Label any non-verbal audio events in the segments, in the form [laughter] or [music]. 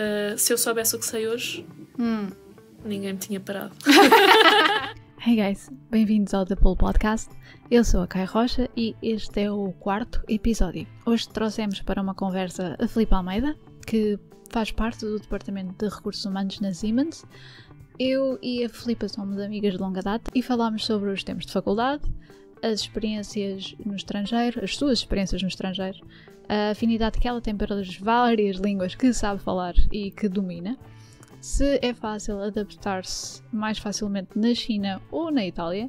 uh, se eu soubesse o que sei hoje, ninguém me tinha parado. [laughs] Hey guys, bem-vindos ao The Pool Podcast. Eu sou a Kai Rocha e este é o quarto episódio. Hoje trouxemos para uma conversa a Filipe Almeida, que faz parte do Departamento de Recursos Humanos na Siemens. Eu e a Filipa somos amigas de longa data e falámos sobre os tempos de faculdade, as experiências no estrangeiro, as suas experiências no estrangeiro, a afinidade que ela tem pelas várias línguas que sabe falar e que domina, se é fácil adaptar-se mais facilmente na China ou na Itália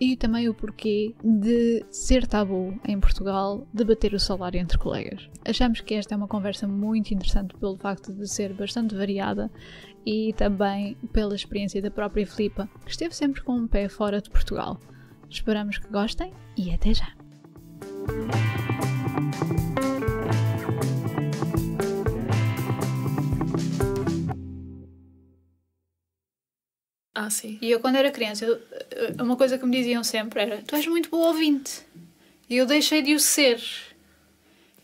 e também o porquê de ser tabu em Portugal debater o salário entre colegas. Achamos que esta é uma conversa muito interessante pelo facto de ser bastante variada e também pela experiência da própria Filipa, que esteve sempre com um pé fora de Portugal. Esperamos que gostem e até já! Ah, sim. E eu, quando era criança, eu- uma coisa que me diziam sempre era: Tu és muito boa ouvinte. E eu deixei de o ser.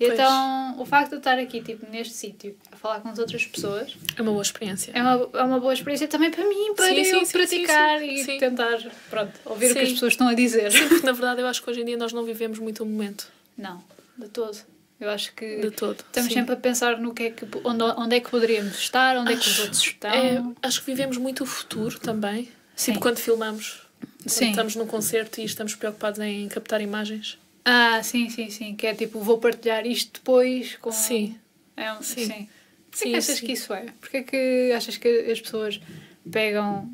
E Pois. então, o facto de eu estar aqui, tipo, neste sítio, a falar com as outras pessoas, É uma boa experiência. é uma, é uma boa experiência também para mim, para Sim, eu sim, sim, praticar sim, sim. e Sim. tentar, pronto, ouvir o que Sim. as pessoas estão a dizer. Porque, na verdade, eu acho que hoje em dia nós não vivemos muito o momento. Não, de todo. Eu acho que De todo. estamos Sim. sempre a pensar no que é que, onde, onde é que poderíamos estar, onde é que os Acho- outros estão. É, acho que vivemos muito o futuro também. Sim. Tipo, quando filmamos. Quando Sim. estamos num concerto e estamos preocupados em captar imagens. Ah, sim, sim, sim. Que é tipo, vou partilhar isto depois com. Sim. É um, sim. Sim. Porquê Sim, que achas sim. que isso é? Porquê que achas que as pessoas pegam.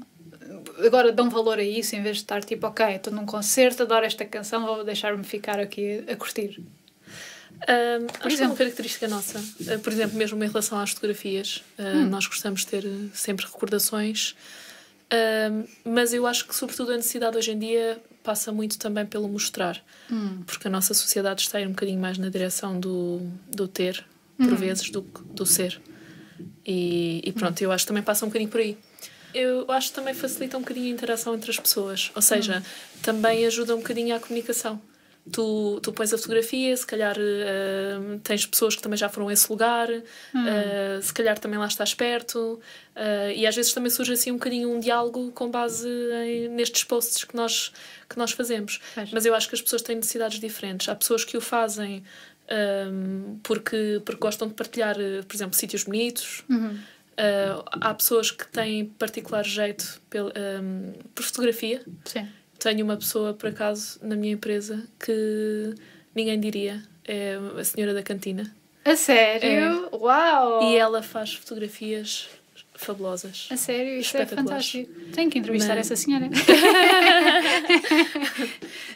Agora dão valor a isso em vez de estar tipo, ok, estou num concerto, adoro esta canção, vou deixar-me ficar aqui a curtir. Ahm, acho que é exemplo. uma característica nossa. Ah, por exemplo, mesmo em relação às fotografias, ah, Hum. nós gostamos de ter eh, sempre recordações. Mas eu acho que, sobretudo, a necessidade hoje em dia passa muito também pelo mostrar. Hum. Porque a nossa sociedade está a ir um bocadinho mais na direção do, do ter, por Hum. vezes, do, que do ser. E, e pronto, eu acho que também passa um bocadinho por aí. Eu acho que também facilita um bocadinho a interação entre as pessoas. Ou seja, também ajuda um bocadinho à comunicação. Tu, tu pões a fotografia, se calhar eh, tens pessoas que também já foram a esse lugar, eh, se calhar também lá estás perto, eh, e às vezes também surge assim um bocadinho um diálogo com base em- nestes posts que nós, que nós fazemos. Mas eu acho que as pessoas têm necessidades diferentes. Há pessoas que o fazem ehm, porque, porque gostam de partilhar, por exemplo, sítios bonitos. Uhum. Há pessoas que têm particular jeito pel, ehm, por fotografia. Sim. Tenho uma pessoa, por acaso, na minha empresa que ninguém diria. É a senhora da cantina. A sério? Uau! É. E ela faz fotografias fabulosas. A sério, isso é fantástico. Tenho que entrevistar Mas- essa senhora. [laughs]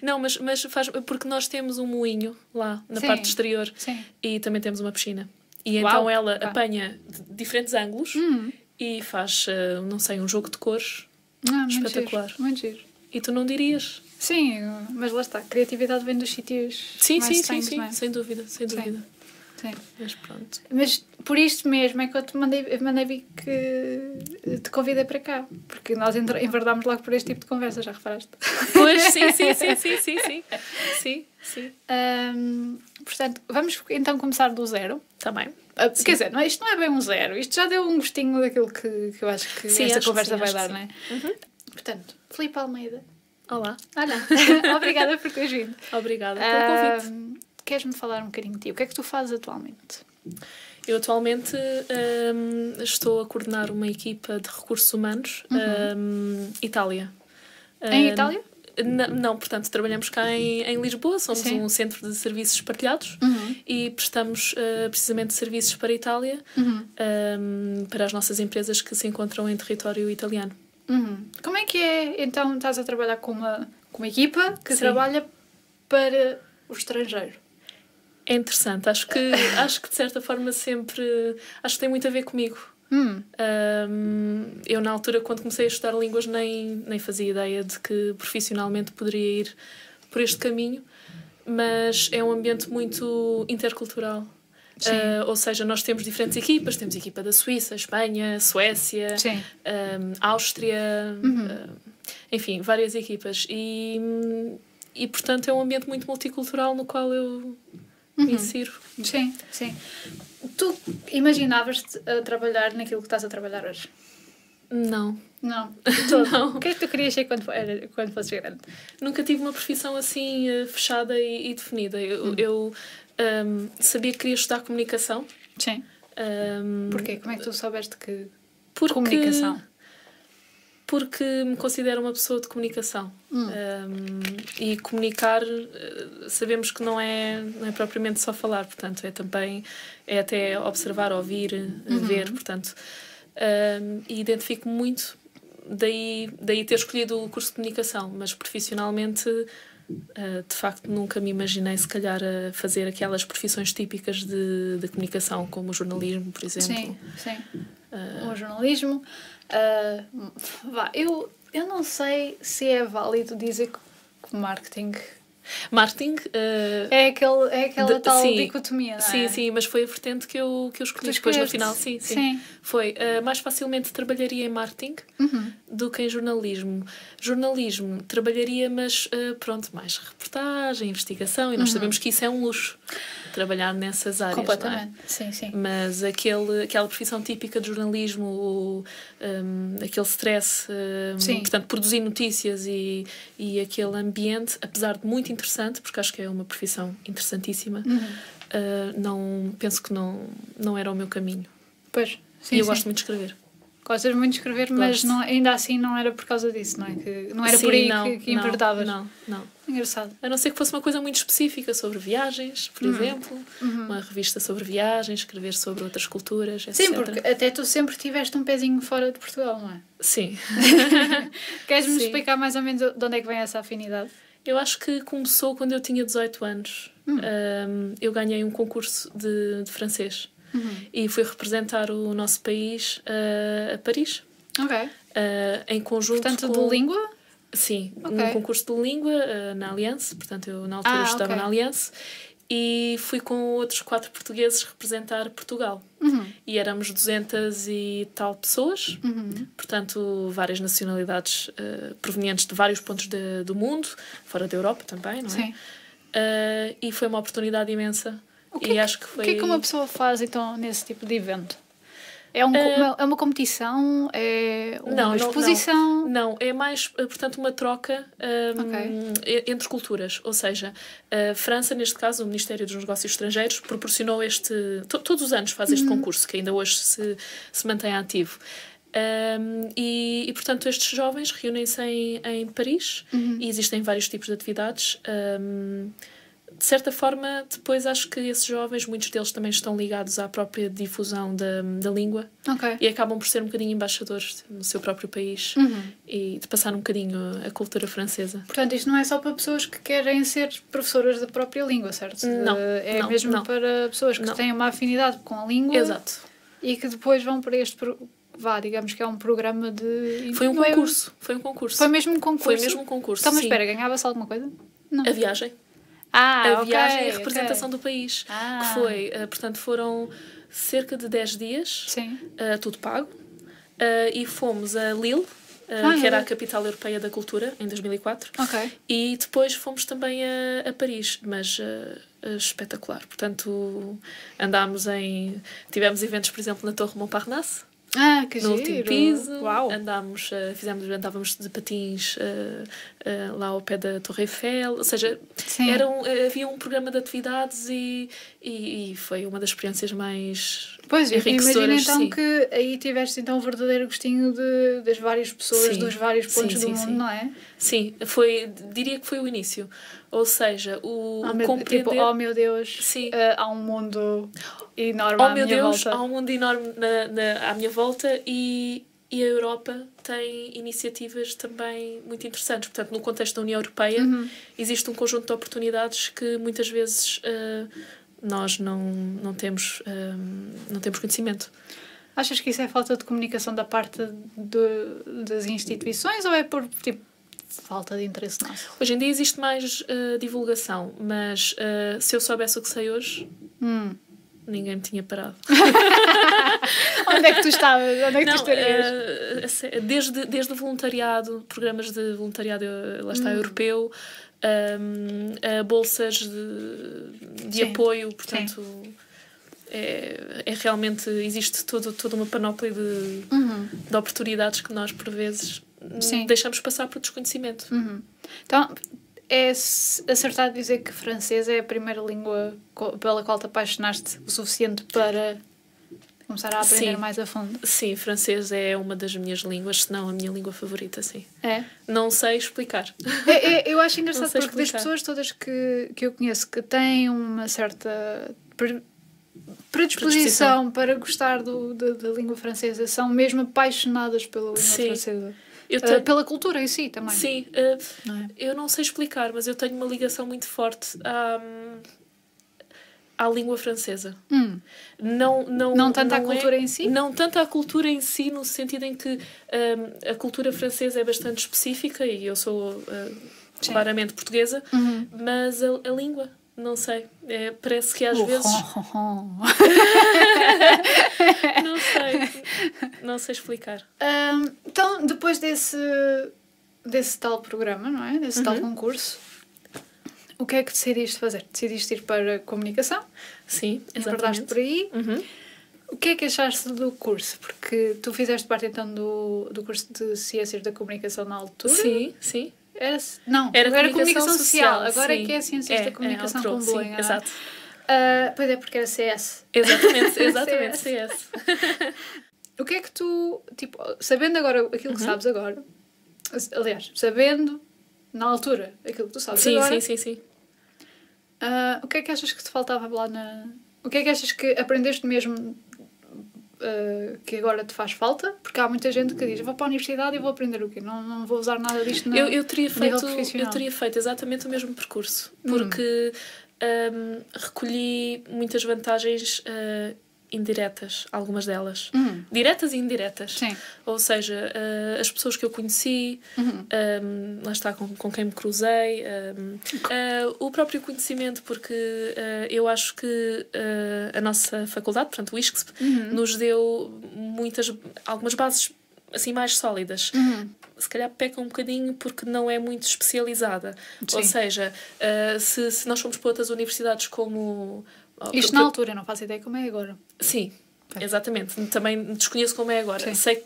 Não, mas, mas faz. Porque nós temos um moinho lá na Sim. parte exterior Sim. e também temos uma piscina. E Uau, então ela ok. apanha diferentes ângulos Hum. e faz, eh, não sei, um jogo de cores. Ah, muito Espetacular. Giro, muito giro. E tu não dirias. Sim, mas lá está. A criatividade vem dos sítios Sim, mais sim, sim, sim. é? Sem dúvida, sem Sim. dúvida. Sim. Mas pronto. Mas por isto mesmo é que eu te mandei, mandei vir que te convidei para cá. Porque nós enverdámos logo por este tipo de conversa, já reparaste? Pois, sim, sim, sim, sim, sim, sim. Sim, sim. Ahm, portanto, vamos então começar do zero. Está bem. Ah, Sim. Quer dizer, não, é- isto não é bem um zero. Isto já deu um gostinho daquilo que, que eu acho que Sim, esta acho que conversa sim, vai dar, que não é? Uhum. Portanto, Filipe Almeida. Olá. Olha, [laughs] obrigada por teres vindo. Obrigada pelo convite. Ahm, Queres-me falar um bocadinho de ti? O que é que tu fazes atualmente? Eu atualmente hum, estou a coordenar uma equipa de recursos humanos hum, Itália. Em Itália? n- Não, portanto, trabalhamos cá em, em Lisboa, somos Sim. um centro de serviços partilhados Uhum. e prestamos uh, precisamente serviços para a Itália, Uhum. um, para as nossas empresas que se encontram em território italiano. Uhum. Como é que é, então, estás a trabalhar com uma, com uma equipa que Sim. trabalha para o estrangeiro? É interessante, acho que, [laughs] acho que de certa forma sempre. Acho que tem muito a ver comigo. Hum. Um, eu, na altura, quando comecei a estudar línguas, nem, nem fazia ideia de que profissionalmente poderia ir por este caminho, mas é um ambiente muito intercultural. Uh, ou seja, nós temos diferentes equipas, temos equipa da Suíça, Espanha, Suécia, um, Áustria, Uhum. uh, enfim, várias equipas. E, e, portanto, é um ambiente muito multicultural no qual eu me insiro. Sim, sim. Tu imaginavas-te a trabalhar naquilo que estás a trabalhar hoje? Não. Não. [laughs] todo. Não. O que é que tu querias ser quando, era, quando fosses grande? Nunca tive uma profissão assim eh, fechada e, e definida. Eu, eu, ahm, sabia que queria estudar comunicação. Sim. ahm, Porquê? Como é que tu soubeste que porque, comunicação? Porque me considero uma pessoa de comunicação. Hum. Um, e comunicar, eh, sabemos que não é, não é propriamente só falar, portanto, é também é até observar, ouvir, eh, Uhum. ver, portanto. um, e identifico muito, daí, daí ter escolhido o curso de comunicação, mas profissionalmente. Eh, de facto, nunca me imaginei, se calhar, a fazer aquelas profissões típicas de, de comunicação, como o jornalismo, por exemplo. Sim, sim. Ah. O jornalismo. ah, vá, eu, eu não sei se é válido dizer que marketing Marketing. eh, é, aquele, é aquela De- tal sim. dicotomia, não é? Sim, sim, mas foi a vertente que eu, que eu escolhi depois no final. Sim, sim. Sim. Foi. eh, mais facilmente trabalharia em marketing Uhum. do que em jornalismo. Jornalismo trabalharia, mas eh, pronto, mais reportagem, investigação, e nós sabemos que isso é um luxo, trabalhar nessas áreas. é? Uhum. Completamente. Sim, sim. Mas aquele, aquela profissão típica de jornalismo, o, um, aquele stress, um, Sim. portanto, produzir notícias e, e aquele ambiente, apesar de muito interessante, porque acho que é uma profissão interessantíssima, Uhum. uh, não, penso que não, não era o meu caminho. Pois. Sim, e eu sim. gosto muito de escrever. Gostas muito de escrever, mas Gosto. não, ainda assim não era por causa disso, não é? Que não era Sim, por aí não, que, que não, enverdavas. Não, não. Engraçado. A não ser que fosse uma coisa muito específica sobre viagens, por Uhum. exemplo, uma revista sobre viagens, escrever sobre outras culturas, etc. Sim, porque até tu sempre tiveste um pezinho fora de Portugal, não é? Sim. [laughs] Queres-me explicar mais ou menos de onde é que vem essa afinidade? Eu acho que começou quando eu tinha 18 anos. Hum. Um, eu ganhei um concurso de, de francês Uhum. e fui representar o nosso país uh, a Paris, Ok. uh, em conjunto Portanto, com... de língua? Sim, Ok. num concurso de língua uh, na Aliança, portanto eu na altura Ah, estava ok. na Aliança e fui com outros quatro portugueses representar Portugal. Uhum. E éramos 200 e tal pessoas, Uhum. portanto, várias nacionalidades uh, provenientes de vários pontos de- do mundo, fora da Europa também, não é? Sim. Uh, e foi uma oportunidade imensa. O que, e é acho que, que o foi. que é que uma pessoa faz então nesse tipo de evento? É, um, Eh, uma, é uma competição? É uma Não, não, exposição? Não, é mais, uh, portanto, uma troca um, e- entre culturas. Ou seja, a França, neste caso, o Ministério dos Negócios Estrangeiros, proporcionou este. to- todos os anos faz este Uhum. concurso, que ainda hoje se, se mantém ativo. Um, e, e, portanto, estes jovens reúnem-se em, em Paris Uhum. e existem vários tipos de atividades. Um, de certa forma, depois acho que esses jovens, muitos deles também estão ligados à própria difusão da, da língua Ok. e acabam por ser um bocadinho embaixadores no seu próprio país Uhum. e de passar um bocadinho a cultura francesa. Portanto, isto não é só para pessoas que querem ser professoras da própria língua, certo? Não, É não, mesmo não. para pessoas que Não. têm uma afinidade com a língua Exato. e que depois vão para este. pro- Vá, digamos que é um programa de. Foi um Não é- concurso. Foi um concurso. Foi mesmo um concurso. Foi mesmo um concurso. Então, mas sim. espera, ganhava-se alguma coisa? Não. A viagem. Ah, a viagem e a representação do país. Ah. Que foi, eh, portanto, foram cerca de 10 dias, Sim. eh, tudo pago, eh, e fomos a Lille, Ah, que era a capital europeia da cultura, em 2004. Ok. E depois fomos também a, a Paris, mas espetacular. Portanto, andámos em. Tivemos eventos, por exemplo, na Torre Montparnasse, Ah, que no giro. último piso. Uau. Andámos, eh, fizemos, andávamos de patins eh, eh, lá ao pé da Torre Eiffel. Ou seja, Sim. era um, havia um programa de atividades e, e, e foi uma das experiências mais Pois, imagina enriquecedoras. então sim. que aí tiveste então um verdadeiro gostinho de, das várias pessoas, Sim. dos vários pontos Sim, do mundo, não é? Sim, foi, diria que foi o início. Ou seja, o, Oh, o meu, compreender. tipo, oh meu Deus, Sim. eh, há um mundo enorme Oh à meu minha Deus, volta. há um mundo enorme na, na- à minha volta e, e a Europa tem iniciativas também muito interessantes. Portanto, no contexto da União Europeia, Uhum. existe um conjunto de oportunidades que muitas vezes eh, nós não, não, temos, eh, não temos conhecimento. Achas que isso é falta de comunicação da parte de- das instituições ou é por tipo falta de interesse nosso? Hoje em dia existe mais eh, divulgação, mas eh, se eu soubesse o que sei hoje, Hum. ninguém me tinha parado. [laughs] Onde é que tu estavas? Onde é que tu Não, estarias? eh, a sé- desde, desde o voluntariado, programas de voluntariado, lá está, Hum. europeu, um, a bolsas de, de apoio, portanto. É, é realmente existe todo, toda uma panóplia de, Uhum. de oportunidades que nós por vezes Sim. deixamos passar por desconhecimento. Uhum. Então, é acertado dizer que francês é a primeira língua pela qual te apaixonaste o suficiente para começar a aprender Sim. mais a fundo. Sim, francês é uma das minhas línguas, se não a minha língua favorita, sim. É? Não sei explicar. É, é- eu acho [laughs] engraçado porque das explicar. pessoas todas que, que eu conheço que têm uma certa pre- predisposição para gostar do, da, da língua francesa são mesmo apaixonadas pela língua Sim. francesa. Ah, tenho- pela cultura em si também. Sim, uh, Não é? eu não sei explicar, mas eu tenho uma ligação muito forte à, à língua francesa. Hum. Não, não, Não tanto à é- cultura em si? Não tanto à cultura em si, no sentido em que um, a cultura francesa é bastante específica e eu sou uh, claramente portuguesa, Uhum. mas a, a língua, não sei. É, parece que às O vezes. ron, ron, ron. Não sei. Não sei explicar. Ahm, então, depois desse, desse tal programa, não é? Desse tal Uhum. concurso, o que é que decidiste fazer? Decidiste ir para comunicação? Sim, exatamente. por aí? Uhum. O que é que achaste do curso? Porque tu fizeste parte então do, do curso de Ciências da Comunicação na altura? Sim, sim. Era, não, Era, era comunicação, comunicação social. Agora é sim. que é Ciências da Comunicação alterou, com sim, bolinha. não é? Exato. Ah, pois é, porque era CS. Exatamente, [laughs] exatamente, CS. CS. [laughs] O que é que tu, tipo, sabendo agora aquilo Uhum. que sabes agora, aliás, sabendo na altura aquilo que tu sabes Sim, agora, sim, sim, sim. Ah, o que é que achas que te faltava lá na. O que é que achas que aprendeste mesmo ah, que agora te faz falta? Porque há muita gente que diz: vou para a universidade e vou aprender o quê? Não, não vou usar nada disto na. Eu, eu, teria feito, eu teria feito exatamente o mesmo percurso, Hum. porque hum, recolhi muitas vantagens ah, indiretas, algumas delas. Hum, Diretas e indiretas. sim. Ou seja, ah, as pessoas que eu conheci, Uhum. um, lá está, com, com quem me cruzei, um, uh, o próprio conhecimento, porque uh, eu acho que uh, a nossa faculdade, portanto o ISCSP, Uhum. nos deu muitas, algumas bases assim mais sólidas. Uhum. Se calhar peca um bocadinho porque não é muito especializada. Ou Sim. seja, uh, se, se nós formos para outras universidades como... Isto na altura, não faço ideia como é agora. Sim, exatamente. Também desconheço como é agora. Sim. Sei que,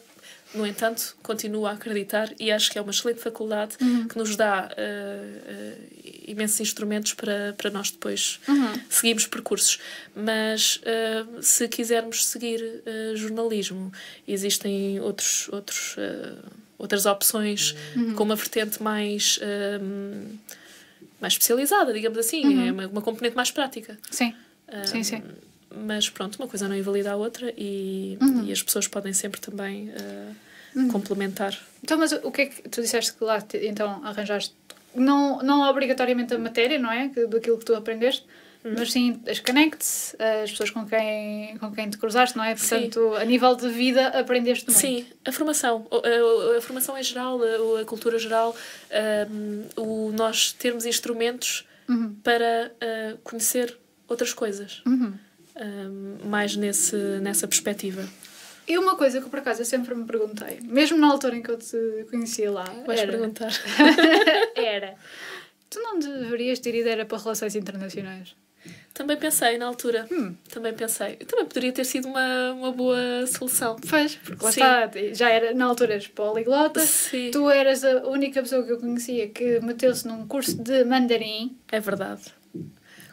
no entanto, continuo a acreditar e acho que é uma excelente faculdade Uhum. que nos dá eh, eh, imensos instrumentos para, para nós depois Uhum. seguirmos percursos. Mas eh, se quisermos seguir jornalismo, existem outros, outros, outras opções Uhum. com uma vertente mais. mais especializada, digamos assim, Uhum. é uma, uma componente mais prática. Sim. Sim, sim. Mas pronto, uma coisa não invalida a outra e, Uhum. e as pessoas podem sempre também ah, Uhum. complementar. Então, mas o que é que tu disseste que lá te- então arranjaste? Não, não obrigatoriamente a matéria, não é? Daquilo que tu aprendeste, Uhum. mas sim as connects, as pessoas com quem, com quem te cruzaste, não é? Sim. Portanto, a nível de vida aprendeste muito. Sim, a formação, o- a, a formação em geral, a, a cultura geral, ahm, o nós termos instrumentos Uhum. para ah, conhecer outras coisas, Uhum. ahm, mais nesse, nessa perspectiva. E uma coisa que por acaso eu sempre me perguntei, mesmo na altura em que eu te conhecia lá, Vais era, perguntar. [laughs] era tu não deverias ter ido era para relações internacionais? Também pensei na altura, Hum. também pensei. Também poderia ter sido uma, uma boa solução. Pois, porque lá Sim. está, já era na altura eras poliglota, Sim, tu eras a única pessoa que eu conhecia que meteu-se num curso de mandarim, é verdade.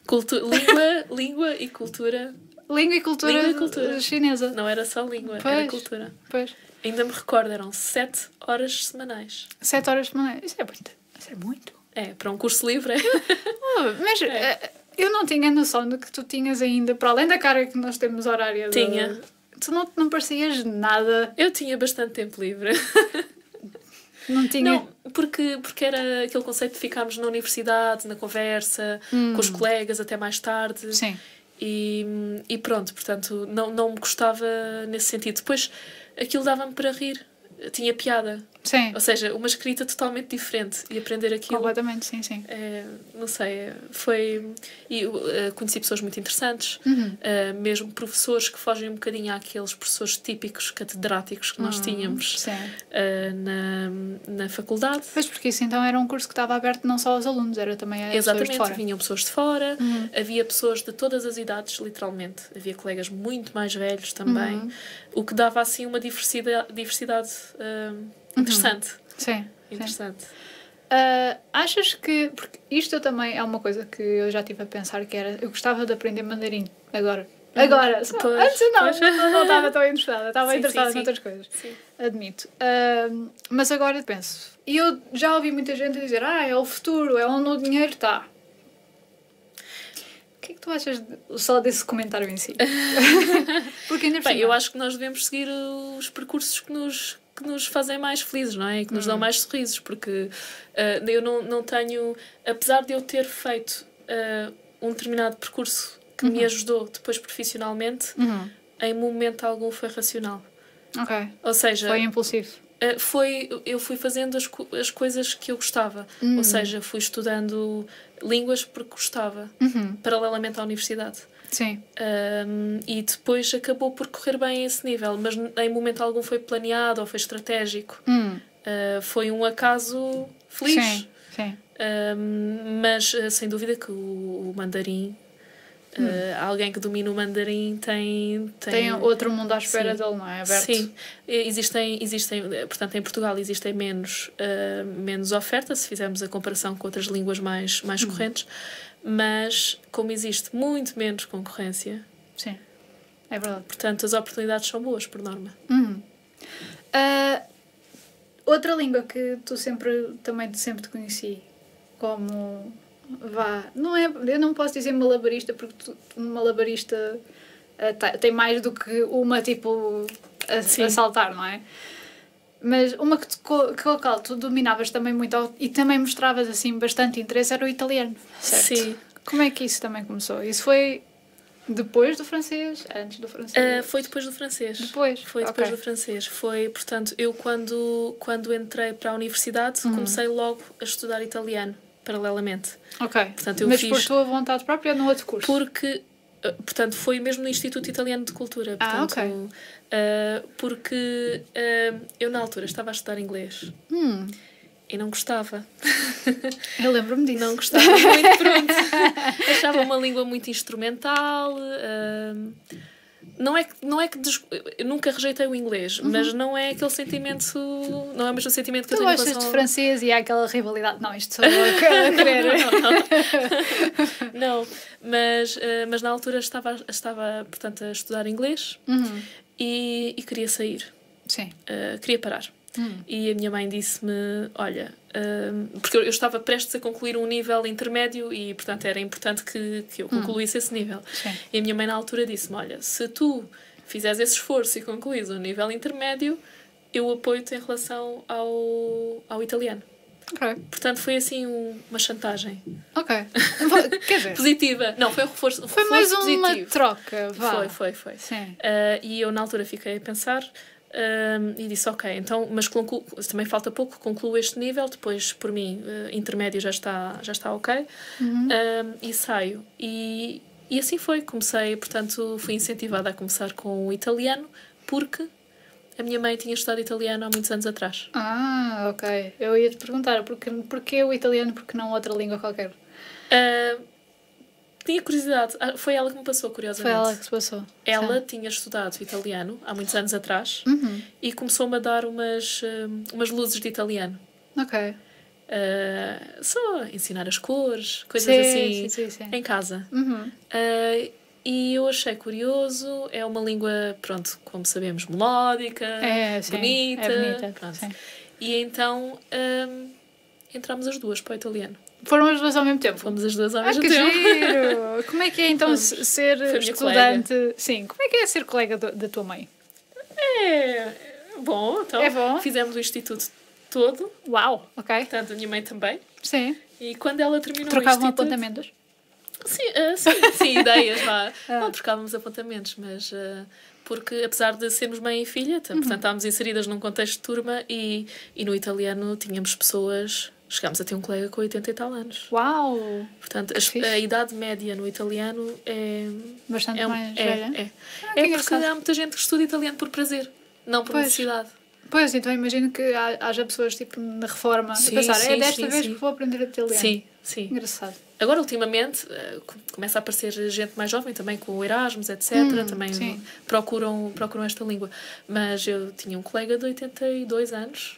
Cultu língua, [laughs] língua e cultura. língua e cultura, Língua e cultura. chinesa. Não era só língua, era Pois. cultura. Pois, Ainda me recordo, eram sete horas semanais. sete horas de manhã. Isso é muito. Isso é muito. É, para um curso livre. Ah, [laughs] mas É. eh, eu não tinha noção de que tu tinhas ainda, para além da cara que nós temos horária. de- Tinha. Tu não, não parecias nada. Eu tinha bastante tempo livre. [laughs] Não tinha. Não, porque, porque era aquele conceito de ficarmos na universidade, na conversa, com os colegas até mais tarde. Hum. Sim. E, e pronto, portanto, não, não me gostava nesse sentido. Depois, aquilo dava-me para rir. Tinha piada. Sim. Ou seja, uma escrita totalmente diferente e aprender aquilo. Completamente, sim, sim. É, não sei, foi. E uh, conheci pessoas muito interessantes, Uhum. uh, mesmo professores que fogem um bocadinho àqueles professores típicos catedráticos que nós Hum, tínhamos uh, na, na faculdade. Pois, porque isso então era um curso que estava aberto não só aos alunos, era também a pessoas Exatamente, fora. vinham pessoas de fora, Uhum. havia pessoas de todas as idades, literalmente. Havia colegas muito mais velhos também, Uhum. o que dava assim uma diversidade, diversidade interessante. Sim. sim. Interessante. Ah, achas que. Porque isto também é uma coisa que eu já estive a pensar que era. Eu gostava de aprender mandarim agora. Agora! Só- Pois, Antes não, pois. não, estava tão interessada. [laughs] Estava Sim, interessada sim, sim. noutras coisas. Sim. Admito. Ah, mas agora penso. E eu já ouvi muita gente dizer: ah, é o futuro, é onde o dinheiro está. O que é que tu achas de- só desse comentário em si? [laughs] Porque ainda Bem, eu acho que nós devemos seguir os percursos que nos, que nos fazem mais felizes, não é? E que nos dão Hum. mais sorrisos, porque ah, eu não, não tenho. Apesar de eu ter feito ah, um determinado percurso que me ajudou depois profissionalmente, Uhum. em momento algum foi racional. Ok. Ou seja, Foi impulsivo. ah, foi, eu fui fazendo as, co- as coisas que eu gostava. Hum. Ou seja, fui estudando línguas porque gostava, Uhum. paralelamente à universidade. Sim. Um, e depois acabou por correr bem a esse nível, mas em momento algum foi planeado ou foi estratégico. Hum. Uh, foi um acaso feliz. Sim. Sim. Um, mas uh, sem dúvida que o, o mandarim, uh, alguém que domina o mandarim tem. Tem, Tem outro mundo à espera Sim. dele, não é? Aberto. Sim, existem, existem, portanto, em Portugal existem menos, uh, menos oferta, se fizermos a comparação com outras línguas mais, mais Uhum. correntes, mas como existe muito menos concorrência, Sim. É verdade. portanto, as oportunidades são boas, por norma. Uhum. Ah, outra língua que tu sempre também sempre te conheci como vá, não é, eu não posso dizer malabarista porque tu, malabarista tá- tem mais do que uma tipo a, Sim. a saltar, não é? Mas uma que, tu, que ao qual tu dominavas também muito e também mostravas assim bastante interesse era o italiano, certo? Sim. Como é que isso também começou? Isso foi depois do francês? Antes do francês? Uh, foi depois do francês. Depois? Foi depois Ok. do francês. Foi, portanto, eu quando, quando entrei para a universidade Uhum. comecei logo a estudar italiano, paralelamente. Ok. Portanto, Mas fiz- por tua vontade própria ou no outro curso? Porque, portanto, foi mesmo no Instituto Italiano de Cultura. Ah, Portanto, ok. uh, porque uh, eu na altura estava a estudar inglês Hum, e não gostava. [laughs] eu lembro-me disso. Não gostava muito, pronto. [laughs] Achava uma língua muito instrumental. hum, não é que, não é que des- eu nunca rejeitei o inglês, mas não é aquele sentimento, não é o mesmo sentimento que eu Tu tenho em gostas de francês e há aquela rivalidade. Não, isto sou eu a querer. [laughs] [laughs] Não, mas, eh, mas na altura estava, estava portanto, a estudar inglês Uhum. e, e queria sair, Sim. eh, queria parar. Hum. E a minha mãe disse-me: Olha, hum, porque eu eu estava prestes a concluir um nível intermédio e, portanto, era importante que, que eu concluísse esse nível. Sim. E a minha mãe, na altura, disse-me: Olha, se tu fizeres esse esforço e concluís o nível intermédio, eu apoio-te em relação ao, ao italiano. Ok. Portanto, foi assim um- uma chantagem Ok. [laughs] Quer dizer, positiva. Não, foi um reforço, um foi mais uma positivo. troca. Vá. Foi, foi, foi. Sim. Ah, e eu na altura fiquei a pensar ahm, e disse, ok, então, mas concluo, também falta pouco, concluo este nível, depois por mim, ah, intermédio já está, já está ok, Uhum. Ahm, e saio. E, e assim foi, comecei, portanto, fui incentivada a começar com o italiano, porque a minha mãe tinha estudado italiano há muitos anos atrás. Ah, ok. Eu ia te perguntar, porque, porquê o italiano, porque não outra língua qualquer? Ah, tinha curiosidade, ah, foi ela que me passou, Foi curiosamente. ela que se passou. Ela Sim. tinha estudado italiano há muitos anos atrás Uhum. e começou-me a dar umas, hum, umas luzes de italiano. Ok. Uh, só ensinar as cores, coisas Sim, assim, sim, sim, em casa. Uhum. Uh, e eu achei curioso, é uma língua, pronto, como sabemos, melódica, É, bonita. É bonita. E então hum, entramos as duas para o italiano. Foram as duas ao mesmo tempo. Fomos as duas ao Ah, mesmo que tempo. giro! [laughs] Como é que é então Fomos. se- ser minha estudante? Sim, como é que é ser colega do- da tua mãe? É bom, então É bom. fizemos o instituto todo, Uau, ok. portanto a minha mãe também. Sim. E quando ela terminou o Trocavam instituto, apontamentos? Sim, uh, sim, sim, ideias, vá. [laughs] Não trocávamos apontamentos, mas. Uh, porque apesar de sermos mãe e filha, uhum. portanto estávamos inseridas num contexto de turma e, e no italiano tínhamos pessoas chegámos a ter um colega com 80 e tal anos. Uau! Portanto, a, a, idade média no italiano é. Bastante é, mais é, velha. É, ah, é porque há muita gente que estuda italiano por prazer, não por pois. necessidade. Pois, então imagino que haja pessoas tipo na reforma sim, a pensar, sim, é desta sim, vez que vou aprender italiano. Sim, sim. Engraçado. Agora, ultimamente, eh, começa a aparecer gente mais jovem também com o Erasmus, etc. Hum, também procuram, procuram esta língua. Mas eu tinha um colega de 82 anos,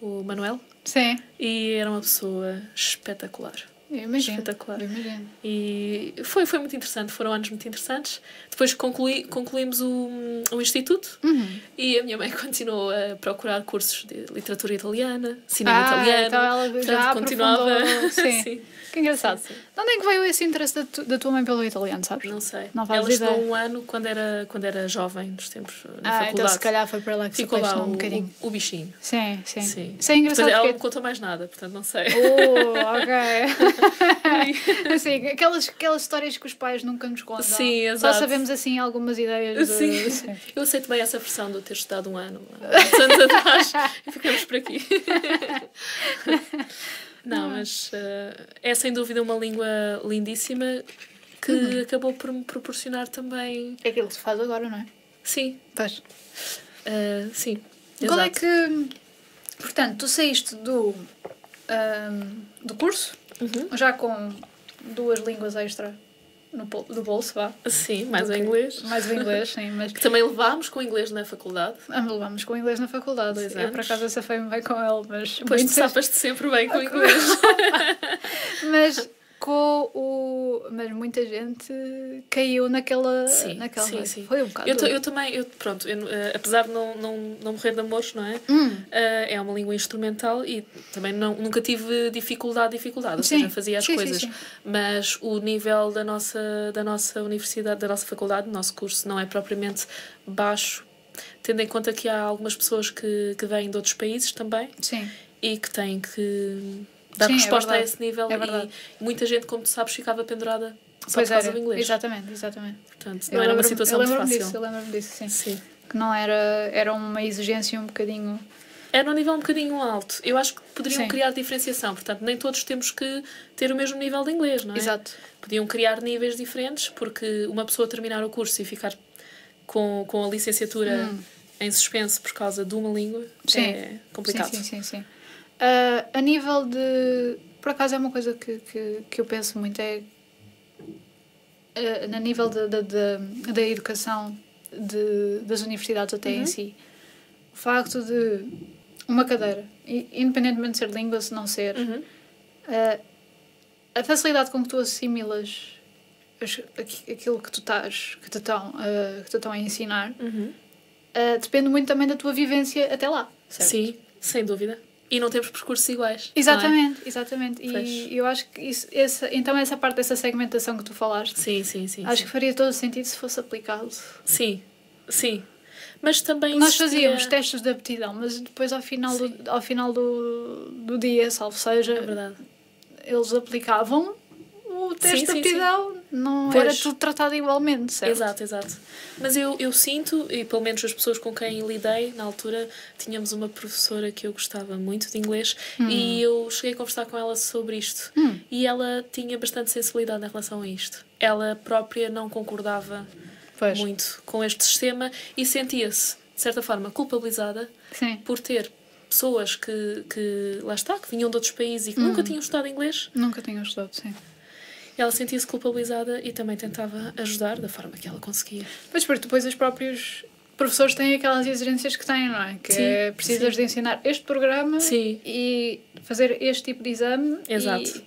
o Manuel. Sim. E era uma pessoa espetacular. Eu imagino. Espetacular. Eu imagino. E foi, foi muito interessante, foram anos muito interessantes. Depois concluí, concluímos o, o Instituto uhum. e a minha mãe [laughs] continuou a procurar cursos de literatura italiana, cinema ah, italiano. Então ela já continuava. [laughs] Sim. sim. Que engraçado. Sim, sim. De onde é que veio esse interesse da, tu, da tua mãe pelo italiano, sabes? Não sei. Não faz Ela ideia. estudou um ano quando era, quando era jovem, nos tempos na ah, faculdade. então se calhar foi para lá que Ficou se lá um o, bocadinho. O, o bichinho. Sim, sim. sim. Isso é engraçado. Depois, ela não me contou mais nada, portanto não sei. Oh, ok. [laughs] assim, aquelas, aquelas histórias que os pais nunca nos contam. Sim, exato. Só sabemos assim algumas ideias. De... Sim. sim. Eu aceito bem essa versão de ter estudado um ano, há anos atrás, e ficamos por aqui. [laughs] Não, mas uh, é sem dúvida uma língua lindíssima que uhum. acabou por me proporcionar também. É aquilo que se faz agora, não é? Sim. Pois. Uh, sim. Qual exato. é que. Portanto, tu saíste do, um, do curso uhum. já com duas línguas extra no, do bolso, vá. Sim, mais o inglês. Mais o inglês, sim. Mas... [laughs] Que também levámos com o inglês na faculdade. Ah, levámos com o inglês na faculdade. Dois eu, por acaso, safei-me bem com ele, mas... Pois tu safas-te sempre bem com o [laughs] inglês. mas com o. Mas muita gente caiu naquela. Sim, naquela sim, sim. Foi um bocado. Eu, eu também, eu, pronto, eu, uh, apesar de não, não, não morrer de amores, não é? Hum. Uh, é uma língua instrumental e também não, nunca tive dificuldade, dificuldade, ou sim. seja, fazia as sim, coisas. Sim, mas o nível da nossa, da nossa universidade, da nossa faculdade, do nosso curso, não é propriamente baixo, tendo em conta que há algumas pessoas que, que vêm de outros países também. Sim. E que têm que dar Sim, é resposta é a esse nível. É verdade. E muita gente, como tu sabes, ficava pendurada só pois por causa do inglês. Exatamente, exatamente. Portanto, não eu era uma situação eu fácil. Disso, eu lembro-me disso, sim. sim. Que não era, era uma exigência um bocadinho... Era um nível um bocadinho alto. Eu acho que poderiam sim. criar diferenciação. Portanto, nem todos temos que ter o mesmo nível de inglês, não é? Exato. Podiam criar níveis diferentes, porque uma pessoa terminar o curso e ficar com, com a licenciatura hum. em suspenso por causa de uma língua sim. é complicado. Sim, sim, sim. sim. Uh, a nível de por acaso é uma coisa que, que, que eu penso muito, é uh, nível de, de, de, da educação de, das universidades até uhum. em si. O facto de uma cadeira, independentemente de ser língua, se não ser, uhum. uh, a facilidade com que tu assimilas aquilo que tu estás, que te estão, uh, que te estão a ensinar, uhum. uh, depende muito também da tua vivência até lá. Certo? Sim, sem dúvida. E não temos percursos iguais. Exatamente, é? exatamente. E eu acho que isso, essa, então essa parte dessa segmentação que tu falaste, sim, sim, sim, acho sim. que faria todo o sentido se fosse aplicado. Sim, sim. Mas também Nós fazíamos testes de aptidão, mas depois ao final, do, ao final do, do dia, salvo seja, é eles aplicavam o teste sim, de aptidão não pois. era tudo tratado igualmente, certo? Exato, exato. Mas eu, eu sinto, e pelo menos as pessoas com quem lidei na altura, tínhamos uma professora que eu gostava muito de inglês hum. e eu cheguei a conversar com ela sobre isto. Hum. E ela tinha bastante sensibilidade em relação a isto. Ela própria não concordava pois. muito com este sistema e sentia-se, de certa forma, culpabilizada Sim. por ter pessoas que, que, lá está, que vinham de outros países e que hum. nunca tinham estudado inglês. Nunca tinham estudado, sim ela sentia-se culpabilizada e também tentava ajudar da forma que ela conseguia. Pois, porque depois os próprios professores têm aquelas exigências que têm, não é? Que sim, é precisas sim. de ensinar este programa sim. e fazer este tipo de exame. Exato. E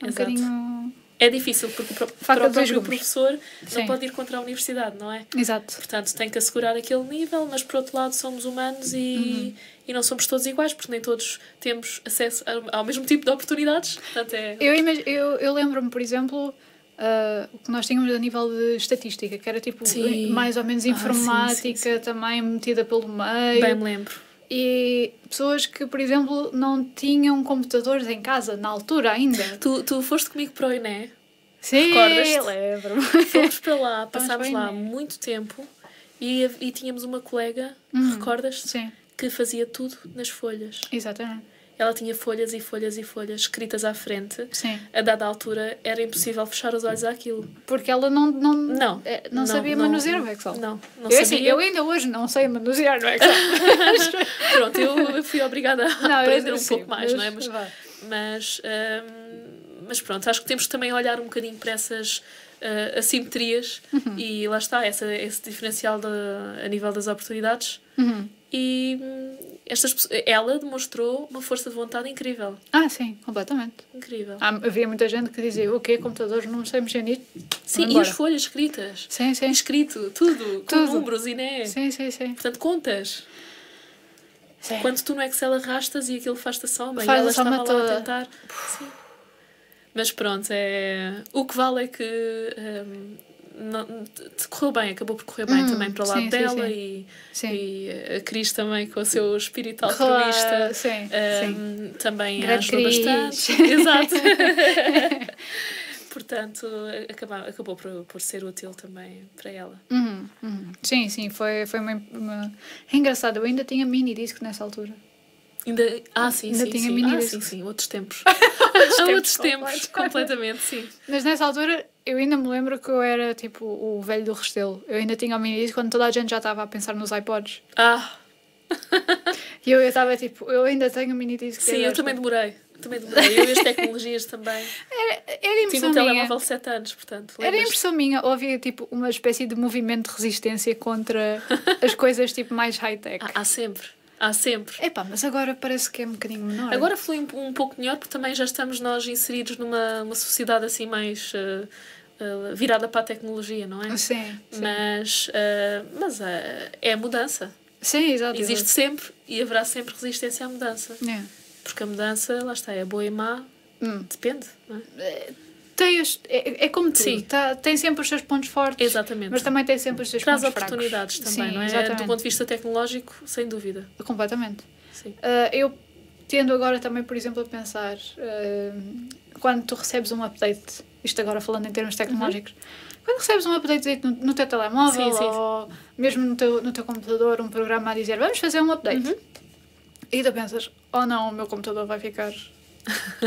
é um Exato. bocadinho é difícil porque para, para o próprio professor Sim. não pode ir contra a universidade, não é? Exato. Portanto, tem que assegurar aquele nível, mas por outro lado somos humanos e, uhum. e não somos todos iguais, porque nem todos temos acesso ao mesmo tipo de oportunidades. Portanto, é... Eu, eu, eu lembro-me, por exemplo, uh, o que nós tínhamos a nível de estatística, que era tipo sim. mais ou menos informática ah, sim, sim, também metida pelo meio. Bem me lembro e pessoas que, por exemplo, não tinham computadores em casa na altura ainda. Tu, tu foste comigo para o INE? Sim, Recordas-te? lembro. Fomos para lá, [laughs] passámos lá né? muito tempo e, e tínhamos uma colega, Uhum. recordas-te? Sim, Que fazia tudo nas folhas. exatamente. Ela tinha folhas e folhas e folhas escritas à frente. Sim. A dada altura era impossível fechar os olhos àquilo. Porque ela não, não, Não. eh, não, sabia manusear o Excel. Não, não eu, assim, sabia. eu ainda hoje não sei manusear no Excel. [laughs] Pronto, eu, fui obrigada a Não, aprender um pouco mais, não é? Mas, mas, hum, mas pronto, acho que temos que também olhar um bocadinho para essas ah, assimetrias Uhum. e lá está, essa, esse diferencial de, a nível das oportunidades. Uhum. E hum, estas, ela demonstrou uma força de vontade incrível. Ah, sim, completamente. Incrível. Há- havia muita gente que dizia, o quê, computadores, não sei mexer nisso. Sim, e as folhas escritas. Sim, sim. Escrito, tudo, com Tudo. números e né. Sim, sim, sim. Portanto, contas. Sim. Quando tu no Excel arrastas e aquilo faz-te a soma e Faz a ela soma estava lá toda. a tentar. Sim. Mas pronto, é... o que vale é que hum, não, correu bem, acabou por correr bem Hum, também para o lado sim, dela sim. E, Sim. e a Cris também com o seu espírito altruísta. hum, também Grande ajudou Cris. bastante. [laughs] Exato. [laughs] Portanto, acabou, acabou por, por ser útil também para ela. Uhum, uhum. Sim, sim, foi, foi uma, uma... É engraçado, eu ainda tinha mini disco nessa altura. Ainda, ah, sim, Ainda sim, tinha sim. mini Ah, disco. sim, sim, outros tempos. [laughs] Outros tempos outros tempos, completamente, sim. Mas nessa altura eu ainda me lembro que eu era tipo o velho do Restelo. Eu ainda tinha o mini disco quando toda a gente já estava a pensar nos iPods. Ah, E eu estava tipo, eu ainda tenho o mini disco. sim, eu também demorei. Também demorei. Eu e as tecnologias também. Era Tive impressão um minha. telemóvel de 7 anos, portanto. Era impressão minha, havia tipo uma espécie de movimento de resistência contra as coisas tipo mais high-tech. Há, há sempre. Há sempre. Epá, mas agora parece que é um bocadinho menor. Agora flui um, um pouco melhor porque também já estamos nós inseridos numa uma sociedade assim mais eh, eh, virada para a tecnologia, não é? Sim, sim. Mas, eh, mas é a mudança. Sim, exato. Existe sempre e haverá sempre resistência à mudança. É. Porque a mudança, lá está, é boa e má, Hum. depende, não é? Tem os- é, é como tudo. Sim. Tá, tem sempre os seus pontos fortes. Exatamente. Mas também tem sempre os seus Traz pontos oportunidades fracos. também, Sim, não é? Exatamente. Do ponto de vista tecnológico, sem dúvida. Completamente. Sim. Ah, eu tendo agora também, por exemplo, a pensar ah, quando tu recebes um update, isto agora falando em termos tecnológicos, quando recebes um update no, no teu telemóvel Uhum. Sim, sim. ou mesmo no teu, no teu computador, um programa a dizer vamos fazer um update. Uhum. E tu pensas, oh não, o meu computador vai ficar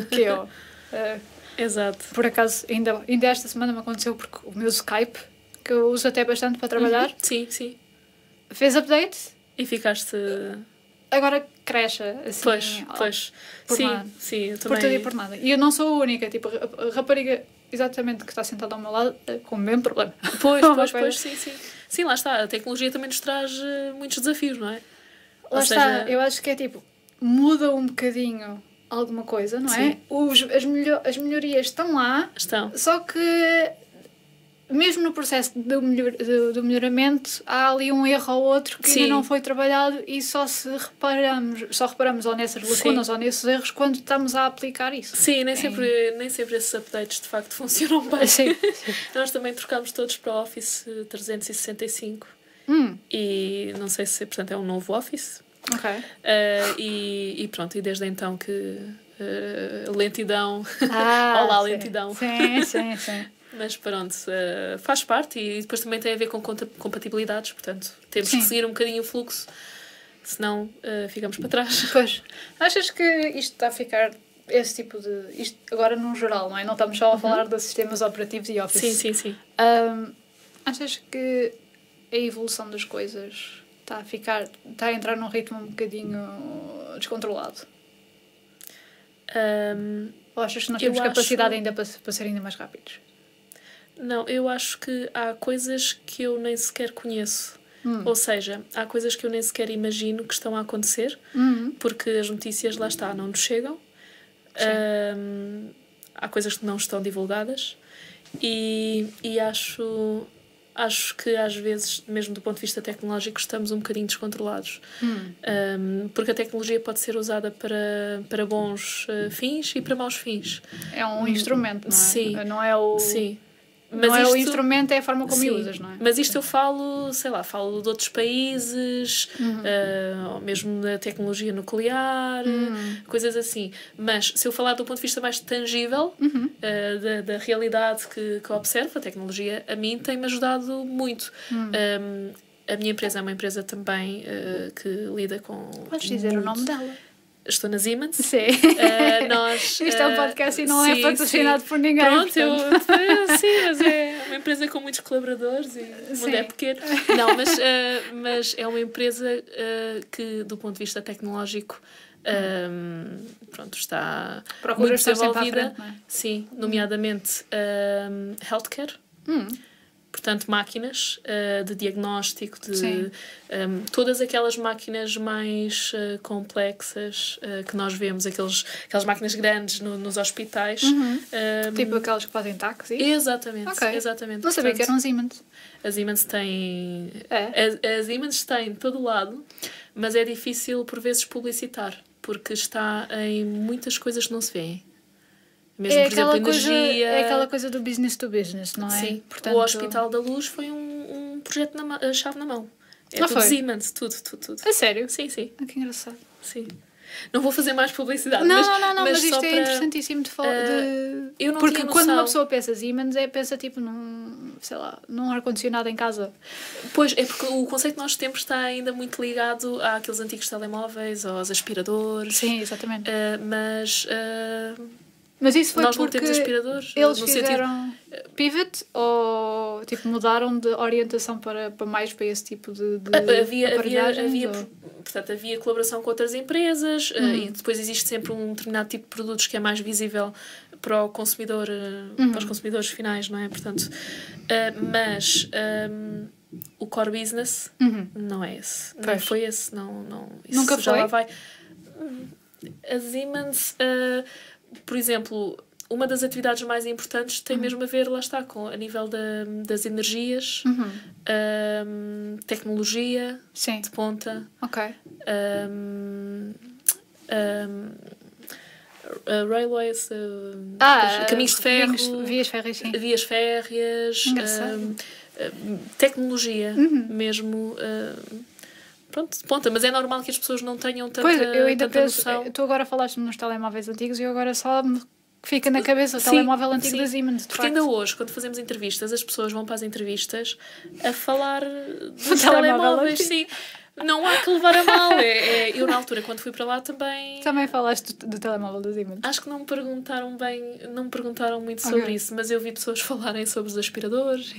que eu. [laughs] Ah, Exato. por acaso, ainda, ainda esta semana me aconteceu porque o meu Skype, que eu uso até bastante para trabalhar, Uhum. Sim, sim. fez update, E ficaste. agora cresce assim. Pois, pois. por sim, nada. sim, eu Por também. tudo e por nada. E eu não sou a única, tipo, a rapariga exatamente que está sentada ao meu lado eh, com o mesmo problema. Pois, [laughs] pois, pois, sim, sim. Sim, lá está. A tecnologia também nos traz eh, muitos desafios, não é? Lá Ou está, seja- eu acho que é tipo, muda um bocadinho alguma coisa, não é? Sim. Os, as, melho as melhorias estão lá, Estão. só que mesmo no processo do, melhor, do, do melhoramento há ali um erro ou outro que Sim. ainda não foi trabalhado e só se reparamos, só reparamos ou nessas lacunas Sim. ou nesses erros quando estamos a aplicar isso. Sim, nem É. sempre, nem sempre esses updates de facto [laughs] funcionam bem. Sim. [laughs] Nós também trocámos todos para o Office 365 Hum, e não sei se, portanto, é um novo Office. Ok. Eh, e, e pronto, e desde então que eh, lentidão, Ah, [laughs] Olá, sim. lentidão. Sim, sim, sim. [laughs] mas pronto, eh, faz parte e depois também tem a ver com compatibilidades, portanto, temos Sim. que seguir um bocadinho o fluxo, senão eh, ficamos para trás. Pois, [laughs] achas que isto está a ficar esse tipo de. Isto agora num geral, não é? Não estamos só a falar de sistemas operativos e Office. Sim, sim, sim. Ahm, achas que a evolução das coisas está a ficar. está a entrar num ritmo um bocadinho descontrolado? Ahm, Ou achas que nós temos capacidade acho- ainda para, para ser ainda mais rápidos? não, eu acho que há coisas que eu nem sequer conheço. Hum. Ou seja, há coisas que eu nem sequer imagino que estão a acontecer, Uhum. porque as notícias, lá está, não nos chegam. Há coisas que não estão divulgadas e, e acho, acho que às vezes, mesmo do ponto de vista tecnológico, estamos um bocadinho descontrolados. Hum. Ahm, porque a tecnologia pode ser usada para, para bons eh, fins e para maus fins. É um instrumento, não é? Sim. Não é o. Sim. Não é o instrumento, é a forma como Sim, usas, não é? Mas isto eu falo, sei lá, falo de outros países, uhum. uh, ou mesmo da tecnologia nuclear, uhum. coisas assim. Mas se eu falar do ponto de vista mais tangível, uhum. uh, da, da realidade que, que observo, a tecnologia, a mim tem-me ajudado muito. Um, hum, a minha empresa é uma empresa também uh, que lida com. Podes dizer muito... o nome dela? Estou na Siemens. Sim. Uh, nós, [laughs] Isto é um podcast e não é sim, é patrocinado sim. por ninguém. Pronto, eu, [laughs] sim, mas é uma empresa com muitos colaboradores e o mundo é pequeno. [laughs] Não, mas, uh, mas é uma empresa que, do ponto de vista tecnológico, um, pronto, está Procura muito desenvolvida. Frente, é? Sim, nomeadamente um, healthcare. Hum portanto, máquinas uh, de diagnóstico, de um, ehm, todas aquelas máquinas mais uh, complexas uh, que nós vemos, aqueles, aquelas máquinas grandes no, nos hospitais. Uhum. Um, ehm, tipo aquelas que fazem táxi? Exatamente, okay. exatamente. Não sabia portanto, que eram Siemens. As Siemens têm. É. As, Siemens têm de todo lado, mas é difícil por vezes publicitar, porque está em muitas coisas que não se vêem. Mesmo, é por exemplo, coisa, energia. É aquela coisa do business to business, não é? Sim. Portanto... O Hospital da Luz foi um, um projeto na a chave na mão. É ah, tudo foi? Siemens, tudo, tudo, tudo. É sério? Sim, sim. Ah, que engraçado. Sim. Não vou fazer mais publicidade. Não, mas, não, não, não mas, mas isto é para... interessantíssimo de falar. Uh, de... Eu não Porque quando uma pessoa pensa Siemens, é pensa tipo num, sei lá, num ar-condicionado em casa. Pois, é porque o conceito que nós temos está ainda muito ligado àqueles antigos telemóveis, aos aspiradores. Sim, exatamente. Uh, mas. Uh, mas isso foi Nós porque eles fizeram sentido... pivot ou tipo mudaram de orientação para, para mais para esse tipo de, de havia havia havia ou... portanto havia colaboração com outras empresas uhum. e depois existe sempre um determinado tipo de produtos que é mais visível para o consumidor eh, uhum. para os consumidores finais não é portanto uh, mas um, o core business uhum. não é esse pois. não foi esse não não nunca já foi? lá vai a Siemens uh, por exemplo, uma das atividades mais importantes tem uhum. mesmo a ver, lá está, com a nível da, das energias, uhum. um, tecnologia Sim. de ponta. Ok. Um, um, uh, railways, uh, ah, caminhos de ferro, vias férreas, sim. vias férreas, um, tecnologia uhum. mesmo. Pronto, ponta, mas é normal que as pessoas não tenham tanta, pois, eu ainda penso, noção. Tu agora falaste nos telemóveis antigos e eu agora só me fica na cabeça o sim, telemóvel antigo sim. da Siemens. Porque facto. ainda hoje, quando fazemos entrevistas, as pessoas vão para as entrevistas a falar [laughs] dos telemóveis, sim. Não há que levar a mal. É, é, eu, na altura, quando fui para lá, também. Também falaste do, do telemóvel da Siemens. Acho que não me perguntaram bem, não me perguntaram muito sobre okay. isso, mas eu vi pessoas [laughs] falarem sobre os aspiradores.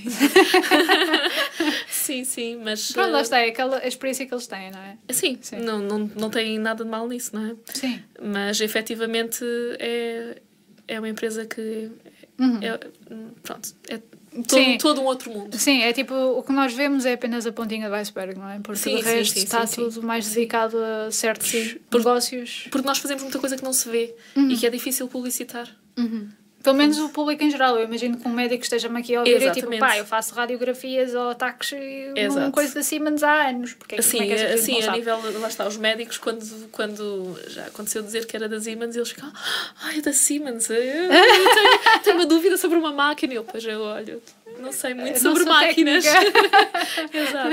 [laughs] sim, sim, mas. Pronto, lá está, é aquela experiência que eles têm, não é? Sim, sim. Não, não, não tem nada de mal nisso, não é? Sim. Mas efetivamente é, é uma empresa que. Uhum. É, pronto, é todo, todo um outro mundo. Sim, é tipo, o que nós vemos é apenas a pontinha do iceberg, não é? Porque sim, o resto sim, sim, está tudo mais dedicado a certos negócios. Porque nós fazemos muita coisa que não se vê uhum. e que é difícil publicitar. Uhum. Pelo menos o público em geral. Eu imagino que um médico esteja-me aqui a ouvir Exatamente. e tipo, pá, eu faço radiografias ou ataques uma coisa da Siemens há anos. Porque é assim, é que assim a nível, lá está, os médicos, quando, quando já aconteceu dizer que era da Siemens, eles ficam, ai, é da Siemens, eu, eu tenho, tenho uma dúvida sobre uma máquina. E eu, pois eu olho, não sei muito não sobre máquinas. [laughs] Exato.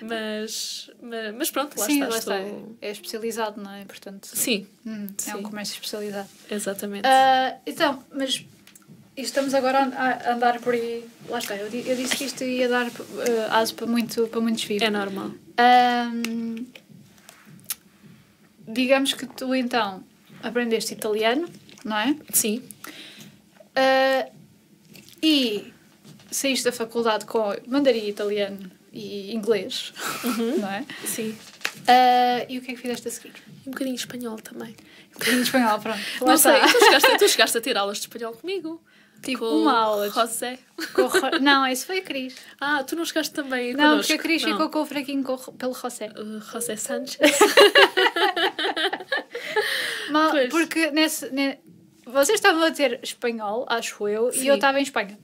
Mas, mas, mas, pronto, lá Sim, está. Lá está. É especializado, não é? Portanto, Sim. Hum, Sim. É um comércio especializado. Exatamente. Uh, então, mas estamos agora a andar por aí. Lá está, eu, disse que isto ia dar uh, aso para, muito, para muitos filhos. É normal. Um, digamos que tu então aprendeste italiano, não é? Sim. Uh, e saíste da faculdade com mandarim italiano e inglês, uhum. não é? Sim. Uh, e o que é que fizeste a seguir? Um bocadinho de espanhol também. Um bocadinho de espanhol, pronto. Não sei, tu chegaste, tu chegaste a ter aulas de espanhol comigo. Tipo, com uma aula. José. Com Ro... Não, esse foi a Cris. Ah, tu não chegaste também Não, connosco. porque a Cris ficou com o fraquinho com... pelo José. Uh, José Sánchez. [laughs] Mal, porque nesse, ne... vocês estavam a ter espanhol, acho eu, Sim. e eu estava em Espanha.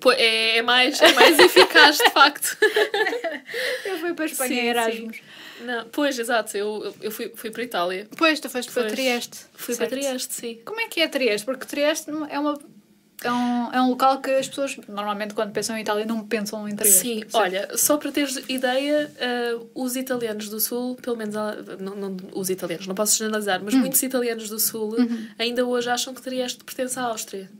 Pô, é, é, mais, é mais eficaz, de facto. [laughs] eu fui para a Espanha sim, Erasmus. Sim. Não, pois, exato, eu, eu fui, fui para a Itália. Pois, tu foste para Trieste. Fui certo. para Trieste, sim. Como é que é Trieste? Porque Trieste é uma é um, é um local que as pessoas, normalmente, quando pensam em Itália, não pensam em interior. Sim, olha, só para teres ideia, uh, os italianos do Sul, pelo menos não, não, os italianos, não posso generalizar, mas hum. muitos italianos do Sul uhum. ainda hoje acham que Trieste pertence à Áustria.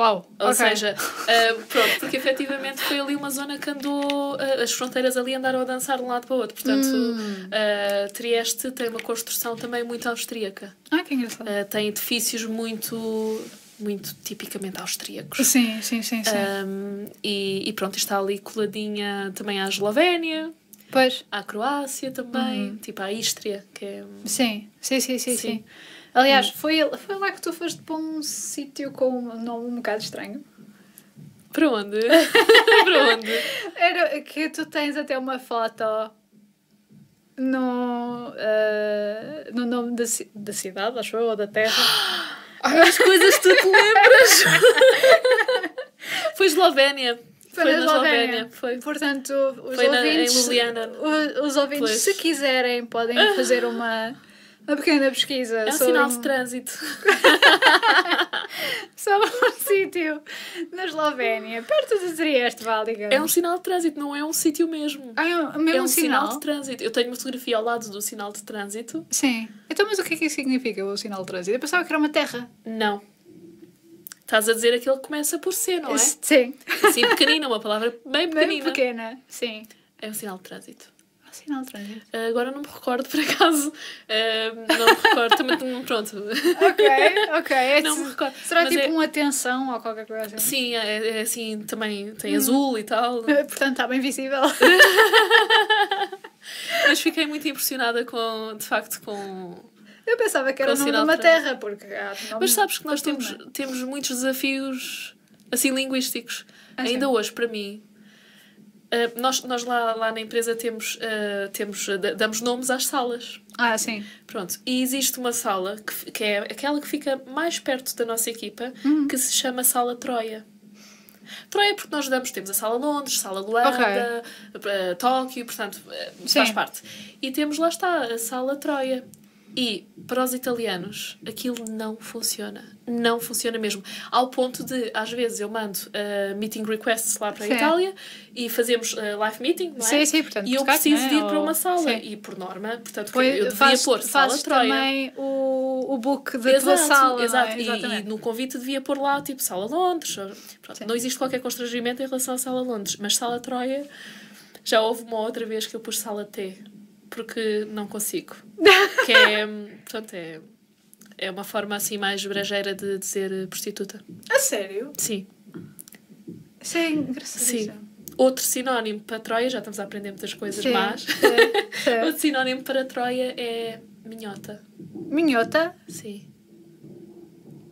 Uau! Ou okay. seja, uh, pronto, porque efetivamente foi ali uma zona que andou, uh, as fronteiras ali andaram a dançar de um lado para o outro. Portanto, hum. uh, Trieste tem uma construção também muito austríaca. Ah, que engraçado. tem edifícios muito muito tipicamente austríacos. Sim, sim, sim. sim. Um, e, e, pronto, está ali coladinha também à Eslovénia. Pois. À Croácia também, uhum. tipo à Ístria, que é... Sim, sim, sim, sim. sim. sim. Aliás, hum. foi, foi lá que tu foste para um sítio com um nome um bocado estranho. Para onde? [laughs] para onde? Era que tu tens até uma foto no, uh, no nome da, da cidade, acho eu, ou da terra. [gasps] As coisas tu te lembras! [laughs] foi Eslovénia. Foi, foi na Eslovénia. Eslovénia. Foi. Portanto, os foi ouvintes, na, os, os ouvintes, pois. se quiserem, podem fazer uma uma pequena pesquisa. É um sobre... sinal de trânsito. [laughs] sobre um [laughs] sítio na Eslovénia, perto de Trieste, vá, digamos. É um sinal de trânsito, não é um sítio mesmo. Ah, é um, mesmo é um sinal? sinal de trânsito. Eu tenho uma fotografia ao lado do sinal de trânsito. Sim. Então, mas o que é que significa o sinal de trânsito? Eu pensava que era uma terra. Não. Estás a dizer aquele que começa por C, não é? Sim. Assim, pequenina, uma palavra bem pequenina. Bem pequena, sim. É um sinal de trânsito sinal de trânsito? Uh, agora não me recordo, por acaso. Uh, não me recordo, também pronto. Ok, ok. É não me recordo. Será Mas tipo é... uma atenção ou qualquer coisa assim? Sim, é, é assim, também tem hum. azul e tal. [laughs] Portanto, está bem visível. [laughs] Mas fiquei muito impressionada com, de facto, com. Eu pensava que era o nome de uma terra, porque Mas sabes que nós temos, temos muitos desafios assim linguísticos. Ah, Ainda sim. hoje, para mim, Uh, nós nós lá, lá na empresa temos, uh, temos damos nomes às salas. Ah, sim. Pronto. E existe uma sala que, que é aquela que fica mais perto da nossa equipa, uhum. que se chama Sala Troia. Troia porque nós damos, temos a Sala Londres, Sala Luanda, okay. uh, Tóquio, portanto, faz parte. E temos lá está, a Sala Troia. E para os italianos aquilo não funciona. Não funciona mesmo. Ao ponto de, às vezes, eu mando uh, meeting requests lá para sim. a Itália e fazemos uh, live meeting, não é? Sim, sim, portanto, e eu preciso de ir para uma sala. Sim. E por norma, portanto, Foi, eu devia faz, pôr sala Troia. também o, o book da exato, tua sala. Exato, é? e, e, no convite devia pôr lá, tipo, sala Londres. Pronto, não existe qualquer constrangimento em relação à sala Londres, mas sala Troia. Já houve uma outra vez que eu pus sala T porque não consigo. [laughs] que é, portanto, é, é uma forma assim mais brejeira de dizer prostituta. A sério? Sim. Isso é engraçado. Sim. Outro sinónimo para Troia, já estamos a aprender muitas coisas sim, más. Sim, sim. [laughs] Outro sinónimo para Troia é minhota. Minhota? Sim.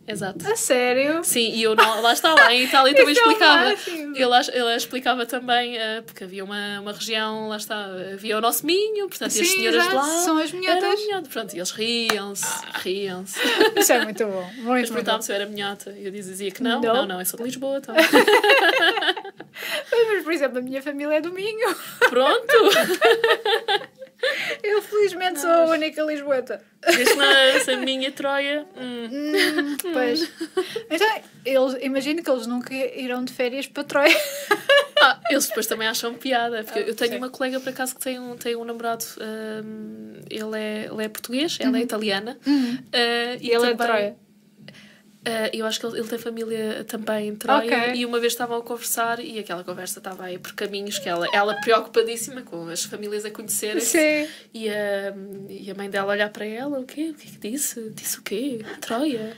Exato. A sério? Sim, e eu não, lá está, lá em [laughs] Itália também é explicava. ele, ele explicava também, uh, porque havia uma, uma região, lá está, havia o nosso Minho, portanto, Sim, as senhoras exato, de lá. São as minhotas. Minhota, pronto, e eles riam-se, riam-se. [laughs] Isso é muito bom. Muito, Eles perguntavam se eu era minhota e eu dizia que não, não, não, não eu sou de Lisboa. Então. [laughs] [laughs] Mas, por exemplo, a minha família é do Minho. Pronto! [laughs] Eu felizmente sou a única lisboeta. [laughs] Essa minha Troia? Hum. Hum, pois. Então, eles, imagino que eles nunca irão de férias para Troia. Ah, eles depois também acham piada. Porque ah, eu tenho sim. uma colega, por acaso, que tem um, tem um namorado. Um, ele, é, ele é português, ela é uhum. italiana. Uhum. Uh, e, e ele é de Troia. Uh, eu acho que ele, ele, tem família também em Troia okay. e uma vez estavam a conversar e aquela conversa estava aí por caminhos que ela, ela preocupadíssima com as famílias a conhecerem e a, e a mãe dela olhar para ela, o quê? O que é que disse? Disse o quê? Troia?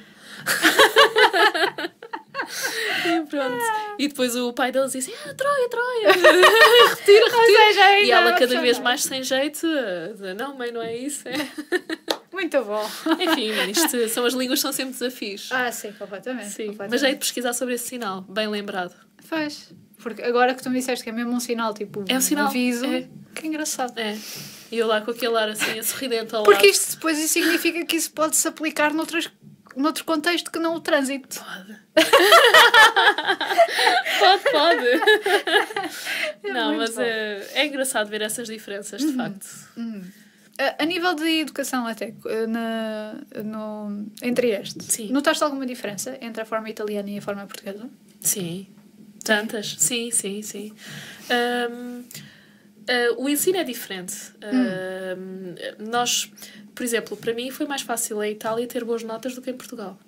e pronto. E depois o pai deles disse: ah, Troia, Troia! [laughs] retira, retira. Seja, e ela cada vez mais sem jeito: Não, mãe, não é isso. É. Muito bom. [laughs] Enfim, isto são as línguas são sempre desafios. Ah, sim, completamente. Sim, completamente. mas é de pesquisar sobre esse sinal, bem lembrado. Faz. Porque agora que tu me disseste que é mesmo um sinal, tipo, é um, sinal, aviso, é. que engraçado. É. E eu lá com aquele ar assim, a sorridente ao Porque lado. isto depois significa que isso pode-se aplicar noutras noutro contexto que não o trânsito. Pode. [laughs] pode, pode. [laughs] É não, mas é, é engraçado ver essas diferenças, de uhum. facto. Uhum. A, a nível de educação, até, eh, na, no, entre este, Sim. notaste alguma diferença entre a forma italiana e a forma portuguesa? Sim. Tantas. Sim, sim, sim. Ahm, ah, o ensino é diferente. Ahm, nós, por exemplo, para mim foi mais fácil em Itália ter boas notas do que em Portugal.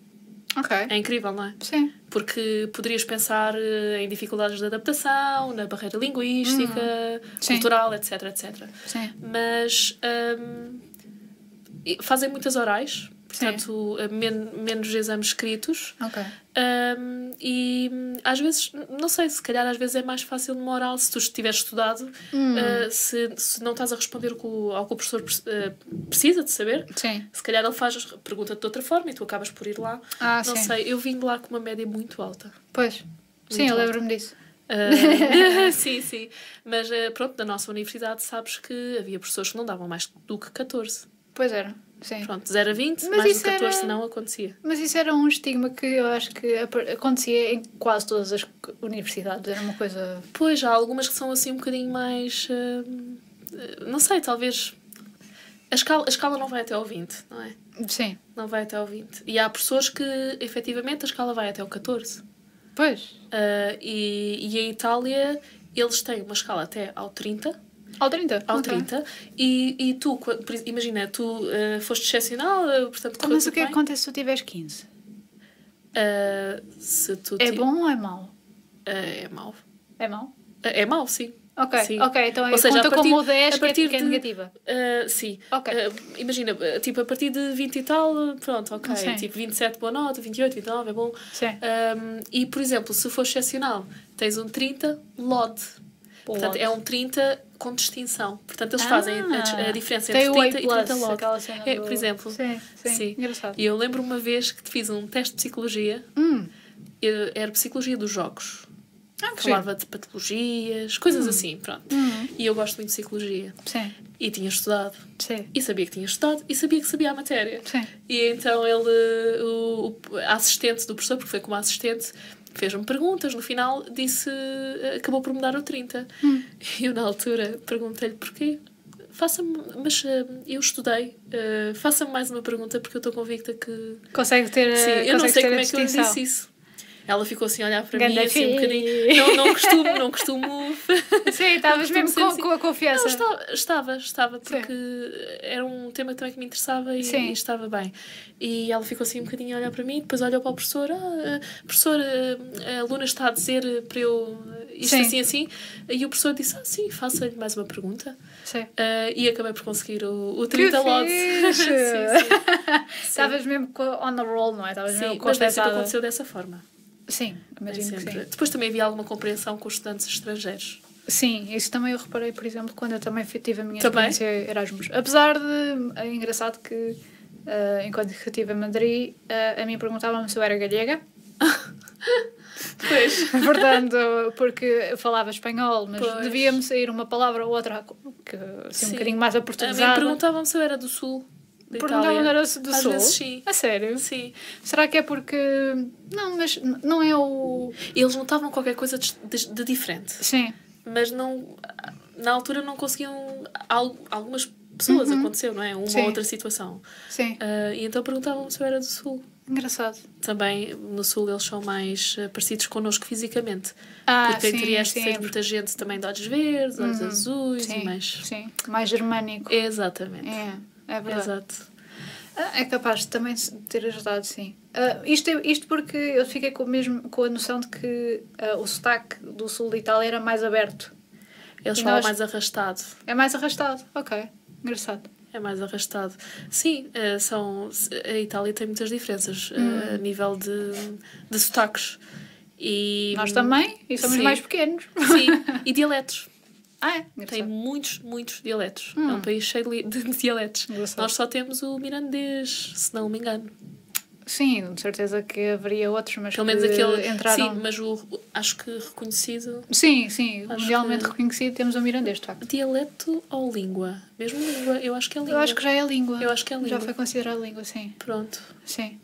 É incrível, não é? Sim. Porque poderias pensar eh, em dificuldades de adaptação, na barreira linguística, Sim. cultural, etc, etc. Sim. Mas e fazem muitas orais, portanto, men- menos exames escritos. Ok. Hum, e às vezes, não sei, se calhar às vezes é mais fácil numa oral se tu tiveres estudado, Hum. eh, se, se não estás a responder o ao que o professor eh, precisa de saber. Sim. Se calhar ele faz pergunta de outra forma e tu acabas por ir lá. Ah, não sim. sei, eu vim de lá com uma média muito alta. Pois. Sim, eu alto. lembro-me disso. Ah, [laughs] sim, sim. Mas pronto, na nossa universidade sabes que havia professores que não davam mais do que 14. Pois era. Sim. Pronto, 0 a 20, Mas mais que 14 era- não acontecia. Mas isso era um estigma que eu acho que acontecia em quase todas as universidades. Era uma coisa. Pois, há algumas que são assim um bocadinho mais. ah, não sei, talvez. A escala, a escala não vai até ao 20, não é? Sim. Não vai até ao 20. E há professores que, efetivamente, a escala vai até ao 14. Pois. Ah, e, e em Itália, eles têm uma escala até ao 30. Ao 30. Ao ok. 30. E, e tu, imagina, tu ah, foste excepcional, ah, portanto, Então, mas o que é que bem. acontece se tu tiveres 15? Ah, se tu É bom ou é mau? Ah, é mau. É mau? É mau, sim. Ok, Sim. ok, então Ou seja, conta partir- como o 10 a é, partir que é de- negativa. Ah, sim. Ok. Ah, imagina, tipo, a partir de 20 e tal, pronto, ok. Sim. Tipo, 27, boa nota, 28, 29, é bom. Sim. Um, e, por exemplo, se for excepcional, tens um 30 Portanto, é um 30 com distinção. Portanto, eles Ah, fazem a, a diferença tem entre o A 30 e 30 plus, LOD. aquela cena É, do- por exemplo. Sim, sim, Sim. engraçado. E eu lembro uma vez que fiz um teste de psicologia. Hum. eh, Era psicologia dos jogos. Ah, Falava de patologias, coisas assim, pronto. Hum. E eu gosto muito de psicologia. Sim, E tinha estudado. sim, E sabia que tinha estudado. E sabia que sabia a matéria. sim. E então ele, o, o- a assistente do professor, porque foi como assistente, fez-me perguntas. No final disse, acabou por me dar o 30. Hum. E eu, na altura, perguntei-lhe porquê. Faça-me, mas eh, eu estudei, eh, faça-me mais uma pergunta porque eu estou convicta que. Consegue ter, Sim, eu não sei como é que eu disse isso. Ela ficou assim a olhar para Ganda mim, assim um bocadinho. Não, não costumo, não costumo. [laughs] Sim, estavas mesmo com, assim. com a confiança. Não, estava, estava, estava, porque era um tema também que me interessava e, Sim. e estava bem. E ela ficou assim um bocadinho a olhar para mim, depois olhou para o professor: ah, professor, ah, a aluna está a dizer para eu isto Sim. assim, assim. E o professor disse: Ah, sim, faça-lhe mais uma pergunta. Sim. Ah, e acabei por conseguir o, o Que 30 lote. fixe! [laughs] sim, sim. Estavas mesmo on the roll, não é? Estavas Sim, mesmo mas nem sempre concentrada. aconteceu dessa forma. Sim, imagino que sim. Depois também havia alguma compreensão com os estudantes estrangeiros. Sim, isso também eu reparei, por exemplo, quando eu também tive a minha Também? experiência Erasmus. Apesar de. É engraçado que, eh, enquanto estive em Madrid, eh, a mim perguntavam-me se eu era gallega. [laughs] Pois. [laughs] Portanto, porque eu falava espanhol, mas devia-me sair uma palavra ou outra que, assim, um bocadinho mais A mim aportuguesada. perguntavam se eu era do sul. Perguntavam Itália. era do Às sul. vezes sim. A sério? Sim. Será que é porque. Não, mas não é o. Eles notavam qualquer coisa de, de- de diferente, Sim. mas não. Na altura não conseguiam. al- Algumas pessoas Uhum. aconteceu, não é? Uma ou outra situação. Sim. Ah, e então perguntavam se eu era do sul. Engraçado. Também no sul eles são mais ah, parecidos connosco fisicamente. Ah, porque sim, entre estes sim. tens muita gente também de olhos verdes, olhos Uhum. azuis Sim, e mais. sim. Mais germânico. Exatamente. É, é verdade. Exato. Ah, É capaz de também ter ajudado, sim. Ah, isto, é- isto porque eu fiquei com, mesmo, com a noção de que ah, o sotaque do sul de Itália era mais aberto. Eles falam nós- mais arrastado. É mais arrastado. Ok. Engraçado. É mais arrastado. Sim, eh, são, a Itália tem muitas diferenças Hum. a nível de, de sotaques. E, Nós também, e somos Sim. mais pequenos. Sim, [laughs] e dialetos. Ah, é? Tem muitos, muitos dialetos. Hum. É um país cheio de, dialetos. Engraçado. Nós só temos o mirandês, se não me engano. Sim, de certeza que haveria outros, mas Pelo menos que aquele. entraram... Sim, mas o, acho que reconhecido. Sim, sim, Acho mundialmente que- reconhecido temos o mirandês, de facto. Dialeto ou língua? Mesmo língua, eu acho que é língua. Eu acho que já é língua. Eu acho que é língua. Já foi considerado língua, sim. Pronto, Sim.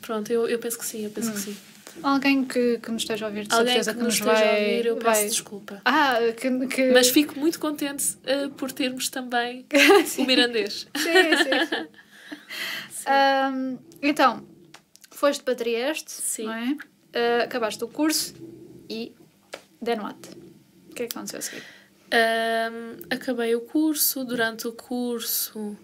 pronto, eu, eu penso que sim, eu penso Hum. que sim. Alguém que, que nos esteja a ouvir, de Alguém certeza que que, nos esteja vai. a ouvir, eu peço vai- desculpa. Ah, que. que... Mas fico muito contente eh, por termos também [laughs] o mirandês. Sim, sim. Ahm, então, foste para Trieste, Sim. não é? Ah, acabaste o curso e. Then what? O que é que aconteceu a seguir? Ahm, acabei o curso, durante o curso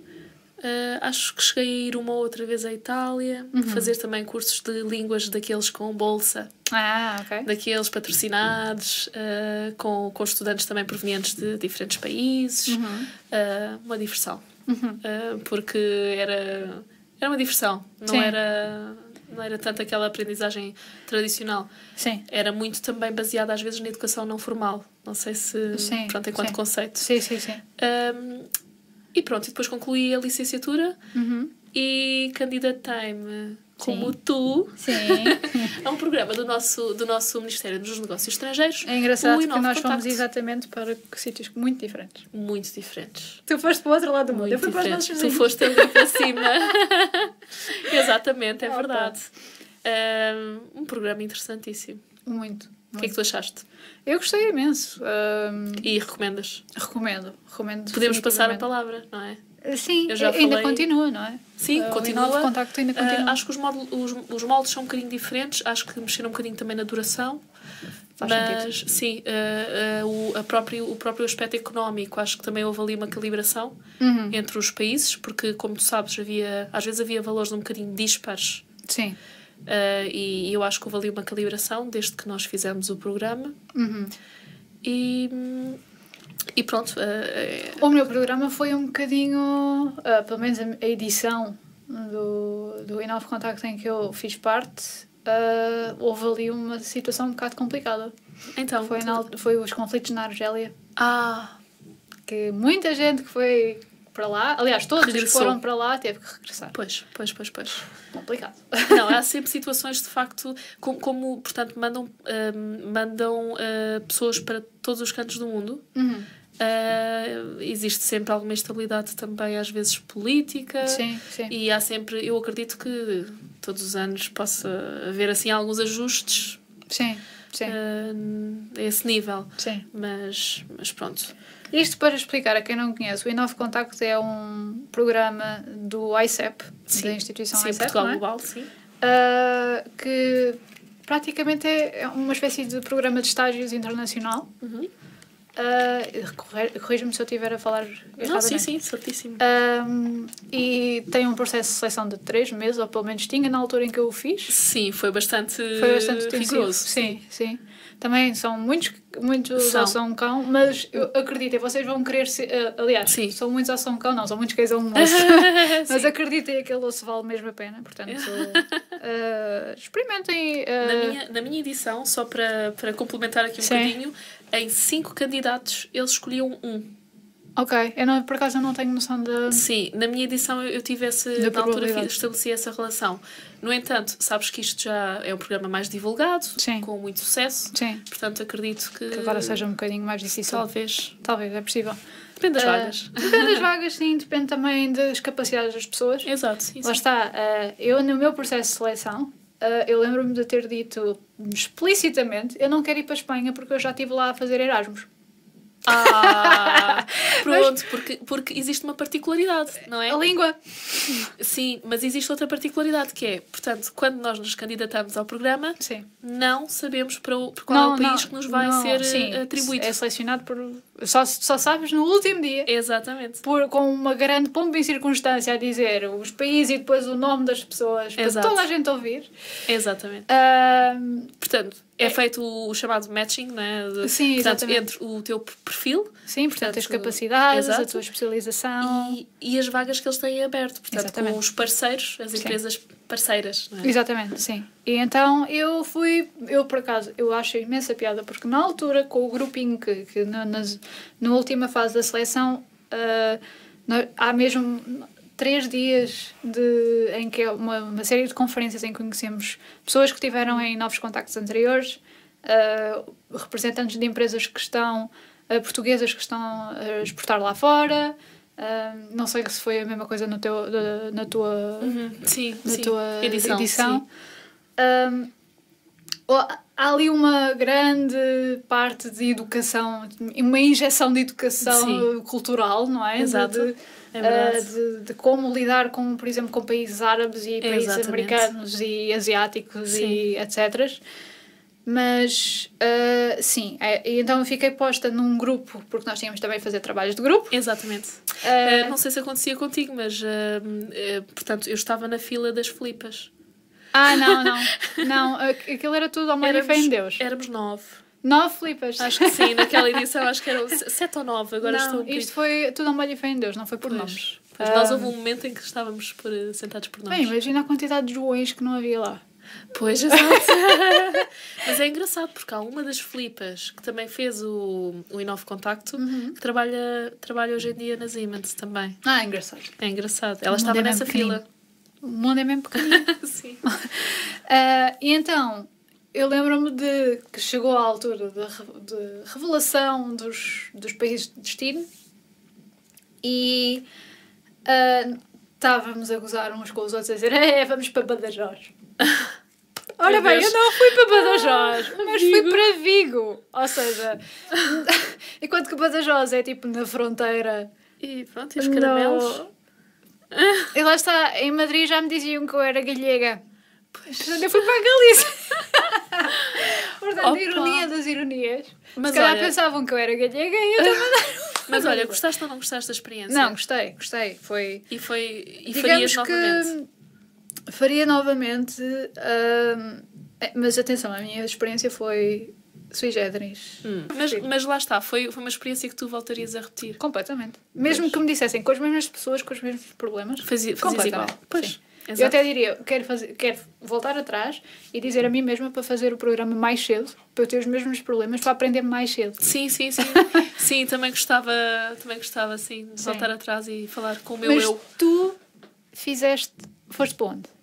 ah, acho que cheguei a ir uma ou outra vez à Itália, Uhum. fazer também cursos de línguas daqueles com bolsa, Ah, ok. daqueles patrocinados, ah, com, com estudantes também provenientes de diferentes países. Uhum. Ah, uma diversão. Ah, porque era, era uma diversão, não Sim. era, não era tanto aquela aprendizagem tradicional. Sim. Era muito também baseada às vezes na educação não formal. Não sei se, Sim, pronto, enquanto sim. conceito. Sim, sim, sim. Um, e pronto, e depois concluí a licenciatura Uhum. e candidatei-me, como Sim. tu, a [laughs] um programa do nosso, do nosso Ministério dos Negócios Estrangeiros. É engraçado que nós fomos Contacto. exatamente para sítios muito diferentes. Muito diferentes. Tu foste para o outro lado do mundo, Muito eu fui para os nossos. Tu foste ali para cima. [laughs] Exatamente, é Opa. verdade. Um, um programa interessantíssimo. Muito. O que é que tu achaste? Eu gostei imenso. Ahm, E recomendas? recomendo. recomendo Podemos passar a palavra, não é? Sim, Eu já ainda falei- continua, não é? Sim, o continua. Contacto ainda continua. acho que os, módulos, os, os moldes são um bocadinho diferentes. Acho que mexeram um bocadinho também na duração. Faz mas sim, ah, ah, o, a próprio, o próprio aspecto económico, acho que também houve ali uma calibração Uhum. entre os países, porque, como tu sabes, havia, às vezes havia valores um bocadinho dispares. Sim. Ah, e, e eu acho que houve ali uma calibração desde que nós fizemos o programa. Uhum. E, e pronto, é- O meu programa foi um bocadinho, ah, pelo menos a edição do, do Inove Contacto em que eu fiz parte, houve ali uma situação um bocado complicada. então. Foi, na foi os conflitos na Argélia, Ah, que muita gente que foi para lá, aliás, todos os que Regressou. foram para lá teve que regressar. pois, pois, pois, pois. Complicado. Não, há sempre situações de facto, como, como, portanto, mandam, ah, mandam ah, pessoas para todos os cantos do mundo. Uhum. Ah, existe sempre alguma instabilidade também, às vezes política. Sim, sim. E há sempre, eu acredito que todos os anos possa haver assim alguns ajustes Sim, sim, ah, a esse nível. sim. Mas, mas pronto. Isto para explicar a quem não conhece, o Inove Contacto é um programa do ICEP, da instituição sim, ICEP, Portugal é? Global, sim. Uh, que praticamente é é uma espécie de programa de estágios internacional. Uhum. Uh, Corrija-me se eu estiver a falar Não, sim, sim, certíssimo. Um, e tem um processo de seleção de três meses, ou pelo menos tinha na altura em que eu o fiz. Sim, foi bastante, Foi bastante rigoroso. Sim, sim. Também são muitos, muitos São. ao São Cão, mas eu acreditem, vocês vão querer ser. uh, aliás, Sim. são muitos ao São Cão, não, são muitos cães ao [laughs] moço. mas acreditem, aquele osso vale mesmo a pena. Portanto, uh, [laughs] experimentem. uh, Na minha, na minha edição, só para, para complementar aqui um Sim. bocadinho, em cinco candidatos eles escolhiam um. Ok, eu não, por acaso eu não tenho noção de. Sim, na minha edição eu, tive esse, Da na altura estabeleci essa relação. No entanto, sabes que isto já é um programa mais divulgado, Sim. com muito sucesso. Sim, Portanto, acredito que, que agora seja um bocadinho mais difícil. talvez. Talvez, é possível. Depende das Uh, vagas. Depende das vagas, sim, depende também das capacidades das pessoas. Exato, sim, Lá está, uh, eu no meu processo de seleção, uh, eu lembro-me de ter dito explicitamente: eu não quero ir para a Espanha porque eu já estive lá a fazer Erasmus. Ah, [laughs] pronto, porque, porque existe uma particularidade, não é? A língua. Sim, mas existe outra particularidade que é, portanto, quando nós nos candidatamos ao programa, Sim. não sabemos para, o, para qual é o país que nos vai não, ser sim, eh, atribuído. É selecionado por. Só, só sabes no último dia. Exatamente. Por, com uma grande pompa em circunstância a dizer os países e depois o nome das pessoas Exato. para toda a gente ouvir. Exatamente. Ahm, Portanto, é, feito o chamado matching, né? De- Sim, portanto, exatamente. entre o teu perfil sim, portanto, as Portanto, capacidades, a exato. tua especialização. e, e as vagas que eles têm aberto. Portanto, Exatamente. com os parceiros, as Sim. Parceiras. Não é? Exatamente, sim. E então eu fui, eu por acaso, eu acho imensa piada, porque na altura, com o grupinho que, que na, na última fase da seleção, nó- há mesmo três dias de, em que é uma, uma série de conferências em que conhecemos pessoas que tiveram em novos contactos anteriores, ah, representantes de empresas que estão, ah, portuguesas que estão a exportar lá fora. Ah, não sei se foi a mesma coisa no teu, na tua Uhum. Sim, na sim. tua edição. edição. Um, há ali uma grande parte de educação, uma injeção de educação Sim. cultural, não é? Exato. De, É ah, de, de como lidar com, por exemplo, com países árabes e países Exatamente. americanos e asiáticos e etc. Mas ah, sim, é, então eu fiquei posta num grupo, porque nós tínhamos também fazer trabalhos de grupo. Exatamente. Ah, Eh, não sei se acontecia contigo, mas portanto eu estava na fila das flipas. ah, não, [laughs] não. Não, aqu- aquilo era tudo ao e fé em Deus. éramos nove. Nove flipas. Acho que sim, naquela [laughs] edição acho que eram se- sete ou nove, agora estou um não, isto foi tudo ao molho e fé em Deus, não foi por Pois, nomes. pois nós houve um momento em que estávamos por, sentados por nomes. Bem, imagina a quantidade de joões que não havia lá. Pois, exato. [laughs] Mas é engraçado porque há uma das flipas que também fez o, o Inove Contacto Uhum. que trabalha, trabalha hoje em dia na Siemens também. Ah, engraçado. É engraçado. Ela estava é nessa fila. O mundo é mesmo pequenino. [laughs] Sim. Ah, e então, eu lembro-me de que chegou a altura da de revelação dos, dos países de destino e ah, estávamos a gozar uns com os outros a dizer é, vamos para Badajoz. Ora bem, eu não fui para Badajoz, mas fui Vigo. para Vigo. Ou seja, [laughs] enquanto que Badajoz é tipo na fronteira. E pronto, e os caramelos. no- [laughs] E lá está, em Madrid já me diziam que eu era gallega. Portanto, eu fui para a Galícia. [laughs] Portanto, Opa. ironia das ironias. Mas Se calhar olha- pensavam que eu era gallega e eu também. Mas olha, gostaste ou não gostaste da experiência? Não, gostei, gostei. Foi. E foi. E farias Digamos novamente. Faria novamente. é, mas atenção, a minha experiência foi sui generis. Hum. Mas, mas lá está, foi, foi uma experiência que tu voltarias a repetir. Completamente. Mesmo que me dissessem com as mesmas pessoas, com os mesmos problemas. Fazia, fazias igual. Pois. sim. Eu até diria, quero, fazer, quero voltar atrás e dizer a mim mesma para fazer o programa mais cedo, para eu ter os mesmos problemas, para aprender mais cedo. Sim, sim, sim. [laughs] sim, também gostava, também gostava assim, de Sim. voltar atrás e falar com o meu Mas eu. tu fizeste, foste para onde?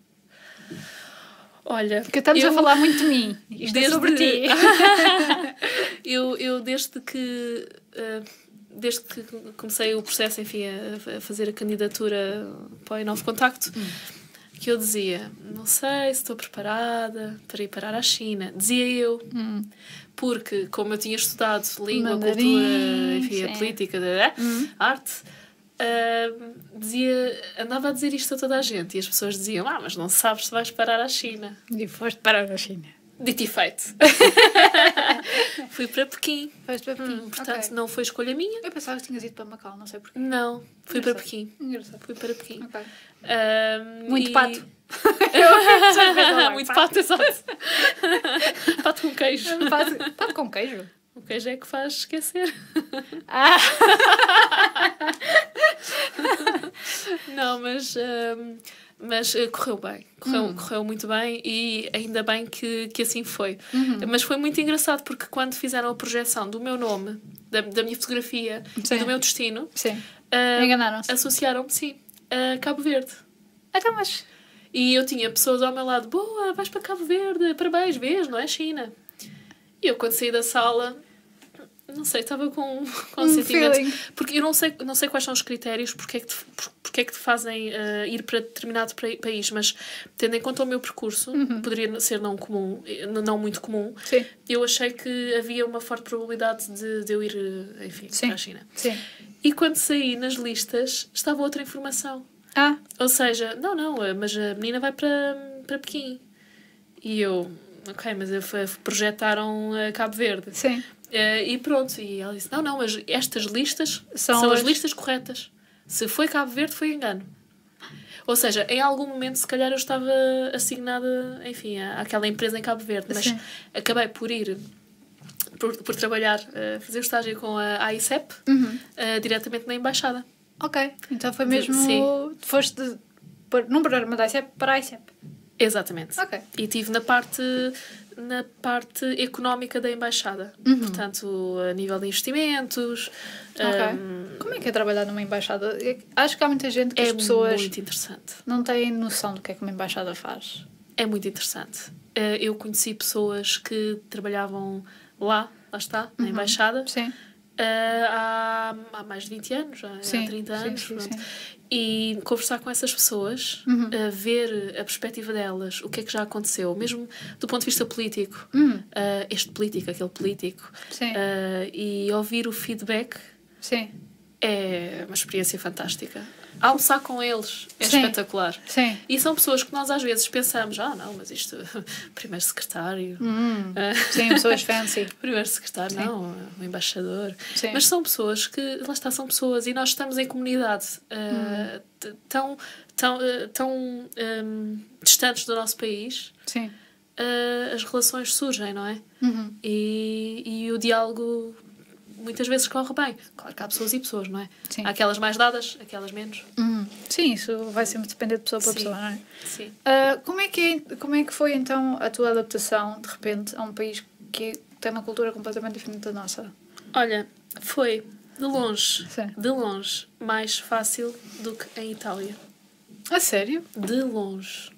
Olha, Porque estamos eu, a falar muito de mim. Isto é desde- sobre ti. [laughs] eu, eu desde que eh, desde que comecei o processo, enfim, a, a fazer a candidatura para o Inove Contacto, Hum. que eu dizia, não sei se estou preparada para ir parar à China. Dizia eu. Hum. Porque, como eu tinha estudado língua, Mandarim, cultura, enfim, política, da- Hum. arte, ah, dizia, andava a dizer isto a toda a gente. E as pessoas diziam, ah, mas não sabes se vais parar à China. E foste para a China. Dito e feito. [laughs] Fui para Pequim. Foste para Pequim. Hum, portanto, Ok. não foi escolha minha. Eu pensava que tinhas ido para Macau, não sei porquê. Não, fui para Engraçado. Pequim. Engraçado. Fui para Pequim. Ok. Ah, Muito e- pato. [laughs] [laughs] Muito pato, exato. pato com queijo. Pato, pato com queijo. O queijo é que faz esquecer. [laughs] Ah! [laughs] Não, mas, hum, mas eh, correu bem. Correu, Hum. correu muito bem e ainda bem que, que assim foi. Uhum. Mas foi muito engraçado porque quando fizeram a projeção do meu nome, da, da minha fotografia Sim. e do meu destino, Enganaram-se. associaram-me, sim, a Cabo Verde. Então, mas. E eu tinha pessoas ao meu lado, boa, vais para Cabo Verde, parabéns, vês, não é China? E eu quando saí da sala, não sei, estava com, com um, sentimento. feeling. Porque eu não sei, não sei quais são os critérios, porque é que te, porque é que te fazem eh, ir para determinado país, mas tendo em conta o meu percurso, Uhum. poderia ser não comum, eh, não muito comum, Sim. eu achei que havia uma forte probabilidade de, de eu ir, eh, enfim, Sim. para a China. Sim. E quando saí nas listas, estava outra informação. Ah, Ou seja, não, não, mas a menina vai para, para Pequim. E eu, ok, mas projetaram a Cabo Verde. sim. Eh, e pronto, e ela disse: não, não, mas estas listas São são, as as- listas corretas. Se foi Cabo Verde, foi engano. Ou seja, em algum momento, se calhar eu estava assignada, enfim, à- àquela empresa em Cabo Verde, mas Sim. acabei por ir, por, por trabalhar, eh, fazer o estágio com a AICEP, Uhum. eh, diretamente na embaixada. Ok. Então foi mesmo. Sim. Foste de, por, num programa da ICEP para a ICEP. Exatamente. Ok. E estive na parte, na parte económica da embaixada. Uhum. Portanto, a nível de investimentos. Ok. hum, Como é que é trabalhar numa embaixada? Eu Acho que há muita gente que é as pessoas muito interessante. não têm noção do que é que uma embaixada faz. É muito interessante. Eh, Eu conheci pessoas que trabalhavam lá, lá está, na embaixada, Sim. Uh, há, há mais de 20 anos, já, Sim, há 30 sim, anos. sim, sim. E conversar com essas pessoas, Uhum. uh, ver a perspectiva delas, o que é que já aconteceu, mesmo do ponto de vista político, Hum, uh, este político, aquele político, uh, e ouvir o feedback sim, é uma experiência fantástica. Almoçar com eles é Sim. espetacular. sim. E são pessoas que nós às vezes pensamos, ah, não, mas isto, [laughs] primeiro secretário, Hum, ah, sim, pessoas fancy. [laughs] primeiro secretário, Sim. não, o embaixador. Sim. Mas são pessoas que, lá está, são pessoas e nós estamos em comunidade ah, t- tão, tão, ah, tão ahm, distantes do nosso país, Sim. ah, as relações surgem, não é? Uhum. E, e o diálogo muitas vezes corre bem. Claro que há pessoas e pessoas, não é? Sim. Há aquelas mais dadas, aquelas menos. Uhum. Sim, isso vai sempre depender de pessoa para Sim. pessoa, não é? Sim. Ah, como, é que é, como é que foi então a tua adaptação, de repente, a um país que tem uma cultura completamente diferente da nossa? Olha, foi de longe, Sim. de longe, mais fácil do que em Itália. A sério? De longe.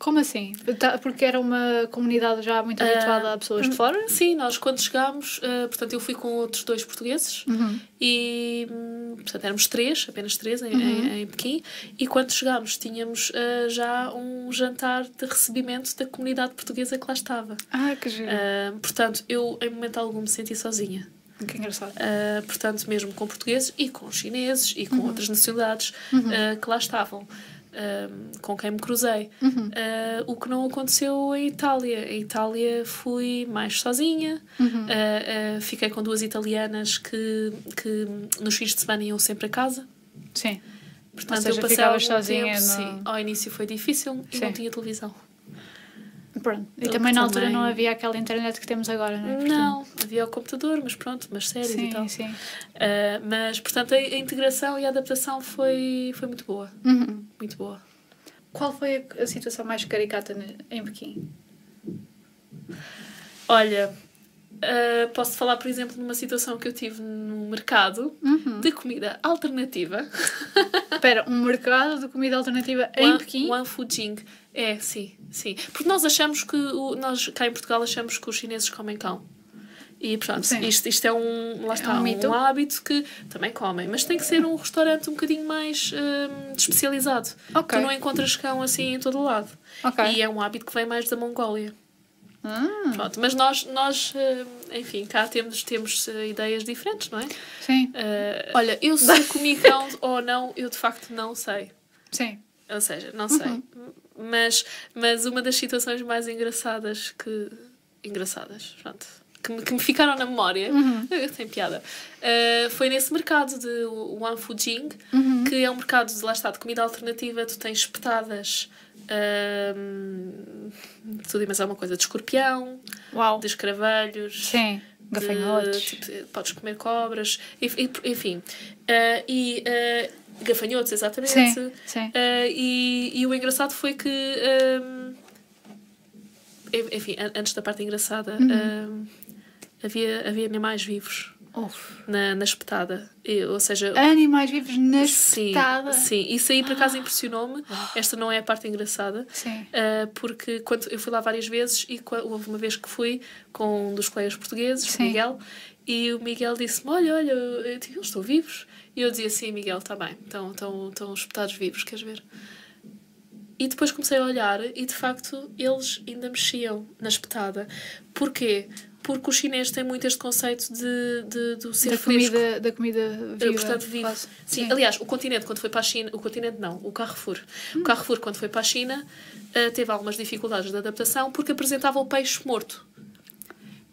Como assim? Tá- Porque era uma comunidade já muito habituada a pessoas de fora? Sim, nós quando chegámos, eh, portanto, eu fui com outros dois portugueses Uhum. e, hum, portanto, éramos três, apenas três em, em, em Pequim. E quando chegámos, tínhamos eh, já um jantar de recebimento da comunidade portuguesa que lá estava. Ah, que giro. Ah, portanto, eu em momento algum me senti sozinha. Que engraçado. Uh, portanto, mesmo com portugueses e com chineses e com Uhum. outras nacionalidades uh, que lá estavam, um, com quem me cruzei. Uhum. Uh, o que não aconteceu em Itália. Em Itália fui mais sozinha, Uhum. Uh, uh, fiquei com duas italianas que, que nos fins de semana iam sempre a casa. Sim. Portanto, Ou seja, eu passei ficavas sozinha tempo, no- sim. Ao início foi difícil e não tinha televisão. Pronto. E Eu também na altura também. não havia aquela internet que temos agora, não é? Portanto, Não, havia o computador, mas pronto, umas séries e tal. Sim, sim. Uh, mas, portanto, a, a integração e a adaptação foi, foi muito boa. Uhum. Muito boa. Qual foi a, a situação mais caricata ne- em Pequim? Olha, uh, posso falar, por exemplo, numa situação que eu tive no mercado Uhum. de comida alternativa. Espera, um mercado de comida alternativa em One- Pequim? One Food Jing. É, sim, sim. Porque nós achamos que, o, nós cá em Portugal achamos que os chineses comem cão. E pronto, Sim. isto, isto é um, lá está, um um, mito. hábito que também comem, mas tem que ser um restaurante um bocadinho mais hum, especializado. Ok. Tu não encontras cão assim em todo o lado. Ok. E é um hábito que vem mais da Mongólia. Ah, Pronto, mas nós, nós hum, enfim, cá temos, temos eh, ideias diferentes, não é? sim, Eh, olha, eu se comi cão ou não, eu de facto não sei. sim. Ou seja, não sei. Mas, mas uma das situações mais engraçadas que. Engraçadas, pronto. Que me, que me ficaram na memória, [laughs] tem piada, eh, foi nesse mercado de One Food Jing, que é um mercado de, lá está, de comida alternativa. Tu tens espetadas, hum, tudo e mais alguma coisa, de escorpião, Uau. de escravelhos, Sim, de- gafanhotos. tipo, podes comer cobras, enf- enfim. Eh, e eh, gafanhotos, exatamente. Sim, sim. Eh, e, e o engraçado foi que. ehm, en- enfim, an- antes da parte engraçada, Uhum. ehm, havia, havia animais vivos na, na espetada. E, ou seja, Animais vivos na sim, espetada. sim, isso aí por acaso impressionou-me. Esta não é a parte engraçada. Sim. Uh, porque quando eu fui lá várias vezes e houve uma vez que fui com um dos colegas portugueses, Sim. Miguel, e o Miguel disse-me: Olha, olha, eu, digo, eles estão vivos. E eu dizia: Sim, Miguel, está bem, estão, estão, estão espetados vivos, queres ver? E depois comecei a olhar e de facto eles ainda mexiam na espetada. Porquê? Porque os chineses têm muito este conceito de, de, do ser Da fresco. comida, da comida viva. portanto, vivo. quase. Sim. aliás, o continente, quando foi para a China, o continente não, o Carrefour. Hum. O Carrefour, quando foi para a China, uh, teve algumas dificuldades de adaptação porque apresentava o peixe morto.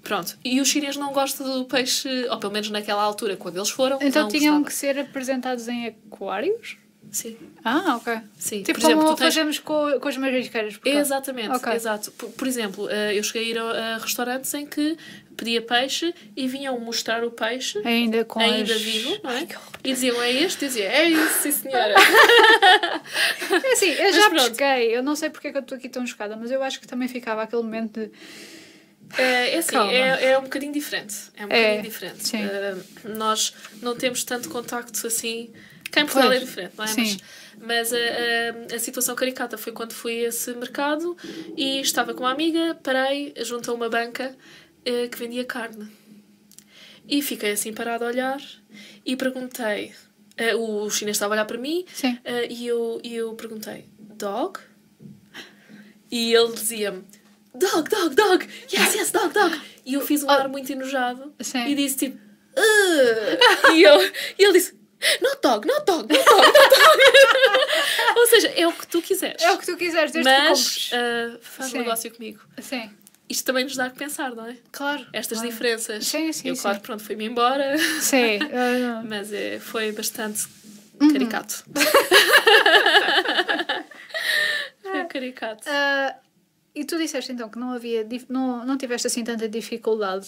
Pronto. E os chineses não gostam do peixe, ou pelo menos naquela altura, quando eles foram. Então tinham gostava. que ser apresentados em aquários? Sim. Ah, ok. Sim. Tipo por exemplo, como tens... fazemos com, com as marisqueiras. Exatamente, Ok. exato. Por, por exemplo, uh, eu cheguei a ir a, a restaurantes em que pedia peixe e vinham mostrar o peixe Ainda com ainda as... vivo, não é? Ai. E diziam, é este? Eu dizia, é isso, sim senhora. [laughs] É assim, eu Mas já pronto. pesquei. Eu não sei porque é que eu estou aqui tão chocada, mas eu acho que também ficava aquele momento de... É, é assim, é, é um bocadinho diferente. É um É, bocadinho diferente. Uh, nós não temos tanto contacto assim. Cá em Portugal Pois, é diferente, não é? sim. Mas, mas a, a, a situação caricata foi quando fui a esse mercado e estava com uma amiga, parei junto a uma banca eh, que vendia carne. E fiquei assim parada a olhar e perguntei. eh, o chinês estava a olhar para mim e, eu, e eu perguntei: Dog? E ele dizia-me: Dog, dog, dog, yes, yes, dog, dog. E eu fiz um ar muito enojado Sim. e disse tipo: "Ugh." e, eu, e ele disse: Not dog, not dog, not dog, not dog. [laughs] Ou seja, é o que tu quiseres. É o que tu quiseres, desde Mas eh, faz Sim. negócio comigo. Sim. Isto também nos dá que pensar, não é? Claro. Estas claro. diferenças. Sim, sim, eu, sim. claro, pronto, fui-me embora, Sim. [laughs] mas eh, foi bastante Uhum. caricato. [laughs] foi caricato. ah, e tu disseste então que não havia, não, não tiveste assim tanta dificuldade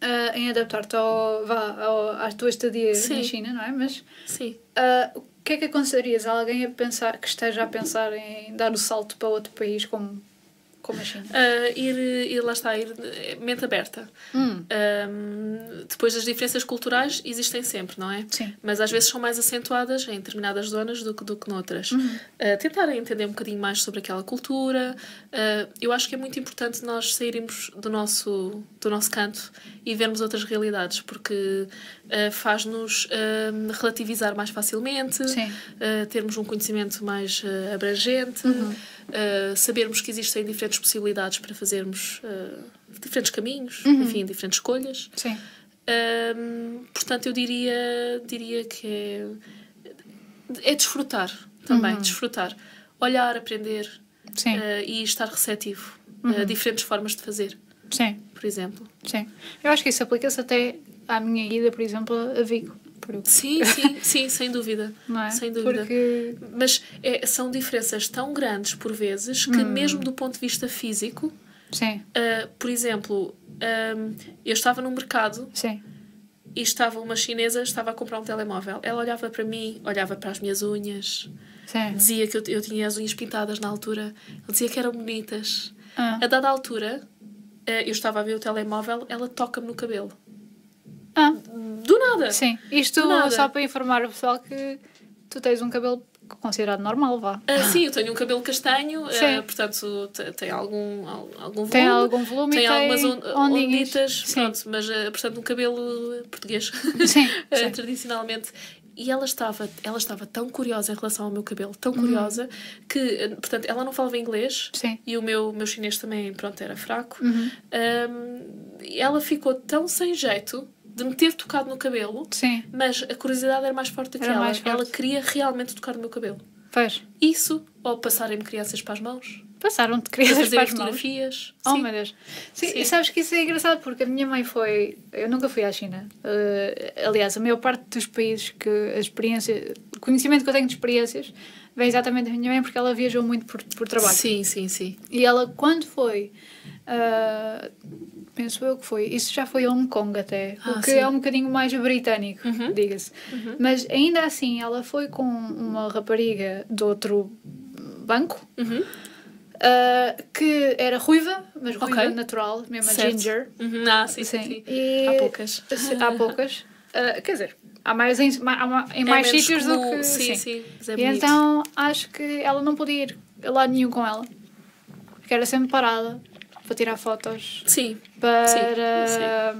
ah, em adaptar-te ao, vá, ao, à tua estadia Sim. na China, não é? Mas Sim. ah, o que é que aconselharias a alguém a pensar, que esteja a pensar em dar o salto para outro país como, como a China? Ah, ir, ir lá está, ir mente aberta. Hum, depois as diferenças culturais existem sempre, não é? sim. Mas às vezes são mais acentuadas em determinadas zonas do que, do que noutras. Uhum. Uh, tentar entender um bocadinho mais sobre aquela cultura. Uh, eu acho que é muito importante nós sairmos do nosso, do nosso canto e vermos outras realidades, porque uh, faz-nos relativizar mais facilmente, uh, termos um conhecimento mais uh, abrangente, Uhum. Uh, sabermos que existem diferentes possibilidades para fazermos uh, diferentes caminhos, Uhum. enfim, diferentes escolhas. Sim. Hum, portanto, eu diria, diria que é, é desfrutar também, desfrutar. Olhar, aprender eh, e estar receptivo a diferentes formas de fazer, Sim. por exemplo. Sim. Eu acho que isso aplica-se até à minha ida, por exemplo, a Vigo. Porque- Sim, sim, sim, sem dúvida. [laughs] Não é? Sem dúvida. Porque. Mas é- são diferenças tão grandes por vezes que, mesmo do ponto de vista físico, Sim. ah, por exemplo, ahm, eu estava no mercado Sim. e estava uma chinesa, estava a comprar um telemóvel. Ela olhava para mim, olhava para as minhas unhas, Sim. dizia que eu, eu tinha as unhas pintadas na altura, ele dizia que eram bonitas. Ah. A dada altura, eh, eu estava a ver o telemóvel, ela toca-me no cabelo. Ah, Do nada! sim. Isto nada. só para informar o pessoal que tu tens um cabelo considerado normal, vá. Ah, sim, eu tenho um cabelo castanho, ah, portanto te- tem algum, al- algum volume. Tem algum volume tem tem algumas on- ondinhas. onditas, pronto, mas ah, portanto um cabelo português, Sim, [laughs] sim. tradicionalmente. E ela estava, ela estava tão curiosa em relação ao meu cabelo, tão Uhum. curiosa, que, ah, portanto, ela não falava inglês Sim. e o meu, meu chinês também, pronto, era fraco. Uhum. E ela ficou tão sem jeito de me ter tocado no cabelo, Sim. mas a curiosidade era mais forte do que Era ela. mais forte. Ela queria realmente tocar no meu cabelo. Pois. Isso, ou passarem-me crianças para as mãos, Passaram-te crianças para as mãos. fotografias. Oh Sim. meu Deus. Sim, Sim. E sabes que isso é engraçado porque a minha mãe foi. Eu nunca fui à China. Uh, aliás, a maior parte dos países que a experiência. O conhecimento que eu tenho de experiências vem exatamente da minha mãe porque ela viajou muito por, por trabalho. Sim, sim, sim. E ela, quando foi. uh, penso eu que foi. Isso já foi Hong Kong até. Ah, o que sim. é um bocadinho mais britânico, Uhum. diga-se. Mas ainda assim, ela foi com uma rapariga de outro banco. Uhum. Uh, que era ruiva, mas ruiva Ok. natural, mesmo a ginger. Uhum. Ah, sim, sim, sim. E- Há poucas. Sim, Há poucas. Uh, quer dizer, há mais em, em É mais menos sítios do que. Sim, sim. Mas é E então acho que ela não podia ir a lado nenhum com ela. Porque era sempre parada para tirar fotos, Sim, para,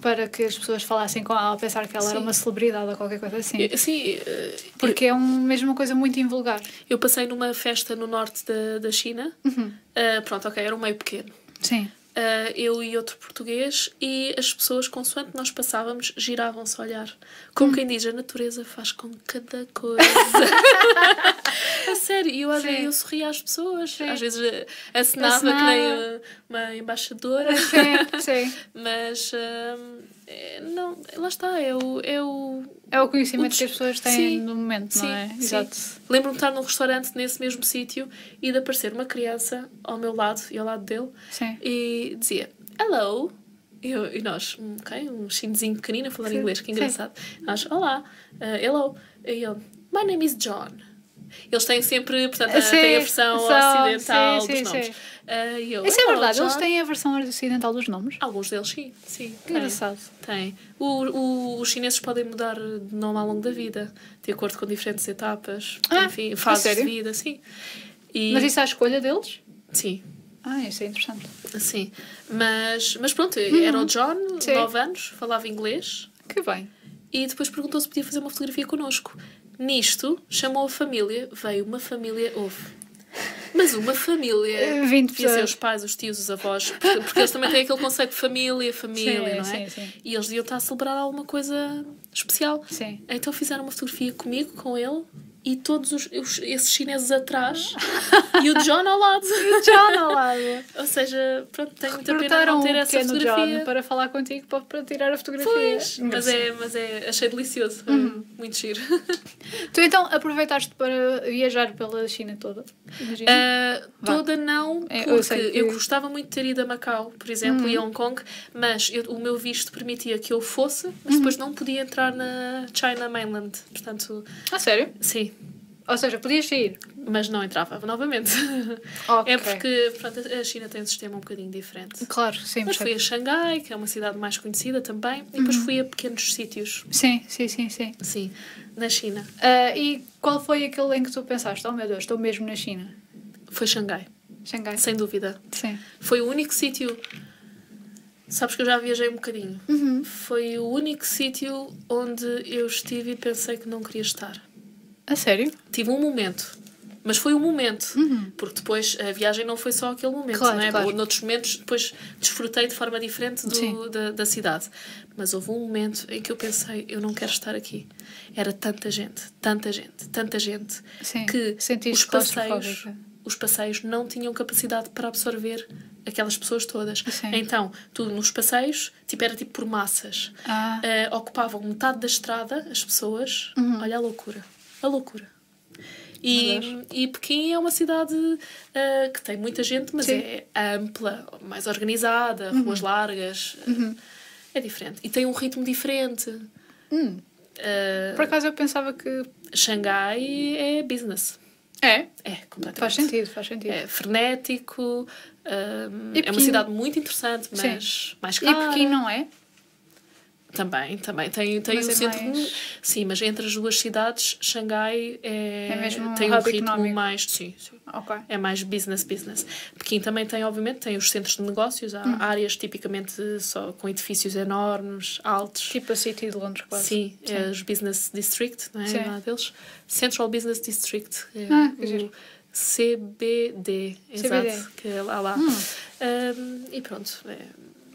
para que as pessoas falassem com ela, pensar que ela era Sim. uma celebridade ou qualquer coisa assim. Eu- sim. eh, Porque é um, mesmo uma coisa muito invulgar. Eu passei numa festa no norte da, da China. Uhum. Ah, pronto, ok, era um meio pequeno. Sim. Ah, eu e outro português, e as pessoas, consoante nós passávamos, giravam-se a olhar. Como quem diz, a natureza faz com cada coisa. [laughs] a sério, e eu às vezes eu sorria às pessoas, Sim. às vezes eh, acenava que nem uma embaixadora, Sim, sim. [laughs] mas ah, é, não, lá está, é o. É o É o conhecimento O que as pessoas têm sim, no momento, não sim, é? sim. Exato. Lembro-me de estar num restaurante nesse mesmo sítio e de aparecer uma criança ao meu lado e ao lado dele Sim. e dizia hello. E, eu- e nós, hum, ok, um chinesinho pequenino a falar inglês, que engraçado. Nós, olá, uh, hello. E ele, my name is John. Eles têm sempre, portanto, a- Sim, têm a versão são- ocidental sim, dos sim, nomes. sim. Uh, e eu, Isso é "Hello, verdade, eles John." têm a versão ocidental dos nomes. Alguns deles, sim. sim Que engraçado. Tem. O, o- os chineses podem mudar de nome ao longo da vida, de acordo com diferentes etapas, Ah, enfim, fases de vida, sim. E, Mas isso é a escolha deles? Sim, Ah, isso é interessante. Sim. Mas, mas pronto, era o John, Uhum. Sim. 9 anos, falava inglês. Que bem. E depois perguntou se podia fazer uma fotografia connosco. Nisto, chamou a família, veio uma família, houve. Mas uma família. Eh, 20 Devia ser pessoas. os pais, os tios, os avós, porque, porque eles também têm aquele conceito de família, família, Sim, não é? sim, sim. E eles deviam estar a celebrar alguma coisa especial. Sim. Então fizeram uma fotografia comigo, com ele, e todos os, os- esses chineses atrás [laughs] e o John ao lado. John ao lado. [laughs] Ou seja, pronto, tenho muita pena não um ter essa pequeno fotografia. John para falar contigo para, para tirar a fotografia. Pois, mas é, mas é, achei delicioso, Uhum. muito giro. [laughs] Tu então aproveitaste para viajar pela China toda? Imagina. Vá. toda não, É, eu porque eu, que- Uhum. gostava muito de ter ido a Macau, por exemplo, e a Hong Kong, mas eu- o meu visto permitia que eu fosse, mas Uhum. depois não podia entrar na China Mainland. Portanto, Ah, sério? sim, Ou seja, podias sair? mas não entrava novamente. [laughs] Ok. É porque pronto, a China tem um sistema um bocadinho diferente. Claro, sim, Mas fui a Xangai, que é uma cidade mais conhecida também, e depois Uhum. fui a pequenos sítios, Sim, sim, sim, sim. sim, na China. Ah, e qual foi aquele em que tu pensaste, oh meu Deus, estou mesmo na China? Foi Xangai, Xangai? sem dúvida. Sim. Foi o único sítio. Sabes que eu já viajei um bocadinho. Uhum. Foi o único sítio onde eu estive e pensei que não queria estar. A sério? Tive um momento. Mas foi um momento. Uhum. Porque depois a viagem não foi só aquele momento, Claro, não é? claro. Noutros momentos depois desfrutei de forma diferente do- da, da cidade. Mas houve um momento em que eu pensei, eu não quero estar aqui. Era tanta gente, tanta gente, tanta gente, Sim. que Sentiste os passeios, os passeios não tinham capacidade para absorver aquelas pessoas todas. Sim. Então, tu nos passeios, tipo, era tipo por massas. Ah, Eh, ocupavam metade da estrada as pessoas. Olha a loucura. A loucura. E, e Pequim é uma cidade eh, que tem muita gente, mas Sim. é ampla, mais organizada, ruas largas. eh, É diferente. E tem um ritmo diferente. hum. Eh, por acaso eu pensava que... Xangai é business. É? É, completamente. Faz sentido, faz sentido. É frenético. E é uma cidade muito interessante, Sim. mas mais E cara. Pequim não é? Também, também. Tem, tem Mas o é centro. mais- Sim, mas entre as duas cidades, Xangai é, É um tem um hub ritmo económico. mais. Sim, sim. Ok. É mais business, business. Pequim também tem, obviamente, tem os centros de negócios, há Hum. áreas tipicamente só com edifícios enormes, altos. Tipo a City de Londres, quase. Sim, é os Business District, não é? Sim. Lá deles. Central Business District. É Ah, que o giro. CBD, CBD. exato. Que é lá. lá. Hum. Um, e pronto. é,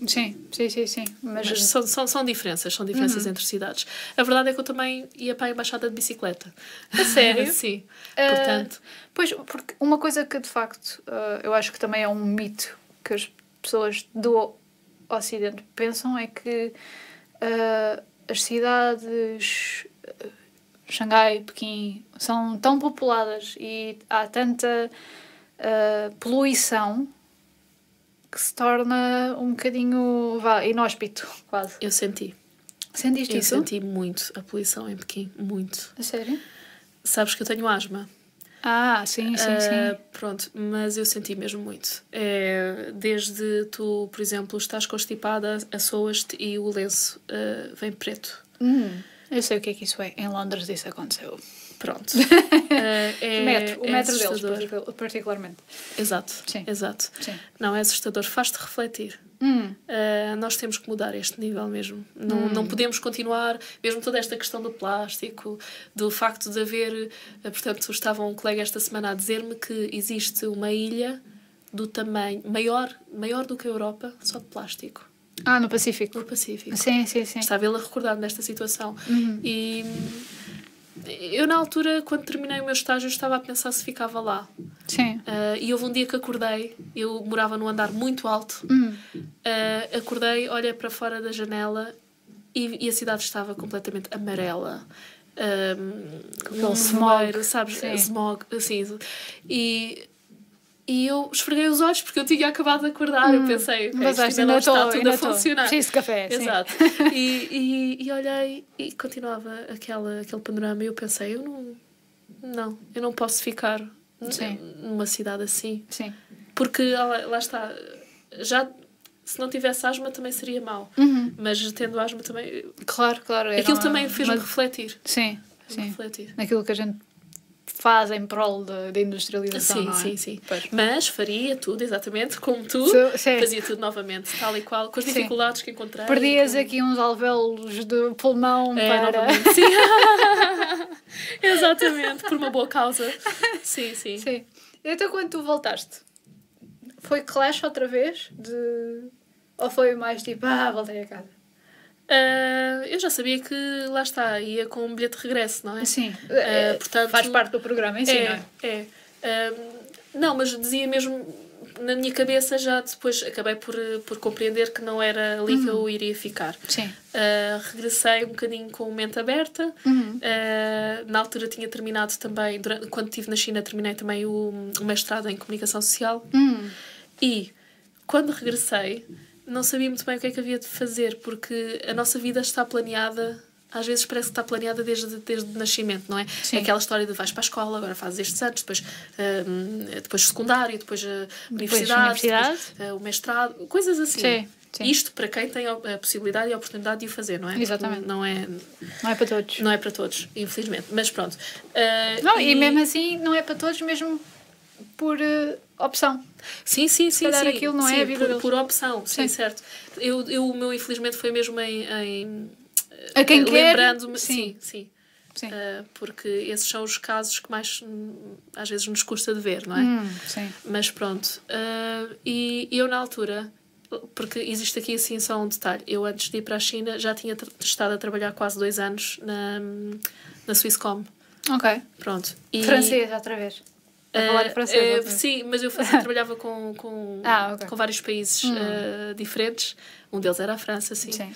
Sim, sim, sim, sim. Mas, mas são, são, são diferenças, são diferenças Uhum. entre cidades. A verdade é que eu também ia para a embaixada de bicicleta. A sério? [laughs] Sim. Ah, Portanto, Pois, porque uma coisa que de facto ah, eu acho que também é um mito que as pessoas do Ocidente pensam é que ah, as cidades Xangai, Pequim são tão populadas e há tanta poluição que se torna um bocadinho vá, inóspito, quase. eu senti. Sentiste Eu isso? senti muito a poluição em Pequim. Muito. A sério? Sabes que eu tenho asma. Ah, sim, sim, Ah, sim. Pronto, mas eu senti mesmo muito. É, desde tu, por exemplo, estás constipada, assoas-te e o lenço ah, vem preto. Hum, eu sei o que é que isso é. Em Londres isso aconteceu. Pronto. Ah, [laughs] é, metro, o é metro deles, assustador. particu- particularmente. Exato, Sim. exato. Sim. Não, é assustador, faz-te refletir. Hum, Uh, nós temos que mudar este nível mesmo. Não, não podemos continuar, mesmo toda esta questão do plástico, do facto de haver. uh, portanto, estava um colega esta semana a dizer-me que existe uma ilha do tamanho maior, maior do que a Europa, só de plástico, Ah, no Pacífico. no Pacífico. Sim, sim, sim. Estava ele a recordar-me desta situação. Uhum. E eu, na altura, quando terminei o meu estágio, estava a pensar se ficava lá. Sim. Uh, e houve um dia que acordei, eu morava num andar muito alto, Hum. Uh, acordei, olhei para fora da janela e, e a cidade estava completamente amarela. Um, aquele um smog. nevoeiro, sabes? Sim. Smog, assim. E, e eu esfreguei os olhos porque eu tinha acabado de acordar. Eu pensei, Mas ainda não está tudo a funcionar. Preciso de café. Exato. [laughs] E, e, e olhei e continuava aquela, aquele panorama e eu pensei, eu não, não, eu não posso ficar Sim. numa cidade assim. Sim. Porque lá, lá está, já se não tivesse asma também seria mau. Uhum. Mas tendo asma também. Claro, claro. Aquilo uma- também fez-me uma- refletir. Sim, sim. refletir. Naquilo que a gente faz em prol da, industrialização. Sim, é? sim, sim. Pois. Mas faria tudo exatamente como tu, Sim, sim. fazia tudo novamente, tal e qual, com as Sim. dificuldades que encontrei. Perdias com- aqui uns alvéolos de pulmão É, para. novamente, sim. [laughs] exatamente, por uma boa causa. Sim, sim. Sim. Então quando tu voltaste, foi Clash outra vez? De... Ou foi mais tipo, ah, voltei a casa? Ah, eu já sabia que lá está, ia com um bilhete de regresso, não é? Sim. Eh, portanto- faz parte do programa em si, não é, é? é. Ahm, não, mas dizia mesmo na minha cabeça já depois acabei por, por compreender que não era ali que eu iria ficar. Sim. Regressei um bocadinho com mente aberta. Uhum. Na altura tinha terminado também, durante, quando estive na China, terminei também o, o mestrado em comunicação social. Hum. E quando regressei, não sabia muito bem o que é que havia de fazer, porque a nossa vida está planeada. Às vezes parece que está planeada desde, desde o nascimento, não é? Sim. Aquela história de vais para a escola, agora fazes estes anos, depois, hum, depois secundário, depois a universidade, universidade. depois, ah, o mestrado, coisas assim. Sim, sim. Isto para quem tem a possibilidade e a oportunidade de o fazer, não é? Exatamente. Porque Não é, Não é para todos. não é para todos, infelizmente. Mas pronto. Ah, Não, e... mesmo assim não é para todos, mesmo por eh, opção. Sim, sim, sim. calhar sim. aquilo não é Sim, a vida por, deles. por opção, sim, Sim. certo. Eu, eu, o meu, infelizmente, foi mesmo em. em A quem eh, quer, Lembrando-me. sim. Sim, sim. Sim. Ah, porque esses são os casos que mais hum, às vezes nos custa de ver, não é? Hum, sim. Mas pronto. ah, e eu, na altura, porque existe aqui assim só um detalhe, eu antes de ir para a China já tinha estado a trabalhar quase dois anos na, na Swisscom. Ok. Pronto. E, Francês, outra vez. Falar francês. vez. sim, mas eu fazia, [laughs] trabalhava com, com, Ah, ok. com vários países Hum. ah, diferentes. Um deles era a França, sim. Sim.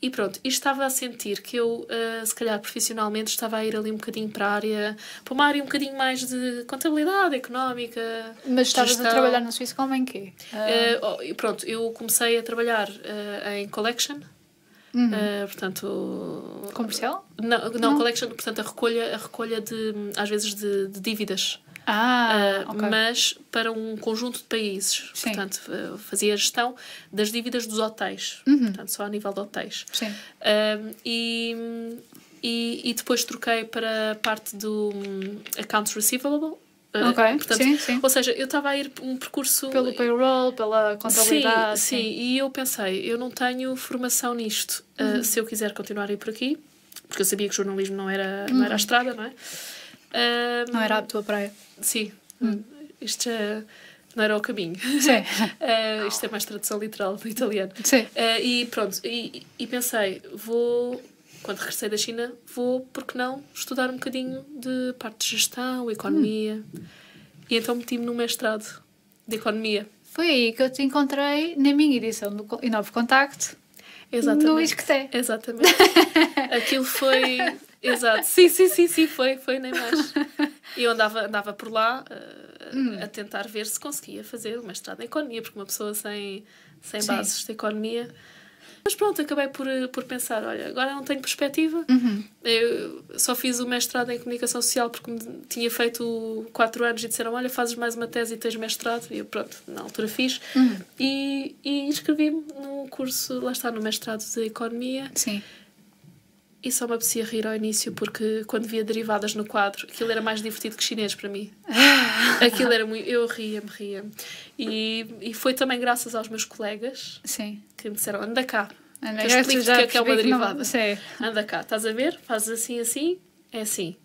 E pronto, e estava a sentir que eu, se calhar profissionalmente, estava a ir ali um bocadinho para a área, para uma área um bocadinho mais de contabilidade económica. Mas estavas a trabalhar na Suíça como em quê? E pronto, eu comecei a trabalhar em collection, uhum. ah, portanto. Comercial? Não, não, Não. collection, portanto, a recolha, a recolha de, às vezes, de, de dívidas. Ah, Uh, ok. mas para um conjunto de países. Sim. Portanto, uh, fazia a gestão das dívidas dos hotéis. Uhum. Portanto, só a nível de hotéis. Sim. Um, e, e, e depois troquei para a parte do um, Accounts Receivable. Uh, Ok, portanto, sim, sim. Ou seja, eu estava a ir um percurso. Pelo payroll, pela contabilidade. Sim, sim, e eu pensei, eu não tenho formação nisto. Uh, Uhum. se eu quiser continuar a ir por aqui, porque eu sabia que jornalismo não era, não era a estrada, não é? Uhum. Não era a tua praia. Sim, isto já não era o caminho. Sim. [laughs] Eh, isto é mais tradução literal do italiano. Sim. Eh, e pronto, e, e pensei, vou, quando regressei da China, vou, porque não, estudar um bocadinho de parte de gestão, economia. E então meti-me no mestrado de economia. Foi aí que eu te encontrei na minha edição do Inove Contacto. Exatamente. No Isqueté. Exatamente. [laughs] Aquilo foi. Exato. Sim, sim, sim, sim, foi, foi nem mais. E eu andava, andava por lá eh, a tentar ver se conseguia fazer o mestrado em economia, porque uma pessoa sem, sem Sim. bases de economia. Mas pronto, acabei por, eh, por pensar: olha, agora não tenho perspectiva. Uhum. Eu só fiz o mestrado em comunicação social porque tinha feito quatro anos e disseram: Olha, fazes mais uma tese e tens mestrado. E eu, pronto, na altura fiz. Uhum. E, e inscrevi-me num curso, lá está, no mestrado de economia. Sim. E só me apetecia rir ao início porque quando via derivadas no quadro, aquilo era mais divertido que chinês para mim. [laughs] Aquilo era muito. Eu ria-me, ria-me. E, e foi também graças aos meus colegas Sim. que me disseram: anda cá, Ana, eu explico-te já que é que é uma percebi não- derivada. Sim. anda cá, estás a ver? Fazes assim, assim, é assim.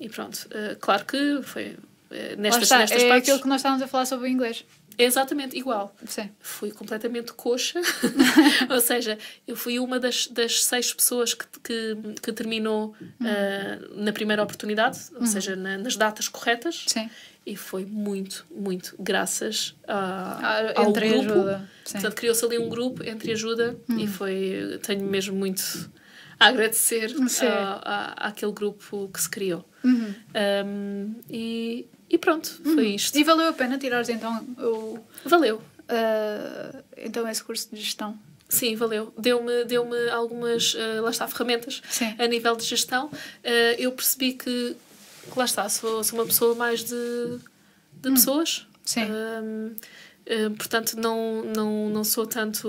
E pronto, eh, claro que foi Lá nestas, está, nestas é partes. aquilo que nós estávamos a falar sobre o inglês. É exatamente igual. Sim. Fui completamente coxa. [laughs] Ou seja, eu fui uma das, das seis pessoas que, que, que terminou ah, na primeira oportunidade, ou seja, na- nas datas corretas. Sim. E foi muito, muito graças a, Ah, ao entre grupo. ajuda. Sim. Portanto, criou-se ali um grupo entre ajuda e foi. Tenho mesmo muito a [laughs] agradecer a, a, àquele grupo que se criou. Uhum. Um, e, e pronto, foi isto. E valeu a pena tirares então o, Valeu. ah, então esse curso de gestão? Sim, valeu. Deu-me deu algumas, eh, lá está, ferramentas Sim. a nível de gestão. Eh, eu percebi que, que lá está, sou, sou uma pessoa mais de, de pessoas. Sim. Eh, portanto, não, não, não sou tanto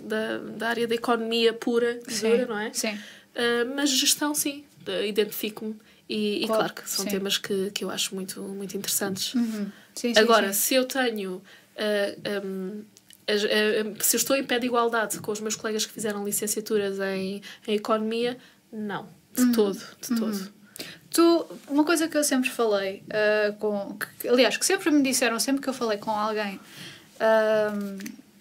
da, da área da economia pura, dura, não é? Sim. Ah, mas gestão, sim. Eh, Identifico-me E, e Claro, que são sim. temas que, que eu acho muito, muito interessantes. Uhum. Sim, sim, Agora, se eu tenho. ah, um, as- ah, se eu estou em pé de igualdade com os meus colegas que fizeram licenciaturas em, em economia, não, de Uhum. todo, de todo. Tu, uma coisa que eu sempre falei, ah, com, que, aliás, que sempre me disseram, sempre que eu falei com alguém ah,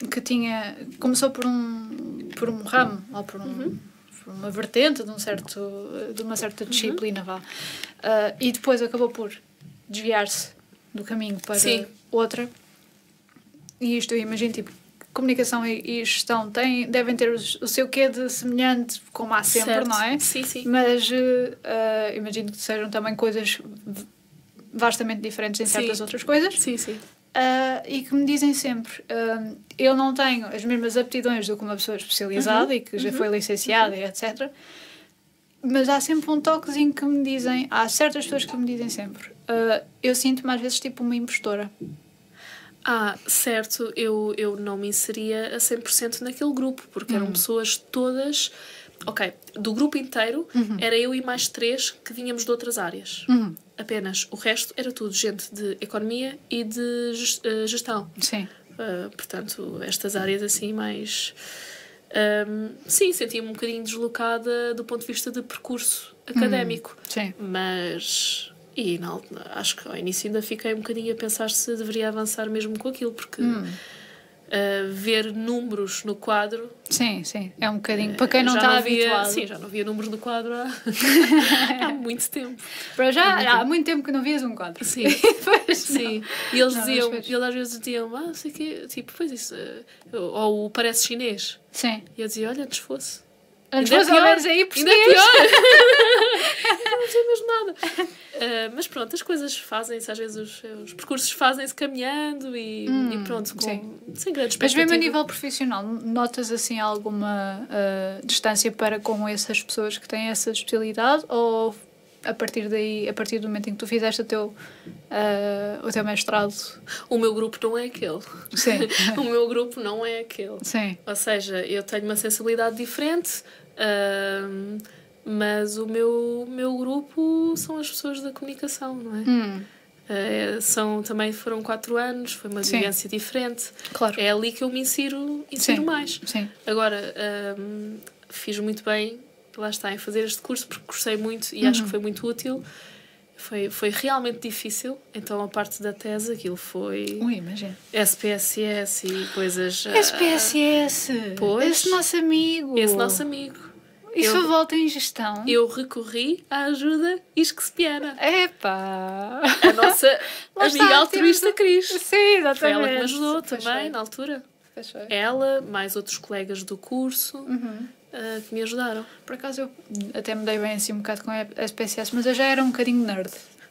que tinha, começou por um, por um ramo, ou por, um, por uma vertente de, um certo, de uma certa disciplina, vá, ah, e depois acabou por desviar-se do caminho para Sim. outra. E isto eu imagino, tipo, comunicação e, gestão têm, devem ter o seu quê de semelhante, como há sempre, Certo. não é? Sim, sim. Mas eh, imagino que sejam também coisas vastamente diferentes em certas Sim. outras coisas. Sim, sim. Ah, e que me dizem sempre: ah, eu não tenho as mesmas aptidões do que uma pessoa especializada e que já foi licenciada e etc. Mas há sempre um toquezinho que me dizem, há certas pessoas que me dizem sempre, eu sinto-me às vezes tipo uma impostora. Ah, certo, eu, eu não me inseria a 100% naquele grupo, porque eram pessoas todas. Ok, do grupo inteiro era eu e mais três que vínhamos de outras áreas. Uhum. Apenas. O resto era tudo gente de economia e de eh, gestão. Sim. Uh, portanto, estas áreas assim mais. um, sim, sentia-me um bocadinho deslocada do ponto de vista de percurso académico. Sim. Mas. E acho que ao início ainda fiquei um bocadinho a pensar se deveria avançar mesmo com aquilo, porque Hum. uh, ver números no quadro. Sim, sim. É um bocadinho. Para quem não já está via, habituado. Sim, já não via números no quadro há, [laughs] há muito tempo. Para já, há muito tempo que não vias um quadro. Sim. [laughs] Sim, e eles Não, diziam, e eles às vezes diziam, ah, não sei o quê, tipo, pois isso, eh, ou o parece chinês. Sim. E eu dizia, olha, antes fosse. Antes Ainda é fosse ao pior, menos aí Ainda é português. [laughs] pior. não sei mesmo nada. Ah, mas pronto, as coisas fazem-se, às vezes os, os percursos fazem-se caminhando e, e pronto, com, Hum, sim. sem grande Mas mesmo a nível profissional, notas assim alguma ah, distância para com essas pessoas que têm essa especialidade ou a partir daí, a partir do momento em que tu fizeste o teu, ah, o teu mestrado? O meu grupo não é aquele. Sim. [laughs] o meu grupo não é aquele. Sim. Ou seja, eu tenho uma sensibilidade diferente, ahm, mas o meu, meu grupo são as pessoas da comunicação, não é? Hum, Eh, são, também foram quatro anos, foi uma Sim. vivência diferente. claro. É ali que eu me insiro, insiro Sim. mais. Sim. Agora, ahm, fiz muito bem, lá está, em fazer este curso, porque gostei muito e acho que foi muito útil. Foi, foi realmente difícil, então a parte da tese, aquilo foi Ui, imagina. SPSS e coisas. ah, SPSS! pois. Esse nosso amigo! Esse nosso amigo. Isso eu- volta em gestão? Eu recorri à ajuda isquespiana. Epá! A nossa [laughs] amiga está, altruísta temos- Cris. Sim, exatamente. Foi ela que me ajudou Pois também na altura. Foi. Ela, mais outros colegas do curso Uhum. ah, que me ajudaram. Por acaso eu até me dei bem assim um bocado com a SPSS, mas eu já era um bocadinho nerd.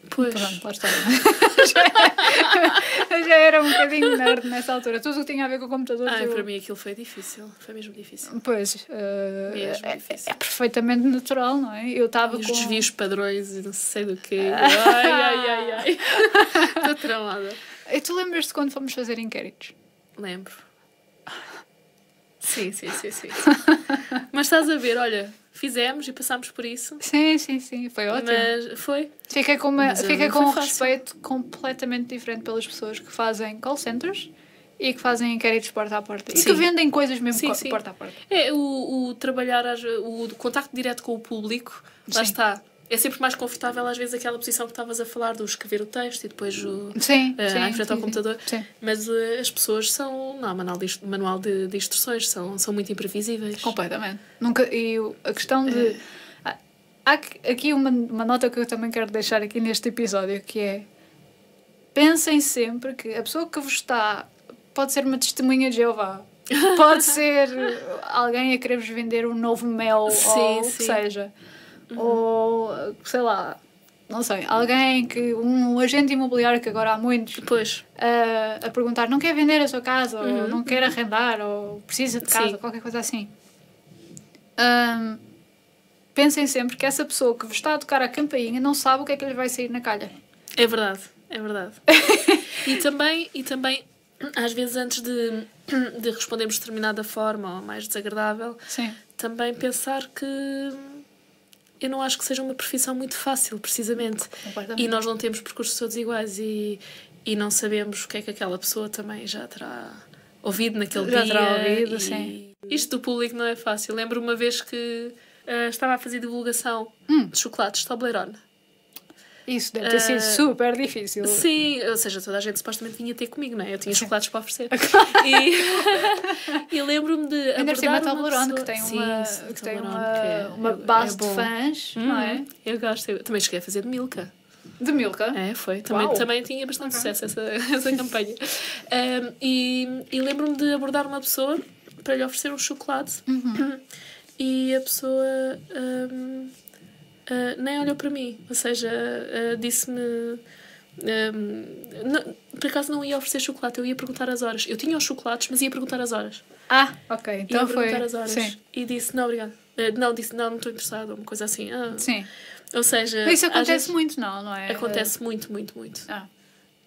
Pois. Pronto, lá está. [laughs] eu já era um bocadinho nerd nessa altura. Tudo o que tinha a ver com computadores. Ai, eu... para mim aquilo foi difícil. Foi mesmo difícil. Pois, eh, Mesmo é, difícil. é perfeitamente natural, não é? Eu estava E os com... desvios padrões e não sei do quê. [laughs] Ai, ai, ai, ai. [laughs] Estou tramada. E tu lembras-te quando fomos fazer inquéritos? Lembro. Sim, sim, sim, sim. Mas estás a ver, olha, fizemos e passámos por isso. Sim, sim, sim. Foi ótimo. Mas foi. Fica com, uma, Mas, fica não com um fácil. respeito completamente diferente pelas pessoas que fazem call centers e que fazem inquéritos porta a porta. E que Sim. vendem coisas mesmo Sim, sim. porta a porta. É o, o trabalhar, o contacto direto com o público, lá Sim. está. É sempre mais confortável, às vezes, aquela posição que estavas a falar do escrever o texto e depois o. Sim, eh, sim, à frente sim, ao computador. Sim. Mas eh, as pessoas são. Não manual de, manual de, de instruções, são, são muito imprevisíveis. Completamente. Nunca, e a questão de. É. Há- aqui- uma, uma nota que eu também quero deixar aqui neste episódio, que é pensem sempre que a pessoa que vos está pode ser uma testemunha de Jeová. [laughs] Pode ser alguém a querer-vos vender um novo mel Sim, ou o que sim. Seja. Ou, sei lá, não sei, alguém que. um agente imobiliário que agora há muitos Depois, a, a perguntar não quer vender a sua casa, ou Uhum, não quer arrendar, ou precisa de casa, Sim. qualquer coisa assim. Ahm, pensem sempre que essa pessoa que vos está a tocar a campainha não sabe o que é que lhe vai sair na calha. é verdade, é verdade. [laughs] e, também, e também, às vezes, antes de, de respondermos de determinada forma ou mais desagradável, Sim. também pensar que eu não acho que seja uma profissão muito fácil, precisamente. E nós não temos percursos todos iguais e, e não sabemos o que é que aquela pessoa também já terá ouvido naquele Já dia. terá ouvido, e sim. Isto do público não é fácil. Lembro uma vez que ah, estava a fazer divulgação Hum. de chocolates Toblerone. Isso deve ter sido Ah, super difícil. Sim, ou seja, toda a gente supostamente vinha ter comigo, não é? Eu tinha chocolates para oferecer. e [laughs] e lembro-me de. Ainda por cima a abordar uma Toblerone, que pessoa- tem Sim, uma, sim, que tem uma, que é- uma é- base é de bom. fãs, não é? Uhum, Eu gosto. Eu também cheguei a fazer de Milka. De Milka. É, foi. Também, Uau. também tinha bastante sucesso essa, [laughs] essa campanha. Um, e e lembro-me de abordar uma pessoa para lhe oferecer um chocolate e a pessoa um, uh, nem olhou para mim. Ou seja, uh, disse-me. um, não- por acaso não ia oferecer chocolate, eu ia perguntar as horas. Eu tinha os chocolates, mas ia perguntar as horas. Ah, ok. Ia Então foi. perguntar as horas. Sim. E disse: Não, obrigada. Uh, não, disse: Não, não estou interessado. Uma coisa assim. Ah. Sim. Ou seja, Mas isso acontece vezes- muito, não, não é? Acontece muito, muito, muito. Ah,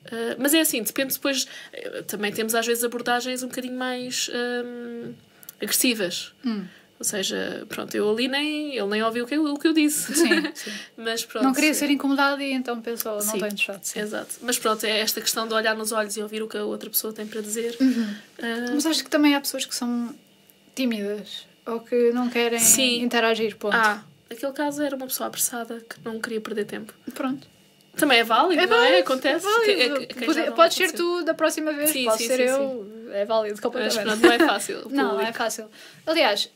Uh, mas é assim, depende depois. uh, Também temos às vezes abordagens um bocadinho mais um, agressivas. Hum. Ou seja, pronto, eu ali nem. Ele nem ouviu o que eu, o que eu disse. sim, sim. [laughs] mas pronto. Não queria ser incomodado e então pensou, não estou interessado. Sim. Exato. Mas pronto, é esta questão de olhar nos olhos e ouvir o que a outra pessoa tem para dizer. Uhum. Uh, Mas acho que também há pessoas que são tímidas ou que não querem Sim. interagir, ponto. ah, aquele caso era uma pessoa apressada que não queria perder tempo. Pronto. Também é válido, É não é? válido, Acontece. é válido. Que- é- quem Pode, não ser tu da próxima vez, Sim, pode sim, ser sim, eu. É válido Mas completamente. pronto, não é fácil. o [laughs] Não, é fácil. Aliás,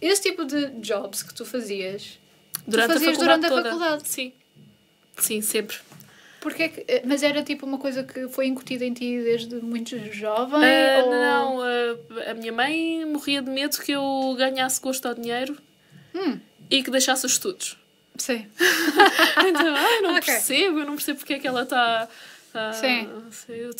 esse tipo de jobs que tu fazias, Durante a fazias faculdade durante a toda. faculdade? Sim. Sim, sempre. porque é que, mas era tipo uma coisa que foi incutida em ti desde muito jovem? Ah, ou... Não, ah, a minha mãe morria de medo que eu ganhasse gosto ao dinheiro Hum, e que deixasse os estudos. sim. [laughs] Então, ai, não [laughs] Ok. percebo, eu não percebo porque é que ela está. Sim.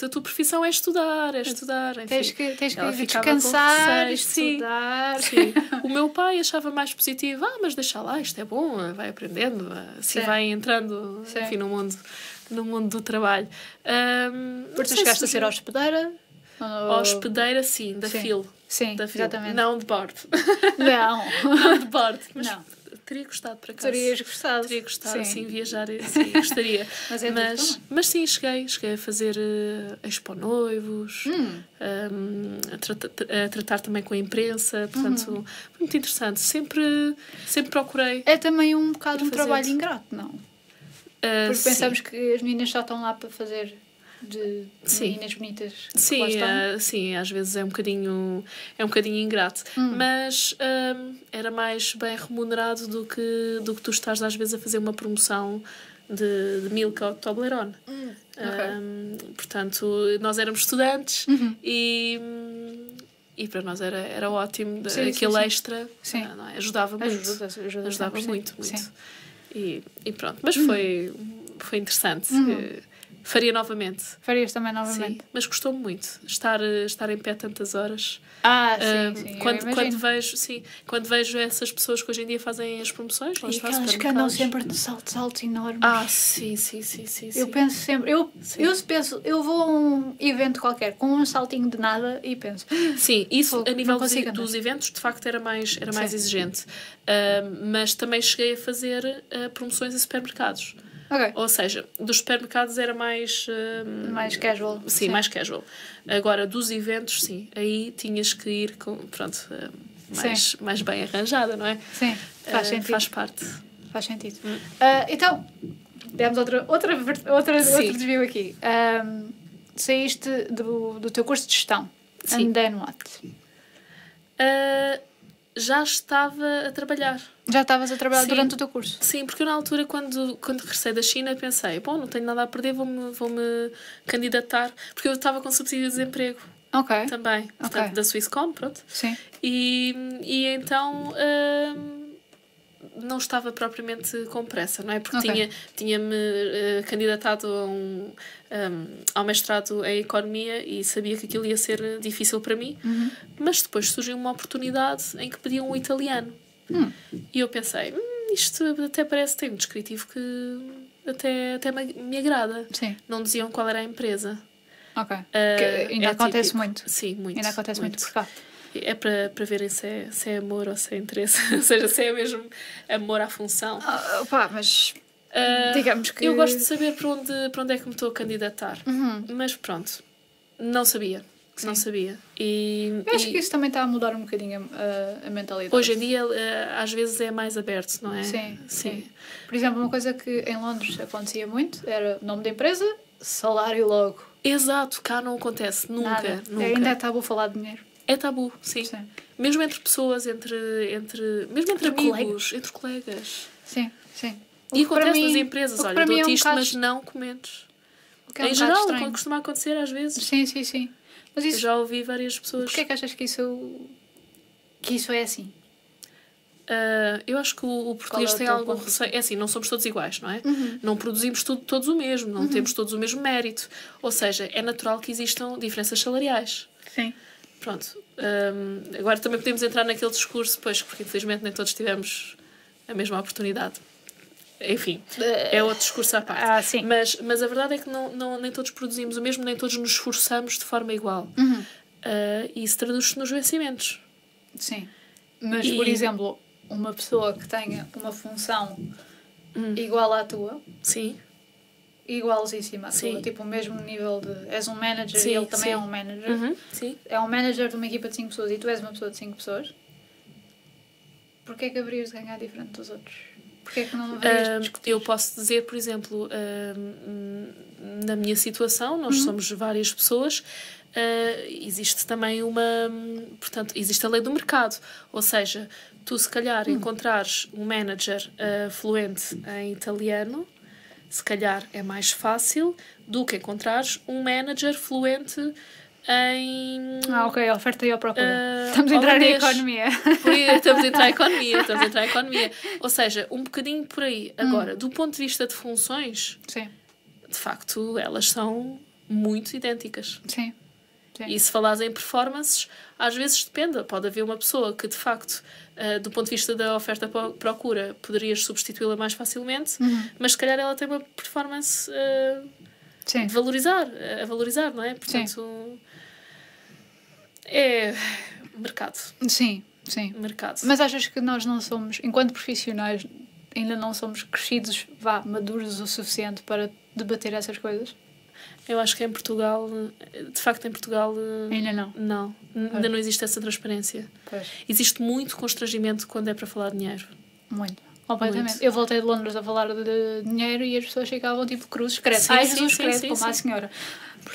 A tua profissão é estudar, é estudar. Enfim. Tens que, tens que descansar, receio, sim. estudar. Sim. [laughs] O meu pai achava mais positivo, ah, mas deixa lá, isto é bom, vai aprendendo, assim Sim. vai entrando Sim. enfim, no, mundo, no mundo do trabalho. Ahm, Porque tu chegaste a se ser hospedeira? Ou- hospedeira, sim, da Sim. FIL. Sim, Da FIL. exatamente. Não de bordo. Não. [laughs] Não de bordo. Mas Não. Teria gostado para cá. Terias gostado. Teria gostado, Sim. sim, viajar, sim, gostaria. [laughs] Mas é mas, mas sim, cheguei, cheguei a fazer uh, expo noivos, Hum. um, a, trata- a tratar também com a imprensa, portanto, Uhum. muito interessante. Sempre, sempre procurei. É também um bocado um trabalho ingrato, não? uh, Porque sim. pensamos que as meninas só estão lá para fazer de Sim. meninas bonitas. Sim, uh, sim, às vezes é um bocadinho, é um bocadinho ingrato, Hum. mas um, era mais bem remunerado do que, do que tu estás às vezes a fazer uma promoção de, de Milka ou de Toblerone. Hum, Um, portanto, nós éramos estudantes Uhum. e, e para nós era, era ótimo Sim, aquele sim. extra Sim. é? ajudava muito. Ajuda, ajuda, ajudava 100%. muito, muito. E, e pronto, mas foi, foi interessante. Uhum. Faria novamente. Farias também Sim, novamente? mas gostou-me muito estar, eh, estar em pé tantas horas. Ah, sim, sim. quando, quando vejo, sim, quando vejo essas pessoas que hoje em dia fazem as promoções, E aquelas que andam sempre de saltos altos enormes. Ah, sim, sim, sim, sim. Eu sim. penso sempre, eu, Sim. eu penso, eu vou a um evento qualquer com um saltinho de nada e penso, Sim, isso a nível dos, dos eventos de facto era mais, era mais Sim. exigente. Ah, mas também cheguei a fazer ah, promoções em supermercados. Ok, Ou seja, dos supermercados era mais. ah, mais casual. Sim, mais casual. Agora, dos eventos, sim. Aí tinhas que ir com. Pronto, ah, mais, mais bem arranjada, não é? Sim, faz Ah, sentido. Faz parte. Faz sentido. Hum. Ah, então, demos outra, outra, outra, Sim. outro desvio aqui. Ahm, saíste do, do teu curso de gestão. Sim. And then what? Já estava a trabalhar. Já estavas a trabalhar Sim. durante o teu curso? Sim, porque eu na altura, quando, quando regressei da China, pensei: bom, não tenho nada a perder, vou-me vou -me candidatar. Porque eu estava com subsídio de desemprego Ok. também, portanto, Ok. da Swisscom, pronto. Sim. E, e então hum, não estava propriamente com pressa, não é? Porque Ok. tinha- tinha-me eh, candidatado a um, hum, ao mestrado em Economia e sabia que aquilo ia ser difícil para mim, Uhum. mas depois surgiu uma oportunidade em que pediam um italiano. Hum. E eu pensei, "Hum, isto até parece ter um descritivo que até, até me, me agrada. Sim. Não diziam qual era a empresa. Ok. Ah, Que ainda é acontece típico. muito. Sim, muito. Ainda acontece muito, por cá. É para, para verem se é, se é amor ou se é interesse. [laughs] ou seja, se é mesmo amor à função. Ah, opá, mas Ah, digamos que. Eu gosto de saber para onde, para onde é que me estou a candidatar. Uhum. Mas pronto, não sabia. Não Sim. sabia. E, Eu acho e que isso também está a mudar um bocadinho a, a mentalidade. hoje em dia, eh, às vezes, é mais aberto, não é? Sim, sim. Por exemplo, uma coisa que em Londres acontecia muito era nome da empresa, salário logo. Exato, cá não acontece. Nunca, Nada. nunca. Ainda é tabu falar de dinheiro. É tabu, sim. Sim. Mesmo entre pessoas, entre, entre mesmo entre, Entre amigos, colegas. entre colegas. Sim, sim. O E acontece mim- nas empresas, olha, mim é dou-te um isto, bocado- mas não comentes. é um em geral, estranho. costuma acontecer às vezes. Sim, sim, sim. Mas Eu isso, já ouvi várias pessoas. porquê é que achas que isso, que isso é assim? Ah, eu acho que o, o português Qual é o tem algum receio. É assim, não somos todos iguais, não é? Uhum. Não produzimos tudo, todos o mesmo, não temos todos o mesmo mérito. Ou seja, é natural que existam diferenças salariais. Sim. Pronto. Hum, agora também podemos entrar naquele discurso, pois, porque infelizmente nem todos tivemos a mesma oportunidade. Enfim, é outro discurso à parte. Ah, sim. Mas, mas a verdade é que não, não, nem todos produzimos o mesmo, nem todos nos esforçamos de forma igual. Uhum. Ah, e isso traduz-se nos vencimentos. Sim. Mas, E- por exemplo, uma pessoa que tenha uma função Hum. igual à tua, Sim, igualzíssima Sim. tipo o mesmo nível de. És um manager Sim, e ele também sim. é um manager. Uhum, sim. É um manager de uma equipa de 5 pessoas e tu és uma pessoa de 5 pessoas. Porquê é que haverias de ganhar diferente dos outros? Porquê é que não haverias de discutir? eu posso dizer, por exemplo, na minha situação, nós Uhum. somos várias pessoas, ah, existe também uma. Portanto, existe a lei do mercado. Ou seja, tu, se calhar, Hum. encontrares um manager ah, fluente em italiano, se calhar é mais fácil do que encontrares um manager fluente em. Ah, ok, a oferta e a procura. Ah, Estamos a entrar holandês. na economia. [laughs] Estamos a entrar em economia, estamos a entrar em economia. Ou seja, um bocadinho por aí. Agora, do ponto de vista de funções, Sim, de facto, elas são muito idênticas. sim. Sim. E se falares em performances, às vezes depende. Pode haver uma pessoa que, de facto, ah, do ponto de vista da oferta-procura, poderias substituí-la mais facilmente, Uhum. mas se calhar ela tem uma performance ah, Sim. de valorizar, a valorizar, não é? Portanto, é mercado. Sim, sim. Mercado. Mas achas que nós não somos, enquanto profissionais, ainda não somos crescidos, vá, maduros o suficiente para debater essas coisas? Eu acho que em Portugal, de facto, em Portugal, Ainda não. não. Ainda não existe essa transparência. Pois. Existe muito constrangimento quando é para falar de dinheiro. Muito. Completamente. Muito. Eu voltei de Londres a falar de dinheiro e as pessoas ficavam tipo cruzes, credo. Ai, Jesus, credo, como a senhora.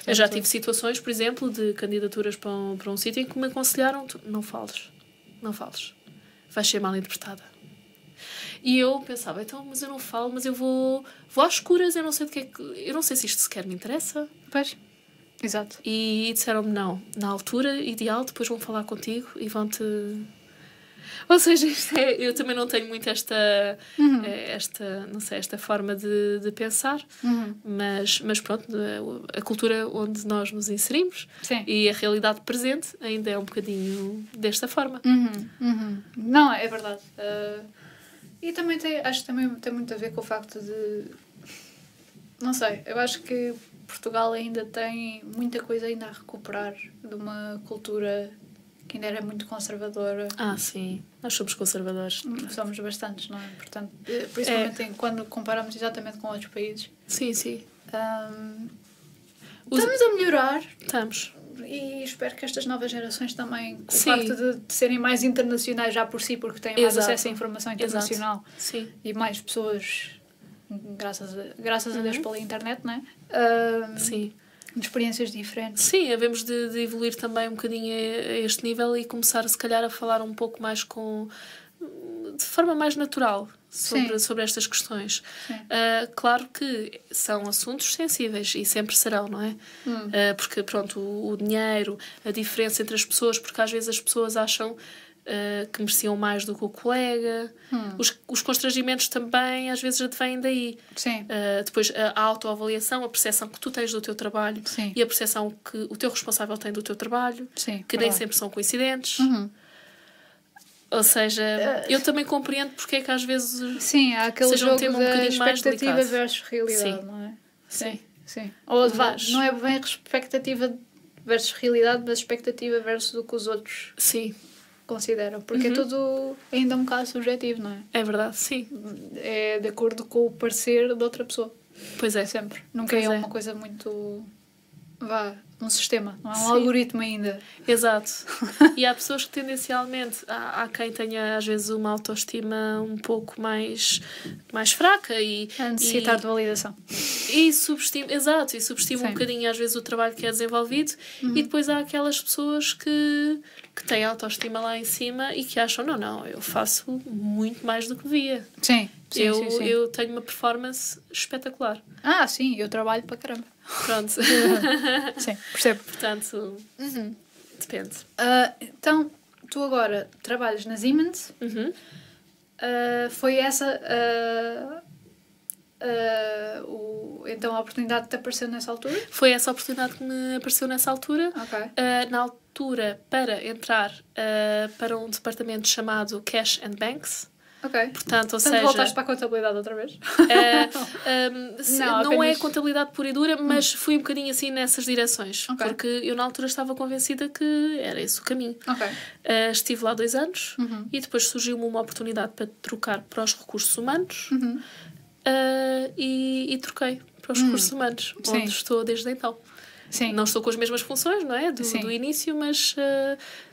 Eu já Portanto, tive situações, por exemplo, de candidaturas para um, para um sítio em que me aconselharam: tu não fales, não fales, vais ser mal interpretada. E eu pensava, então, mas eu não falo, mas eu vou, vou às escuras, eu não sei de que é que, eu não sei se isto sequer me interessa. Pois. Exato. E disseram-me não, na altura ideal, depois vão falar contigo e vão-te. Ou seja, isto é- eu também não tenho muito esta, Uhum. eh, esta, não sei, esta forma de, de pensar, Uhum. mas, mas pronto, a, a cultura onde nós nos inserimos Sim. e a realidade presente ainda é um bocadinho desta forma. Uhum, uhum. Não, é verdade. Uh, e também tem, acho que também tem muito a ver com o facto de. Não sei, eu acho que Portugal ainda tem muita coisa ainda a recuperar de uma cultura que ainda era muito conservadora. Ah, sim, nós somos conservadores. Somos bastantes, não é? Portanto, eh, principalmente em- quando comparamos exatamente com outros países. Sim, sim, Um, Os- estamos a melhorar estamos. E espero que estas novas gerações também, com Sim. o facto de, de serem mais internacionais já por si, porque têm mais Exato. acesso à informação internacional e mais pessoas, graças a, graças a Deus Uhum. pela internet, não é? Ah, sim. de experiências diferentes. Sim, havemos de, de evoluir também um bocadinho a este nível e começar, se calhar, a falar um pouco mais com. de forma mais natural sobre, Sim. sobre estas questões. Ah, claro que são assuntos sensíveis e sempre serão, não é? Hum. Ah, porque, pronto, o, o dinheiro, a diferença entre as pessoas, porque às vezes as pessoas acham. ah, que mereciam mais do que o colega. Hum. Os, os constrangimentos também às vezes advêm daí. Sim, Uh, depois a autoavaliação, a percepção que tu tens do teu trabalho Sim. e a percepção que o teu responsável tem do teu trabalho, sim. que nem sempre são coincidentes. Uhum. Ou seja, eu também compreendo porque é que às vezes. Sim, há aquele Seja um jogo tema um bocadinho mais expectativa delicado. versus realidade, Sim. não é? Sim. Sim. Ou vá, Mas- não é bem expectativa versus realidade, mas expectativa versus o que os outros Sim, consideram. Porque é tudo ainda um bocado subjetivo, não é? é verdade, sim. É de acordo com o parecer de outra pessoa. Pois é. Sempre. Nunca Pois é, é. uma coisa muito. vá, um sistema, não é um Sim. algoritmo ainda. Exato. [laughs] E há pessoas que tendencialmente, há, há quem tenha às vezes uma autoestima um pouco mais, mais fraca e, A necessitar e, de validação. e subestima, exato, e subestima um Sim. bocadinho às vezes o trabalho que é desenvolvido e depois há aquelas pessoas que, que têm autoestima lá em cima e que acham, não, não, eu faço muito mais do que devia. Sim, sim, eu, sim, sim. eu tenho uma performance espetacular. Ah, sim, eu trabalho para caramba. Pronto. [laughs] Sim, percebo. Portanto, depende. Ah, então, tu agora trabalhas na Siemens. Uhum. Ah, foi essa ah, o, então a oportunidade que te apareceu nessa altura? Foi essa a oportunidade que me apareceu nessa altura. Ok. Uh, na altura, para entrar uh, para um departamento chamado Cash and Banks. Ok. Portanto, ou Portanto, seja, voltaste para a contabilidade outra vez? [laughs] uh, um, se- Não, não, é Hum. contabilidade pura e dura, mas fui um bocadinho assim nessas direções. Ok. Porque eu na altura estava convencida que era esse o caminho. Ok. Uh, estive lá dois anos Uhum. e depois surgiu-me uma oportunidade para trocar para os recursos humanos Uhum. uh, e, e troquei para os recursos humanos, Hum. Sim. onde estou desde então. Sim. Não estou com as mesmas funções, não é? Do, do início, mas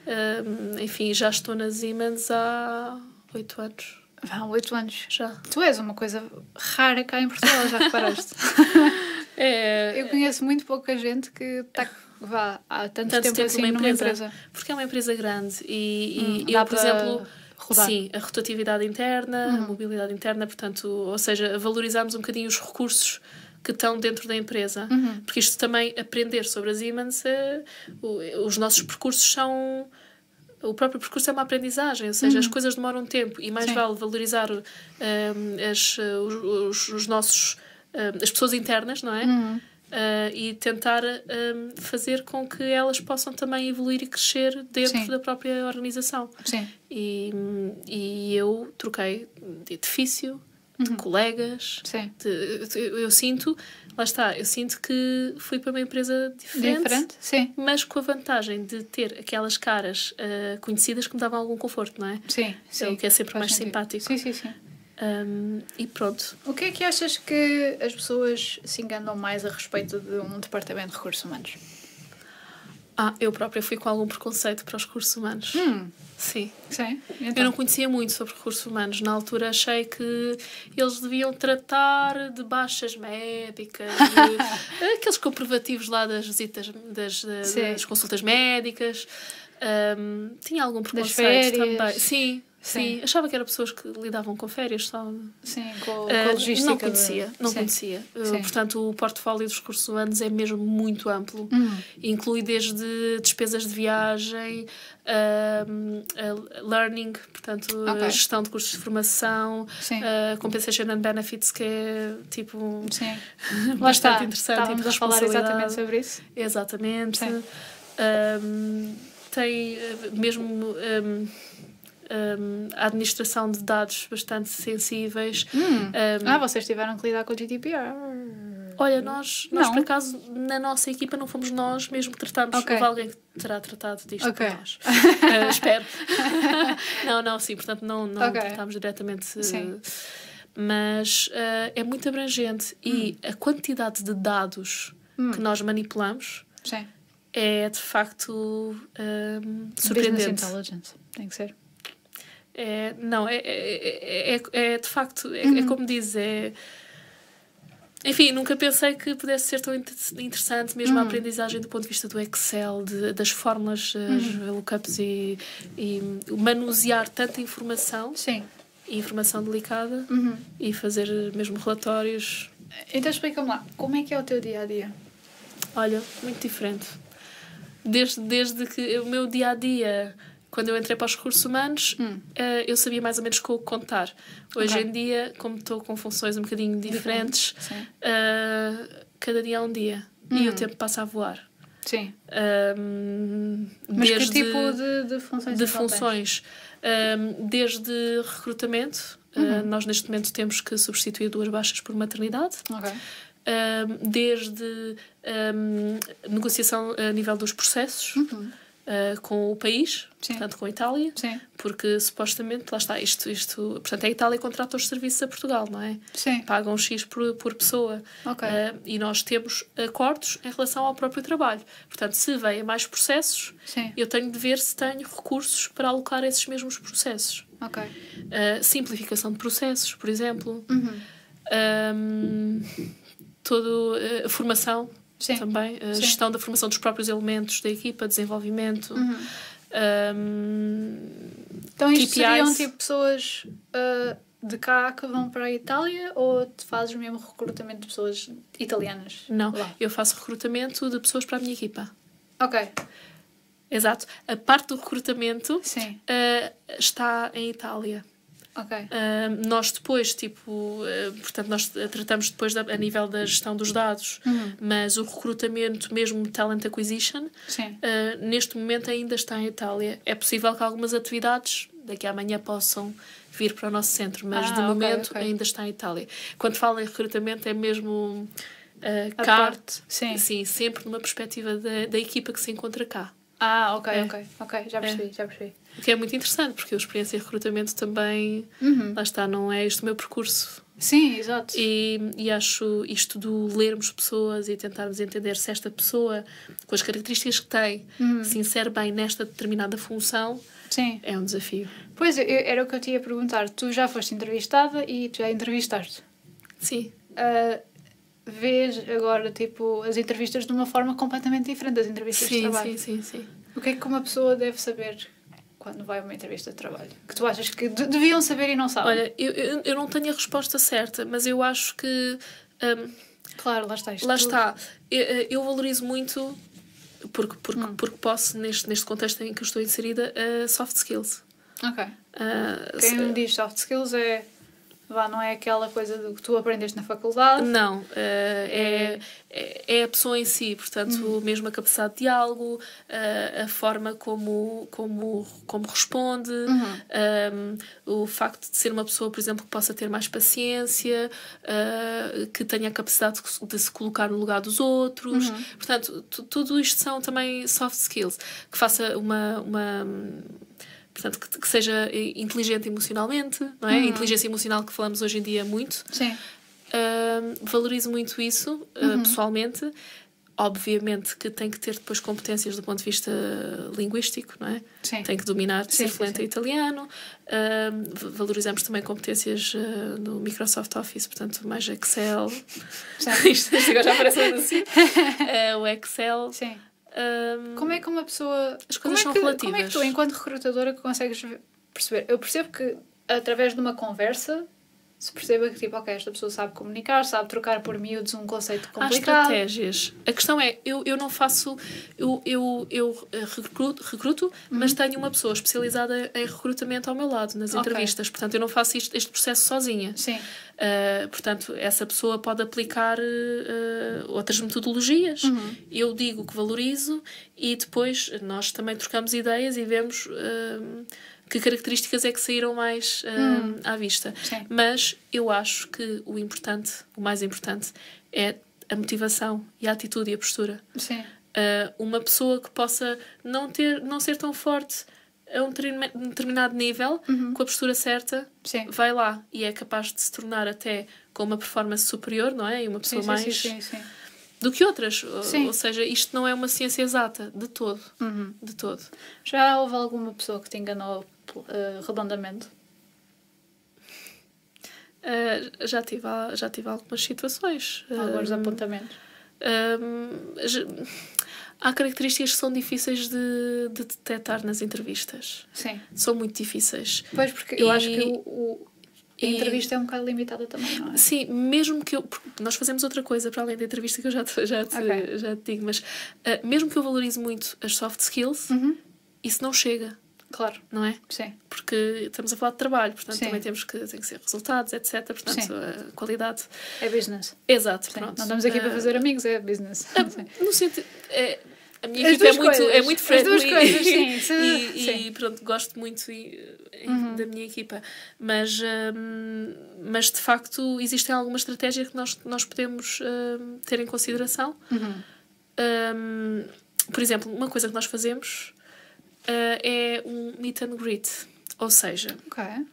um, enfim, já estou nas Siemens há oito anos. Há oito anos. Já. Tu és uma coisa rara cá em Portugal, já reparaste? [laughs] É, Eu conheço muito pouca gente que está vá há tanto, tanto tempo, tempo assim numa empresa, empresa. Porque é uma empresa grande e, Hum, e dá eu, por exemplo, rodar. sim, a rotatividade interna, Uhum. a mobilidade interna, portanto, ou seja, valorizarmos um bocadinho os recursos que estão dentro da empresa. Uhum. Porque isto também, aprender sobre a Siemens, o- os nossos percursos são. O próprio percurso é uma aprendizagem, ou seja, as coisas demoram tempo e mais Uhum. Sim. vale valorizar hum, as, os, os- os nossos. hum, as pessoas internas, não é? Uhum. Uh, e tentar hum, fazer com que elas possam também evoluir e crescer dentro Sim. da própria organização. Sim. E, e eu troquei de edifício, de Uhum. colegas. Sim. de- eu, eu sinto, lá está, eu sinto que fui para uma empresa diferente, Diferente? Sim. mas com a vantagem de ter aquelas caras uh, conhecidas que me davam algum conforto, não é? Sim. sim. o que é sempre Faz mais sentido. simpático. Sim, sim, sim. Um, e pronto. O que é que achas que as pessoas se enganam mais a respeito de um departamento de recursos humanos? Ah, eu própria fui com algum preconceito para os recursos humanos. Hum, Sim. sim. Eu Então, não conhecia muito sobre recursos humanos. Na altura achei que eles deviam tratar de baixas médicas, de, [laughs] aqueles comprovativos lá das visitas, das, das, consultas médicas. Ahm, tinha algum preconceito também. Sim, sim, Sim. Achava que eram pessoas que lidavam com férias só. sim, com, Ah, a logística. não conhecia, não sim. conhecia. Uh, portanto, o portfólio dos recursos humanos é mesmo muito amplo. Hum. Inclui desde despesas de viagem, a learning, portanto, Ok. a gestão de custos de formação, compensation and benefits, que é tipo. um- Sim. [laughs] Bastante está. interessante e Estávamos a falar exatamente sobre isso. Exatamente. Ahm, tem mesmo. ahm, ahm, a administração de dados bastante sensíveis. Hum. Ahm, Ah, vocês tiveram que lidar com o GDPR. Olha, nós, nós Não. por acaso, na nossa equipa, não fomos nós mesmo que tratámos. Ok. Houve alguém que terá tratado disto Ok. por nós. Ah, [laughs] espero. [laughs] não, não, sim, portanto, não, não Ok. tratámos diretamente. eh, Sim. Mas ah, é muito abrangente e Hum. a quantidade de dados que nós manipulamos Sim. é de facto Business surpreendente. intelligence. Tem que ser. É, não, é, é, é, é- é de facto, é, Uhum. é como diz, é. Enfim, nunca pensei que pudesse ser tão inter- interessante, mesmo a Uhum. aprendizagem do ponto de vista do Excel, das fórmulas, as Uhum. lookups e, manusear tanta informação, Sim. informação delicada, Uhum. e fazer mesmo relatórios. Então explica-me lá, como é que é o teu dia a dia? Olha, muito diferente. Desde, desde que o meu dia a dia, quando eu entrei para os recursos humanos, Hum. eh, eu sabia mais ou menos com o que contar. Hoje Ok. em dia, como estou com funções um bocadinho diferentes, eh, cada dia é um dia. E Hum. o tempo passa a voar. Sim. Ahm, Mas desde que tipo de, de funções de tens? funções, ahm, desde recrutamento, Uhum. ah, nós neste momento temos que substituir duas baixas por maternidade. Ok. um, desde um, negociação a nível dos processos. Uh, com o país, Sim. portanto com a Itália, Sim. porque supostamente, lá está, isto, isto, portanto a Itália contrata os serviços a Portugal, não é? Sim. Pagam X por, por pessoa. Ok. Uh, e nós temos acordos em relação ao próprio trabalho. Portanto, se vêm mais processos, Sim. eu tenho de ver se tenho recursos para alocar esses mesmos processos. Ok. Uh, simplificação de processos, por exemplo. Uhum. Um, todo, uh, a formação Sim. também. A Sim. gestão da formação dos próprios elementos da equipa, desenvolvimento. Uhum. Um, Então isto KPIs. seriam tipo pessoas ah, de cá que vão para a Itália ou tu fazes mesmo recrutamento de pessoas italianas? não, Lá. eu faço recrutamento de pessoas para a minha equipa. Ok. Exato. A parte do recrutamento uh, está em Itália. Ok. Uh, nós depois, tipo, uh, portanto, nós tratamos depois da- a nível da gestão dos dados, Uhum. mas o recrutamento, mesmo talent acquisition, uh, neste momento ainda está em Itália. É possível que algumas atividades daqui a amanhã possam vir para o nosso centro, mas Ah, de ok, momento ok. ainda está em Itália. Quando falo em recrutamento, é mesmo uh, cá, parte. Sim. sim, sempre numa perspectiva da, da equipa que se encontra cá. Ah, ok, É. ok. Ok, já percebi, já percebi. O que é muito interessante, porque a experiência em recrutamento também, Uhum. lá está, não é este o meu percurso. Sim, exato. E, e acho isto do lermos pessoas e tentarmos entender se esta pessoa, com as características que tem, Uhum. se insere bem nesta determinada função, Sim. é um desafio. Pois, eu- era o que eu te ia perguntar. Tu já foste entrevistada e tu já entrevistaste. Sim. Ah, vês agora, tipo, as entrevistas de uma forma completamente diferente das entrevistas de Sim, trabalho. sim, sim, sim. O que é que uma pessoa deve saber quando vai a uma entrevista de trabalho? Que tu achas que de- deviam saber e não sabem? Olha, eu, eu, eu não tenho a resposta certa, mas eu acho que. hum, claro, lá está isto. lá está. Eu, eu valorizo muito, porque, porque, Hum. porque posso, neste, neste contexto em que eu estou inserida, uh, soft skills. Ok. Uh, Quem me diz soft skills é. Vá, não é aquela coisa do que tu aprendeste na faculdade. Não, eh, é, é, é a pessoa em si, portanto, mesmo a capacidade de diálogo, eh, a forma como, como, como responde, um, o facto de ser uma pessoa, por exemplo, que possa ter mais paciência, eh, que tenha a capacidade de, se- de se colocar no lugar dos outros. Portanto, tu- tudo isto são também soft skills, que faça uma. uma Portanto, que, que seja inteligente emocionalmente, não é? A inteligência emocional que falamos hoje em dia muito. Sim. Um, valorizo muito isso, uh, pessoalmente. Obviamente que tem que ter depois competências do ponto de vista linguístico, não é? Sim. Tem que dominar, Sim, ser fluente em italiano. V- valorizamos também competências uh, no Microsoft Office, portanto, mais Excel. [laughs] Isto agora já parece assim. [laughs] Uh, o Excel. Sim. Um, Como é que uma pessoa. As como coisas é são que, relativas. Como é que tu, enquanto recrutadora, consegues perceber? Eu percebo que através de uma conversa se perceba que, tipo, ok, esta pessoa sabe comunicar, sabe trocar por miúdos um conceito Há complicado. estratégias. A questão é, eu, eu não faço. Eu, eu, eu eh, recruto, recruto mas tenho uma pessoa especializada em recrutamento ao meu lado, nas entrevistas. Portanto, eu não faço isto, este processo sozinha. Sim. Uh, portanto, essa pessoa pode aplicar uh, outras metodologias. Eu digo que valorizo e depois nós também trocamos ideias e vemos uh, que características é que saíram mais uh, à vista. Sim. Mas eu acho que o importante, o mais importante, é a motivação e a atitude e a postura. Sim. Uh, uma pessoa que possa não, ter, não ser tão forte a um determin- determinado nível, com a postura certa, Sim. vai lá e é capaz de se tornar até com uma performance superior, não é? E uma pessoa Sim, mais sim, sim, sim, sim. do que outras. Ou seja, isto não é uma ciência exata, de todo. Uhum. De todo. Já houve alguma pessoa que te enganou eh, redondamente? Uh, já, tive, já tive algumas situações. Alguns Um, apontamentos? um, já- há características que são difíceis de, de detectar nas entrevistas. Sim. São muito difíceis. Pois, porque eu E- acho que o, o- a entrevista é um bocado limitada também, não é? Sim, mesmo que eu. Nós fazemos outra coisa para além da entrevista que eu já te, já te, Ok. já te digo, mas ah, mesmo que eu valorize muito as soft skills, Uhum. isso não chega, Claro, não é? sim. Porque estamos a falar de trabalho, portanto Sim. também temos que, tem que ser resultados, etc. Portanto, Sim. a qualidade. É business. Exato, Sim. pronto. Não estamos aqui para Ah, fazer amigos, é business. Sim. No sentido. É, a minha equipa é muito, é muito friendly. As duas coisas, sim. [laughs] e, sim. e, pronto, gosto muito e, uhum. da minha equipa. Mas, um, mas de facto existem algumas estratégias que nós, nós podemos um, ter em consideração. Uhum. Um, por exemplo, uma coisa que nós fazemos uh, é um meet and greet. Ou seja, okay.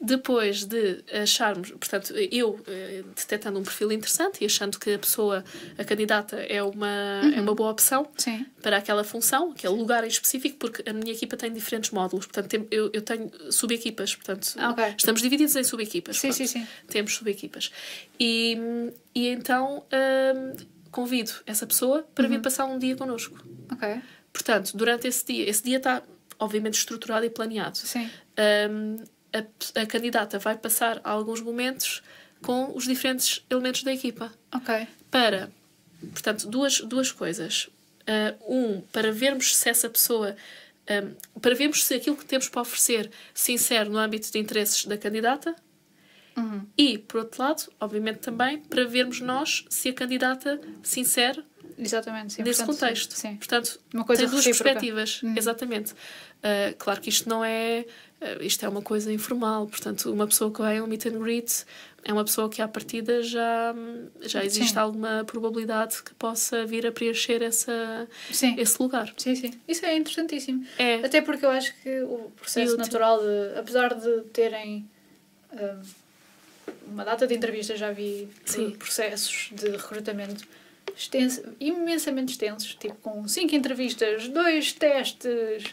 depois de acharmos, portanto, eu eh, detectando um perfil interessante e achando que a pessoa, a candidata, é uma, uhum. é uma boa opção Sim. para aquela função, aquele lugar em específico, porque a minha equipa tem diferentes módulos, portanto, eu, eu tenho subequipas, portanto, okay. estamos divididos em subequipas. Sim, sim, sim. Temos subequipas. E, e então hum, convido essa pessoa para uhum. vir passar um dia connosco. Ok. Portanto, durante esse dia, esse dia está obviamente estruturado e planeado. Sim. Um, a, a, candidata vai passar alguns momentos com os diferentes elementos da equipa. Ok. Para, portanto, duas, duas coisas. Uh, um, para vermos se essa pessoa. Um, para vermos se aquilo que temos para oferecer sincero no âmbito de interesses da candidata. Uhum. E, por outro lado, obviamente também, para vermos nós se a candidata sincere Exatamente, sim. nesse Portanto, contexto. Sim. Portanto, uma coisa tem duas recíproca. perspectivas. Uhum. Exatamente. Uh, claro que isto não é. Uh, isto é uma coisa informal. Portanto, uma pessoa que vai a um meet and greet é uma pessoa que, à partida, já, já existe sim. alguma probabilidade que possa vir a preencher essa, sim. esse lugar. Sim, sim. Isso é interessantíssimo. É. Até porque eu acho que o processo natural, de, apesar de terem. Um, uma data de entrevistas, já vi processos de recrutamento extenso, imensamente extensos, tipo com cinco entrevistas, dois testes,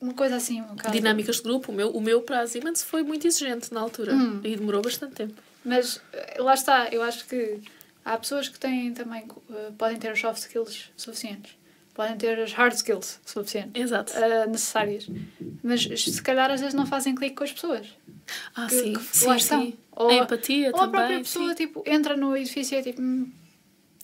uma coisa assim. Um Dinâmicas de grupo. O meu, o meu para a Siemens foi muito exigente na altura hum. e demorou bastante tempo. Mas lá está, eu acho que há pessoas que têm também, uh, podem ter os soft skills suficientes. Podem ter as hard skills suficientes. Exato. Uh, necessárias. Mas se calhar às vezes não fazem clique com as pessoas. Ah, que, sim. Que sim, sim. Ou, a empatia ou também. a própria pessoa sim. tipo, entra no edifício e é tipo. Hum,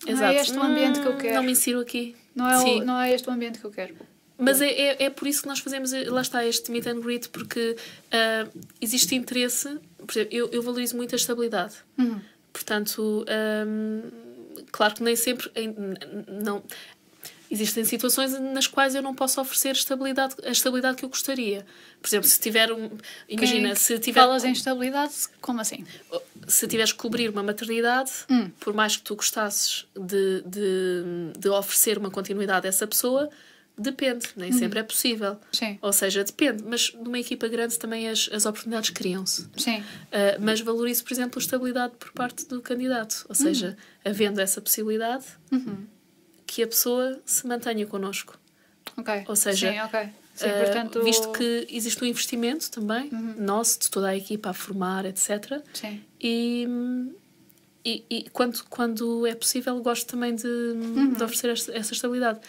Exato. Não é este o ambiente que eu quero. Não me insiro aqui. Não é, o, não é este o ambiente que eu quero. Mas é, é, é, por isso que nós fazemos, lá está, este meet and greet, porque uh, existe interesse. Por exemplo, eu, eu valorizo muito a estabilidade. Uhum. Portanto, um, claro que nem sempre. Não, existem situações nas quais eu não posso oferecer estabilidade, a estabilidade que eu gostaria. Por exemplo, se tiver um. Imagina, Quem se tiver. Falas em estabilidade, como assim? Se tiveres que cobrir uma maternidade, hum. por mais que tu gostasses de, de, de oferecer uma continuidade a essa pessoa, depende, nem Uhum. sempre é possível. Sim. Ou seja, depende, mas numa equipa grande também as, as oportunidades criam-se. Sim. Uh, mas valorizo, por exemplo, a estabilidade por parte do candidato. Ou seja, havendo essa possibilidade, Uhum. Que a pessoa se mantenha connosco. Ok. Ou seja, Sim, ok. Sim, Uh, portanto... visto que existe um investimento também, Uhum. nosso, de toda a equipa a formar, etc. Sim. E, e, e quando, quando é possível, gosto também de, Uhum. de oferecer essa, essa estabilidade.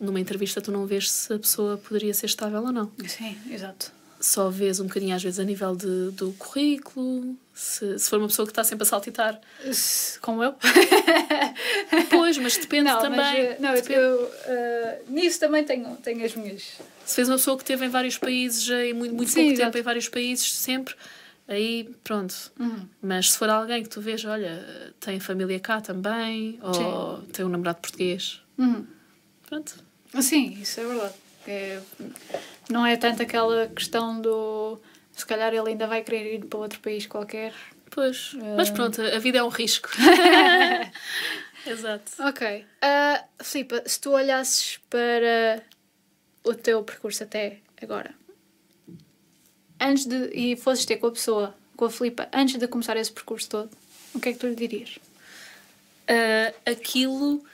Numa entrevista, tu não vês se a pessoa poderia ser estável ou não. Sim, exato. Só vês um bocadinho, às vezes, a nível de, do currículo, se, se for uma pessoa que está sempre a saltitar. Como eu? [laughs] Pois, mas depende não, também. Mas, eh, não, Depende. eu, uh, nisso também tenho, tenho as minhas... Se fez uma pessoa que esteve em vários países, já em muito, muito Sim, pouco exato. tempo em vários países, sempre, aí pronto. Uhum. Mas se for alguém que tu vês, olha, tem família cá também, ou tem um namorado português, Uhum. pronto. Sim, isso é verdade. É, não é tanto aquela questão do... Se calhar ele ainda vai querer ir para outro país qualquer. Pois, Eh. mas pronto, a vida é um risco. [laughs] Exato. Ok. Uh, Filipa, se tu olhasses para o teu percurso até agora, antes de. e fosses ter com a pessoa, com a Filipa, antes de começar esse percurso todo, o que é que tu lhe dirias? Ah, aquilo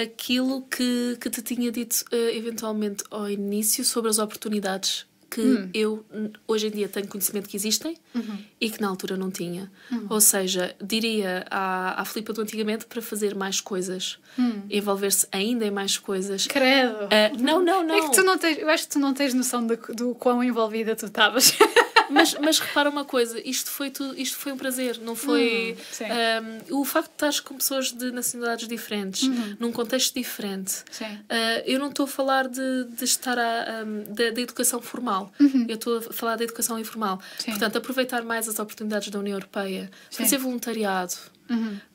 aquilo que, que te tinha dito ah, eventualmente ao início sobre as oportunidades que Hum. eu hoje em dia tenho conhecimento que existem Uhum. e que na altura não tinha. Ou seja, diria à, à Filipa do antigamente para fazer mais coisas, Hum. envolver-se ainda em mais coisas. Credo! Ah, não, não, não. É que tu não tens, eu acho que tu não tens noção do, do quão envolvida tu estavas. [laughs] Mas, mas repara uma coisa, isto foi, tu, isto foi um prazer, não foi. Hum, um, o facto de estás com pessoas de nacionalidades diferentes, Uhum. num contexto diferente. Uh, eu não estou a falar de, de estar a, um, da, da educação formal, eu estou a falar da educação informal. Uhum. Sim. Portanto, aproveitar mais as oportunidades da União Europeia, Sim. fazer voluntariado,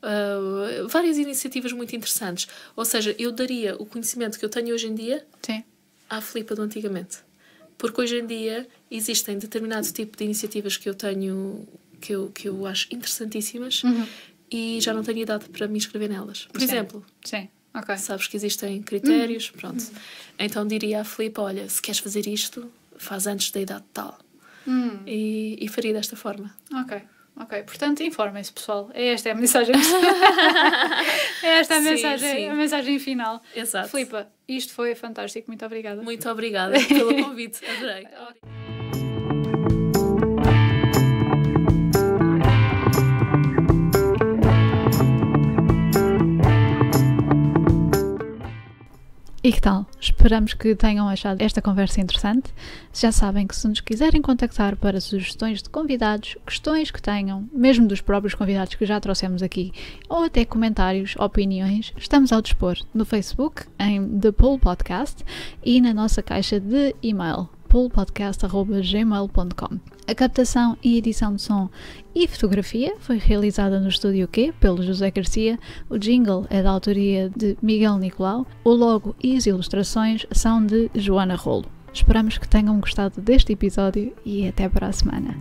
Uh, várias iniciativas muito interessantes. Ou seja, eu daria o conhecimento que eu tenho hoje em dia Sim. à Filipa do antigamente. Porque hoje em dia existem determinado tipo de iniciativas que eu tenho que eu, que eu acho interessantíssimas e já não tenho idade para me inscrever nelas. Por Sim. exemplo, Sim. Ok. sabes que existem critérios, pronto. Então diria à Filipa: olha, se queres fazer isto, faz antes da idade tal. Hum. E, e faria desta forma. Ok. Ok. Portanto, informem-se, pessoal. É esta é a [laughs] mensagem. é esta a Sim, mensagem, sim. a mensagem final. Exato. Filipa, isto foi fantástico. Muito obrigada. Muito obrigada pelo [laughs] convite. Adorei. E que tal? Esperamos que tenham achado esta conversa interessante. Já sabem que se nos quiserem contactar para sugestões de convidados, questões que tenham, mesmo dos próprios convidados que já trouxemos aqui, ou até comentários, opiniões, estamos ao dispor no Facebook, em The Pool Podcast e na nossa caixa de e-mail poolpodcast.gmail.com A captação e edição de som e fotografia foi realizada no Estúdio Q pelo José Garcia. O jingle é da autoria de Miguel Nicolau. O logo e as ilustrações são de Joana Rolo. Esperamos que tenham gostado deste episódio e até para a semana.